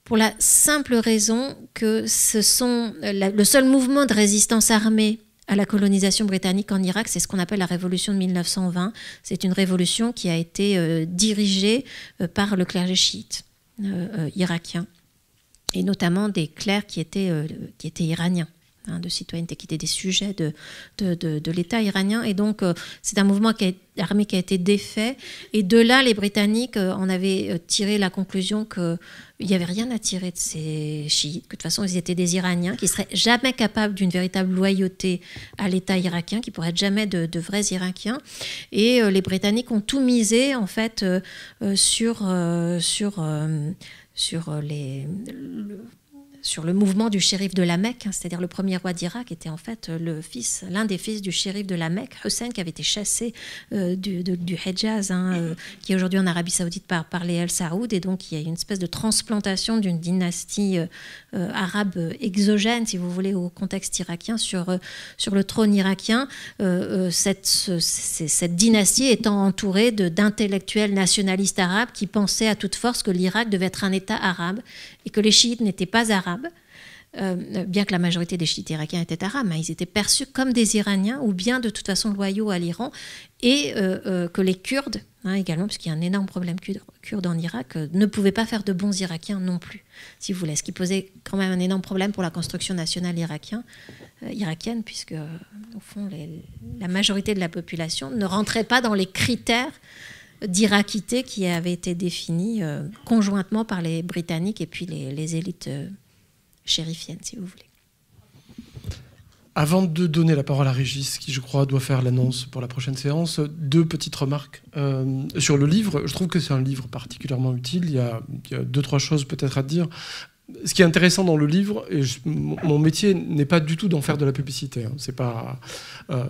S2: pour la simple raison que ce sont le seul mouvement de résistance armée à la colonisation britannique en Irak, c'est ce qu'on appelle la révolution de 1920. C'est une révolution qui a été euh, dirigée euh, par le clergé chiite irakien, et notamment des clercs qui étaient, qui étaient iraniens. Hein, de citoyenneté, qui étaient des sujets de, de, de, l'État iranien. Et donc, euh, c'est un mouvement armé qui a été défait. Et de là, les Britanniques euh, en avaient euh, tiré la conclusion qu'il n'y avait rien à tirer de ces chiites, que de toute façon, ils étaient des Iraniens, qui seraient jamais capables d'une véritable loyauté à l'État irakien, qui pourraient être jamais de, de vrais Irakiens. Et les Britanniques ont tout misé, en fait, sur, sur, sur les sur le mouvement du shérif de la Mecque, hein, c'est-à-dire le premier roi d'Irak était en fait fils, l'un des fils du shérif de la Mecque, Hussein, qui avait été chassé du, du, Hejaz, hein, qui est aujourd'hui en Arabie Saoudite par, par les El Saoud, et donc il y a une espèce de transplantation d'une dynastie arabe exogène, si vous voulez, au contexte irakien sur, sur le trône irakien. cette dynastie étant entourée d'intellectuels nationalistes arabes qui pensaient à toute force que l'Irak devait être un État arabe et que les chiites n'étaient pas arabes. Euh, bien que la majorité des chiites irakiens étaient arabes, mais ils étaient perçus comme des Iraniens ou bien de toute façon loyaux à l'Iran, et euh, euh, que les Kurdes, hein, également, parce qu'il y a un énorme problème kurde en Irak, ne pouvaient pas faire de bons Irakiens non plus, si vous voulez, ce qui posait quand même un énorme problème pour la construction nationale irakienne, puisque, au fond, la majorité de la population ne rentrait pas dans les critères d'irakité qui avait été définie euh, conjointement par les Britanniques et puis les, élites chérifiennes, si vous voulez.
S1: Avant de donner la parole à Régis, qui je crois doit faire l'annonce pour la prochaine séance, deux petites remarques euh, sur le livre. Je trouve que c'est un livre particulièrement utile. Il y a, il y a deux, trois choses peut-être à dire ce qui est intéressant dans le livre, et mon métier n'est pas du tout d'en faire de la publicité. Hein, c'est pas. Euh,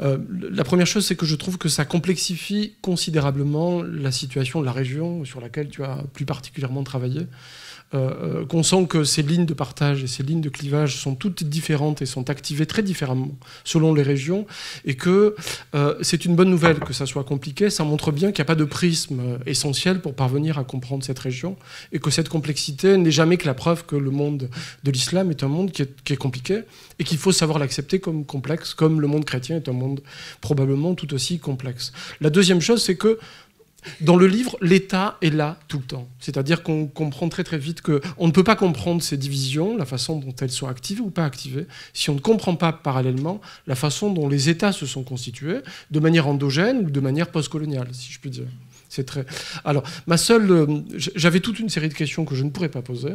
S1: euh, la première chose, c'est que je trouve que ça complexifie considérablement la situation de la région sur laquelle tu as plus particulièrement travaillé. Euh, euh, qu'on sent que ces lignes de partage et ces lignes de clivage sont toutes différentes et sont activées très différemment selon les régions, et que euh, c'est une bonne nouvelle que ça soit compliqué. Ça montre bien qu'il n'y a pas de prisme essentiel pour parvenir à comprendre cette région, et que cette complexité n'est jamais que la preuve que le monde de l'islam est un monde qui est, qui est compliqué, et qu'il faut savoir l'accepter comme complexe, comme le monde chrétien est un monde probablement tout aussi complexe. La deuxième chose, c'est que dans le livre, l'État est là tout le temps. C'est-à-dire qu'on comprend très très vite qu'on ne peut pas comprendre ces divisions, la façon dont elles sont activées ou pas activées, si on ne comprend pas parallèlement la façon dont les États se sont constitués, de manière endogène ou de manière postcoloniale, si je puis dire. Alors, ma seule. Euh, j'avais toute une série de questions que je ne pourrais pas poser.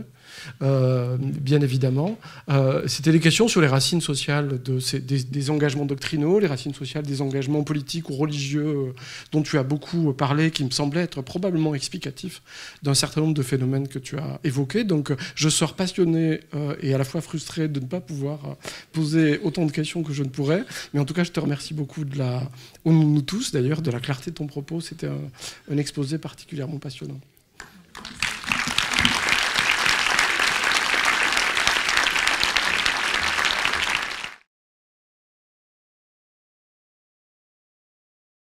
S1: Euh, bien évidemment. Euh, c'était des questions sur les racines sociales des, engagements doctrinaux, les racines sociales des engagements politiques ou religieux dont tu as beaucoup parlé, qui me semblaient être probablement explicatifs d'un certain nombre de phénomènes que tu as évoqués. Donc je sors passionné et à la fois frustré de ne pas pouvoir poser autant de questions que je ne pourrais. Mais en tout cas, je te remercie beaucoup de la, nous tous d'ailleurs, de la clarté de ton propos. C'était un exposé particulièrement passionnant.